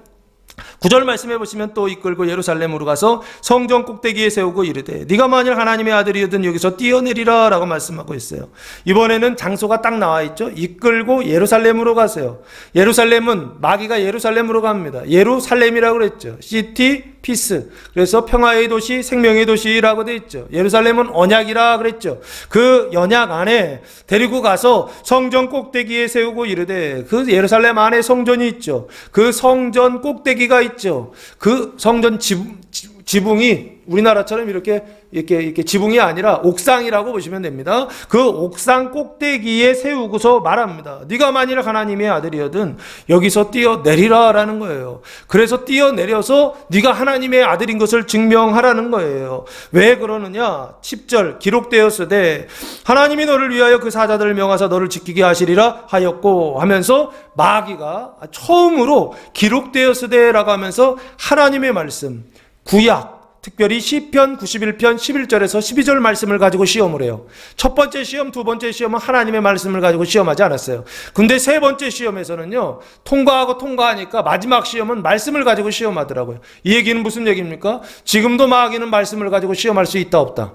구절 말씀해 보시면 또 이끌고 예루살렘으로 가서 성전 꼭대기에 세우고 이르되 네가 만일 하나님의 아들이거든 여기서 뛰어내리라라고 말씀하고 있어요. 이번에는 장소가 딱 나와 있죠. 이끌고 예루살렘으로 가세요. 예루살렘은 마귀가 예루살렘으로 갑니다. 예루살렘이라고 그랬죠. City peace. 그래서 평화의 도시, 생명의 도시라고 돼 있죠. 예루살렘은 언약이라 그랬죠. 그 언약 안에 데리고 가서 성전 꼭대기에 세우고 이르되 그 예루살렘 안에 성전이 있죠. 그 성전 꼭대기가 있 죠. 그 성전 지붕, 지붕이 우리나라처럼 이렇게 이렇게 이렇게 지붕이 아니라 옥상이라고 보시면 됩니다. 그 옥상 꼭대기에 세우고서 말합니다. 네가 만일 하나님의 아들이거든 여기서 뛰어내리라라는 거예요. 그래서 뛰어내려서 네가 하나님의 아들인 것을 증명하라는 거예요. 왜 그러느냐? 10절 기록되었으되 하나님이 너를 위하여 그 사자들을 명하사 너를 지키게 하시리라 하였고 하면서 마귀가 처음으로 기록되었으되라고 하면서 하나님의 말씀 구약 특별히 시편 91편 11절에서 12절 말씀을 가지고 시험을 해요. 첫 번째 시험, 두 번째 시험은 하나님의 말씀을 가지고 시험하지 않았어요. 근데 세 번째 시험에서는요. 통과하고 통과하니까 마지막 시험은 말씀을 가지고 시험하더라고요. 이 얘기는 무슨 얘기입니까? 지금도 마귀는 말씀을 가지고 시험할 수 있다 없다.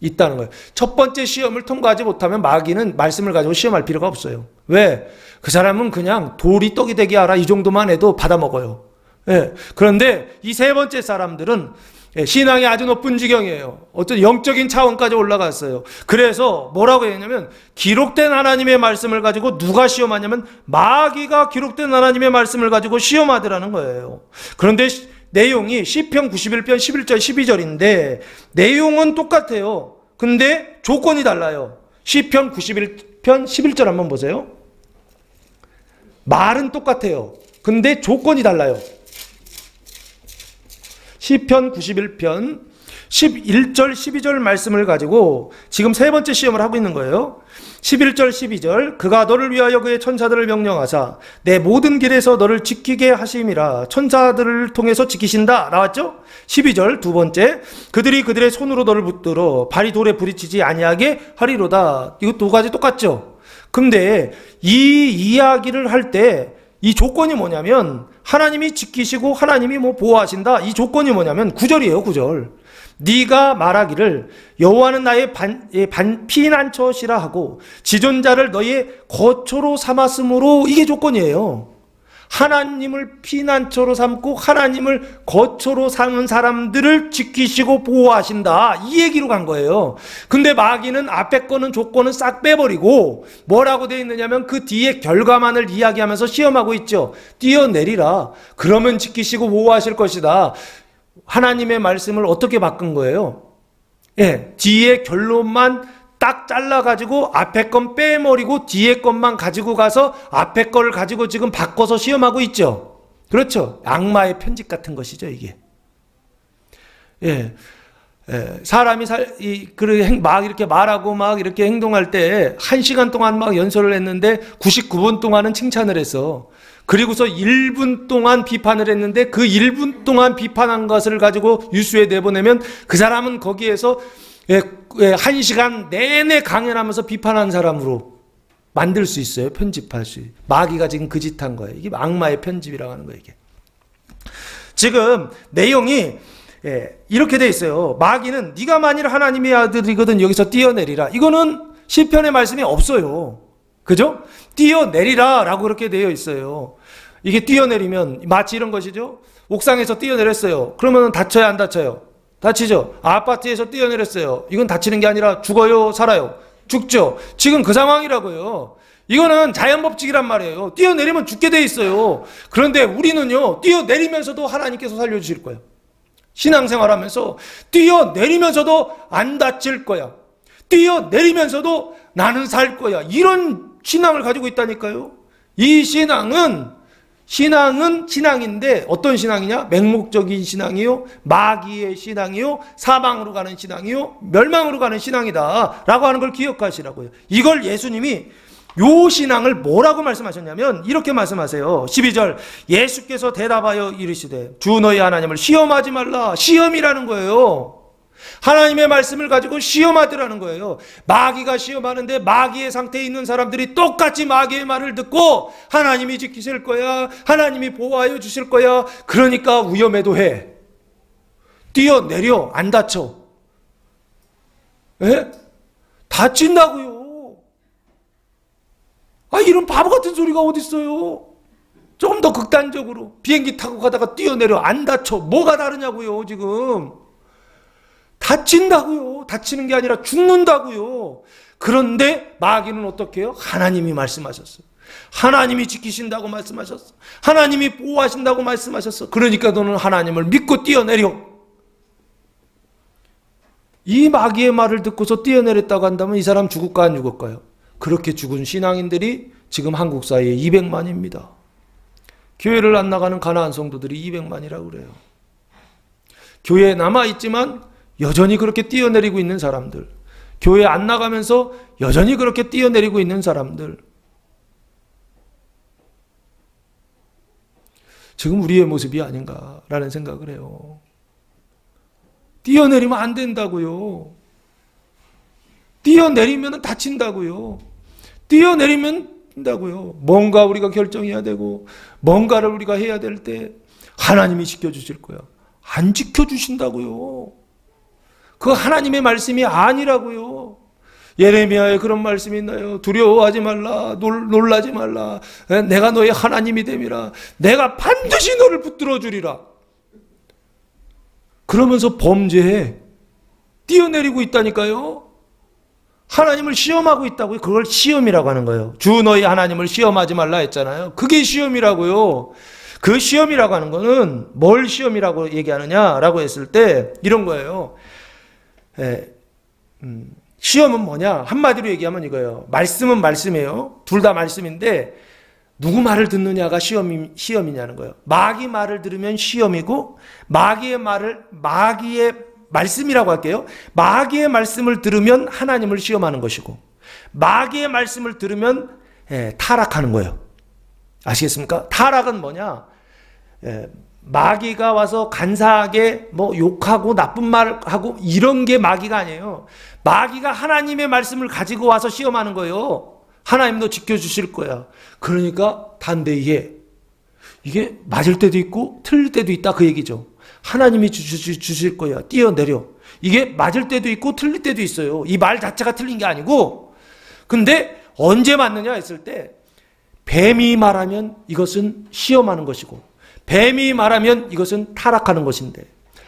있다는 거예요. 첫 번째 시험을 통과하지 못하면 마귀는 말씀을 가지고 시험할 필요가 없어요. 왜? 그 사람은 그냥 돌이 떡이 되게 하라 이 정도만 해도 받아먹어요. 예. 그런데 이 세 번째 사람들은 예, 신앙이 아주 높은 지경이에요. 어떤 영적인 차원까지 올라갔어요. 그래서 뭐라고 했냐면 기록된 하나님의 말씀을 가지고 누가 시험하냐면 마귀가 기록된 하나님의 말씀을 가지고 시험하더라는 거예요. 그런데 내용이 시편 91편 11절 12절인데 내용은 똑같아요. 근데 조건이 달라요. 시편 91편 11절 한번 보세요. 말은 똑같아요. 근데 조건이 달라요. 시편 91편 11절 12절 말씀을 가지고 지금 세 번째 시험을 하고 있는 거예요. 11절 12절 그가 너를 위하여 그의 천사들을 명령하사 내 모든 길에서 너를 지키게 하심이라 천사들을 통해서 지키신다 나왔죠? 12절 두 번째 그들이 그들의 손으로 너를 붙들어 발이 돌에 부딪히지 아니하게 하리로다 이거 두 가지 똑같죠? 근데 이 이야기를 할 때 이 조건이 뭐냐면 하나님이 지키시고 하나님이 뭐 보호하신다. 이 조건이 뭐냐면 구절이에요, 구절. 네가 말하기를 여호와는 나의 반, 예, 반 피난처시라 하고 지존자를 너의 거처로 삼았으므로 이게 조건이에요. 하나님을 피난처로 삼고 하나님을 거처로 삼은 사람들을 지키시고 보호하신다. 이 얘기로 간 거예요. 근데 마귀는 앞에 거는 조건은 싹 빼버리고 뭐라고 되어 있느냐면 그 뒤에 결과만을 이야기하면서 시험하고 있죠. 뛰어내리라. 그러면 지키시고 보호하실 것이다. 하나님의 말씀을 어떻게 바꾼 거예요? 예, 뒤에 결론만 딱 잘라가지고 앞에 건 빼버리고 뒤에 것만 가지고 가서 앞에 거를 가지고 지금 바꿔서 시험하고 있죠. 그렇죠. 악마의 편집 같은 것이죠, 이게. 예. 예, 사람이 살, 이, 그, 막 이렇게 말하고 막 이렇게 행동할 때, 한 시간 동안 막 연설을 했는데, 99분 동안은 칭찬을 했어. 그리고서 1분 동안 비판을 했는데, 그 1분 동안 비판한 것을 가지고 뉴스에 내보내면, 그 사람은 거기에서 한 시간 내내 강연하면서 비판한 사람으로 만들 수 있어요. 편집할 수. 마귀가 지금 그 짓 한 거예요. 이게 악마의 편집이라고 하는 거예요. 이게. 지금 내용이 예, 이렇게 돼 있어요. 마귀는 네가 만일 하나님의 아들이거든 여기서 뛰어내리라. 이거는 시편의 말씀이 없어요. 그죠? 뛰어내리라라고 그렇게 되어 있어요. 이게 뛰어내리면 마치 이런 것이죠. 옥상에서 뛰어내렸어요. 그러면 다쳐야 안 다쳐요? 다치죠. 아파트에서 뛰어내렸어요. 이건 다치는 게 아니라 죽어요, 살아요. 죽죠. 지금 그 상황이라고요. 이거는 자연 법칙이란 말이에요. 뛰어내리면 죽게 돼 있어요. 그런데 우리는요, 뛰어내리면서도 하나님께서 살려주실 거예요. 신앙생활 하면서 뛰어내리면서도 안 다칠 거야. 뛰어내리면서도 나는 살 거야. 이런 신앙을 가지고 있다니까요. 이 신앙은 신앙은 신앙인데 어떤 신앙이냐? 맹목적인 신앙이요, 마귀의 신앙이요, 사망으로 가는 신앙이요, 멸망으로 가는 신앙이다라고 하는 걸 기억하시라고요. 이걸 예수님이 요 신앙을 뭐라고 말씀하셨냐면 이렇게 말씀하세요. 12절 예수께서 대답하여 이르시되 주 너희 하나님을 시험하지 말라. 시험이라는 거예요. 하나님의 말씀을 가지고 시험하더라는 거예요. 마귀가 시험하는데 마귀의 상태에 있는 사람들이 똑같이 마귀의 말을 듣고 하나님이 지키실 거야. 하나님이 보호하여 주실 거야. 그러니까 위험해도 해. 뛰어내려. 안 다쳐. 에? 다친다고요. 아, 이런 바보 같은 소리가 어딨어요? 조금 더 극단적으로. 비행기 타고 가다가 뛰어내려. 안 다쳐. 뭐가 다르냐고요, 지금. 다친다고요. 다치는 게 아니라 죽는다고요. 그런데 마귀는 어떻게 해요? 하나님이 말씀하셨어요. 하나님이 지키신다고 말씀하셨어. 하나님이 보호하신다고 말씀하셨어. 그러니까 너는 하나님을 믿고 뛰어내려. 이 마귀의 말을 듣고서 뛰어내렸다고 한다면 이 사람 죽을까 안 죽을까요? 그렇게 죽은 신앙인들이 지금 한국 사회에 200만입니다. 교회를 안 나가는 가나안 성도들이 200만이라고 그래요. 교회에 남아 있지만 여전히 그렇게 뛰어내리고 있는 사람들. 교회 안 나가면서 여전히 그렇게 뛰어내리고 있는 사람들. 지금 우리의 모습이 아닌가라는 생각을 해요. 뛰어내리면 안 된다고요. 뛰어내리면 다친다고요. 뛰어내리면 된다고요. 뭔가 우리가 결정해야 되고, 뭔가를 우리가 해야 될 때, 하나님이 지켜주실 거야. 안 지켜주신다고요. 그 하나님의 말씀이 아니라고요. 예레미야에 그런 말씀이 있나요? 두려워하지 말라, 놀, 놀라지 말라. 내가 너의 하나님이 됨이라. 내가 반드시 너를 붙들어 주리라. 그러면서 범죄해. 뛰어내리고 있다니까요. 하나님을 시험하고 있다고요. 그걸 시험이라고 하는 거예요. 주 너희 하나님을 시험하지 말라 했잖아요. 그게 시험이라고요. 그 시험이라고 하는 거는 뭘 시험이라고 얘기하느냐라고 했을 때 이런 거예요. 예, 음, 시험은 뭐냐? 한마디로 얘기하면 이거예요. 말씀은 말씀이에요. 둘 다 말씀인데 누구 말을 듣느냐가 시험이, 시험이냐는 거예요. 마귀 말을 들으면 시험이고 마귀의 말을 마귀의 말씀이라고 할게요. 마귀의 말씀을 들으면 하나님을 시험하는 것이고 마귀의 말씀을 들으면 예, 타락하는 거예요. 아시겠습니까? 타락은 뭐냐? 예, 마귀가 와서 간사하게 뭐 욕하고 나쁜 말 하고 이런 게 마귀가 아니에요. 마귀가 하나님의 말씀을 가지고 와서 시험하는 거예요. 하나님도 지켜주실 거야. 그러니까 단대에 이게 맞을 때도 있고 틀릴 때도 있다 그 얘기죠. 하나님이 주실 거야. 뛰어내려. 이게 맞을 때도 있고 틀릴 때도 있어요. 이 말 자체가 틀린 게 아니고. 근데 언제 맞느냐 했을 때 뱀이 말하면 이것은 시험하는 것이고 뱀이 말하면 이것은 타락하는 것인데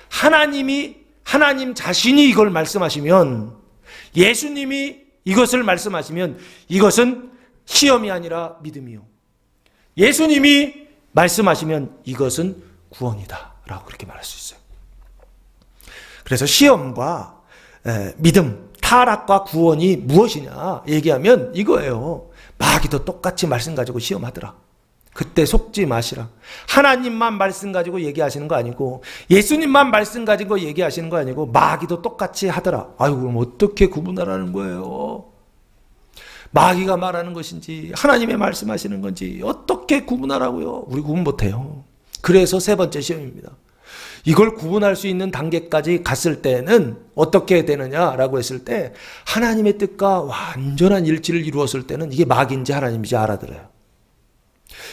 하나님이 하나님 자신이 이걸 말씀하시면 예수님이 이것을 말씀하시면 이것은 시험이 아니라 믿음이요. 예수님이 말씀하시면 이것은 구원이다. 라고 그렇게 말할 수 있어요. 그래서 시험과 믿음, 타락과 구원이 무엇이냐 얘기하면 이거예요. 마귀도 똑같이 말씀 가지고 시험하더라. 그때 속지 마시라. 하나님만 말씀 가지고 얘기하시는 거 아니고 예수님만 말씀 가지고 얘기하시는 거 아니고 마귀도 똑같이 하더라. 아유 그럼 어떻게 구분하라는 거예요? 마귀가 말하는 것인지 하나님의 말씀하시는 건지 어떻게 구분하라고요? 우리 구분 못해요. 그래서 세 번째 시험입니다. 이걸 구분할 수 있는 단계까지 갔을 때는 어떻게 되느냐라고 했을 때 하나님의 뜻과 완전한 일치를 이루었을 때는 이게 막인지 하나님인지 알아들어요.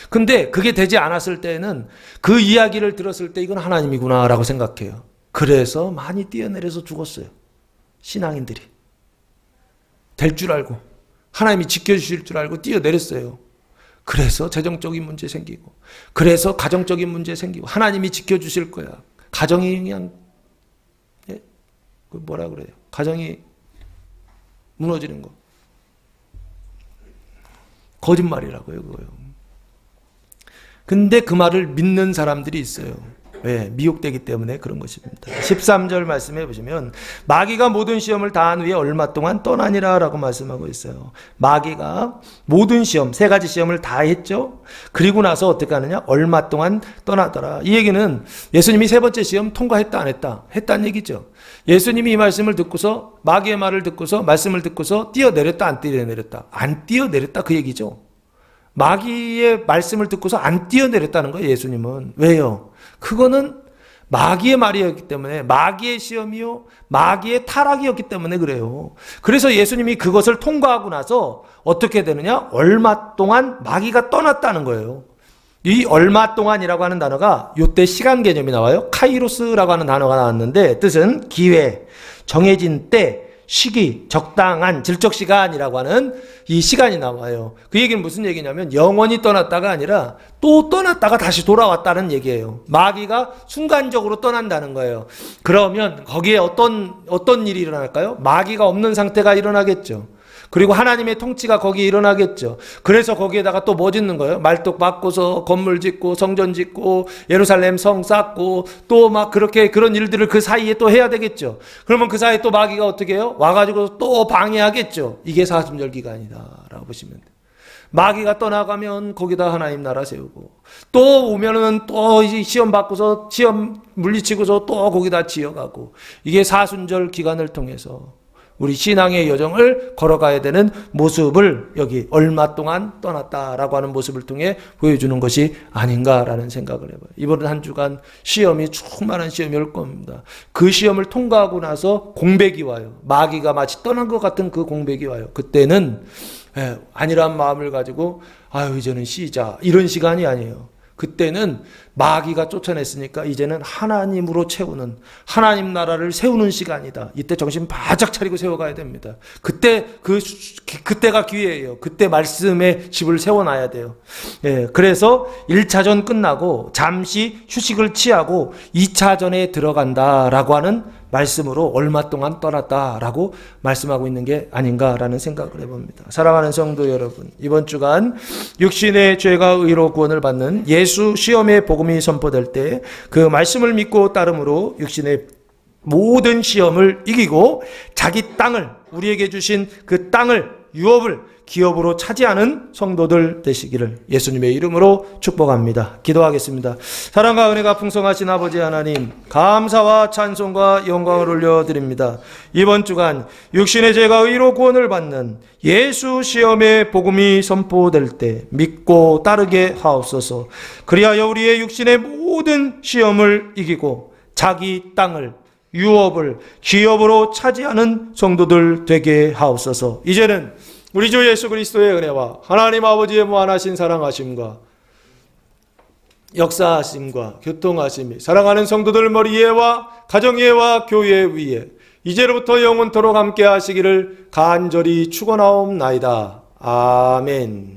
근데 그게 되지 않았을 때는 그 이야기를 들었을 때 이건 하나님이구나라고 생각해요. 그래서 많이 뛰어내려서 죽었어요. 신앙인들이. 될 줄 알고 하나님이 지켜주실 줄 알고 뛰어내렸어요. 그래서 재정적인 문제 생기고 그래서 가정적인 문제 생기고 하나님이 지켜주실 거야. 가정이 그냥 예? 그 뭐라 그래요? 가정이 무너지는 거. 거짓말이라고요, 그거요. 근데 그 말을 믿는 사람들이 있어요. 왜? 미혹되기 때문에 그런 것입니다. 13절 말씀해 보시면 마귀가 모든 시험을 다한 후에 얼마 동안 떠나니라 라고 말씀하고 있어요. 마귀가 모든 시험, 세 가지 시험을 다 했죠. 그리고 나서 어떻게 하느냐? 얼마 동안 떠나더라. 이 얘기는 예수님이 세 번째 시험 통과했다 안 했다? 했다는 얘기죠. 예수님이 이 말씀을 듣고서 마귀의 말을 듣고서 말씀을 듣고서 뛰어내렸다 안 뛰어내렸다? 안 뛰어내렸다 그 얘기죠. 마귀의 말씀을 듣고서 안 뛰어내렸다는 거예요, 예수님은. 왜요? 그거는 마귀의 말이었기 때문에 마귀의 시험이요 마귀의 타락이었기 때문에 그래요. 그래서 예수님이 그것을 통과하고 나서 어떻게 되느냐? 얼마 동안 마귀가 떠났다는 거예요. 이 얼마 동안이라고 하는 단어가 요때 시간 개념이 나와요. 카이로스라고 하는 단어가 나왔는데 뜻은 기회, 정해진 때, 시기, 적당한 질적 시간이라고 하는 이 시간이 나와요. 그 얘기는 무슨 얘기냐면 영원히 떠났다가 아니라 또 떠났다가 다시 돌아왔다는 얘기예요. 마귀가 순간적으로 떠난다는 거예요. 그러면 거기에 어떤 어떤 일이 일어날까요? 마귀가 없는 상태가 일어나겠죠. 그리고 하나님의 통치가 거기에 일어나겠죠. 그래서 거기에다가 또 뭐 짓는 거예요? 말뚝 바꾸서 건물 짓고 성전 짓고 예루살렘 성 쌓고 또 막 그렇게 그런 일들을 그 사이에 또 해야 되겠죠. 그러면 그 사이에 또 마귀가 어떻게 해요? 와가지고 또 방해하겠죠. 이게 사순절 기간이다라고 보시면 돼요. 마귀가 떠나가면 거기다 하나님 나라 세우고 또 오면은 또 시험 받고서 시험 물리치고서 또 거기다 지어가고 이게 사순절 기간을 통해서 우리 신앙의 여정을 걸어가야 되는 모습을 여기 얼마 동안 떠났다라고 하는 모습을 통해 보여주는 것이 아닌가라는 생각을 해봐요. 이번 한 주간 시험이 충만한 시험이 올 겁니다. 그 시험을 통과하고 나서 공백이 와요. 마귀가 마치 떠난 것 같은 그 공백이 와요. 그때는 예, 안일한 마음을 가지고 아유 이제는 쉬자 이런 시간이 아니에요. 그때는 마귀가 쫓아냈으니까 이제는 하나님으로 채우는 하나님 나라를 세우는 시간이다. 이때 정신 바짝 차리고 세워가야 됩니다. 그때 그 그때가 기회예요. 그때 말씀의 집을 세워놔야 돼요. 예, 그래서 1차전 끝나고 잠시 휴식을 취하고 2차전에 들어간다라고 하는 말씀으로 얼마 동안 떠났다라고 말씀하고 있는 게 아닌가라는 생각을 해봅니다. 사랑하는 성도 여러분, 이번 주간 육신의 죄가 의로 구원을 받는 예수 시험의 복음이 선포될 때 그 말씀을 믿고 따름으로 육신의 모든 시험을 이기고 자기 땅을 우리에게 주신 그 땅을 유업을 기업으로 차지하는 성도들 되시기를 예수님의 이름으로 축복합니다. 기도하겠습니다. 사랑과 은혜가 풍성하신 아버지 하나님, 감사와 찬송과 영광을 올려드립니다. 이번 주간 육신의 죄가 의로 구원을 받는 예수 시험의 복음이 선포될 때 믿고 따르게 하옵소서. 그리하여 우리의 육신의 모든 시험을 이기고 자기 땅을 유업을 기업으로 차지하는 성도들 되게 하옵소서. 이제는 우리 주 예수 그리스도의 은혜와 하나님 아버지의 무한하신 사랑하심과 역사하심과 교통하심이 사랑하는 성도들 머리에와 가정에와 교회 위에 이제로부터 영원토록 함께 하시기를 간절히 축원하옵나이다. 아멘.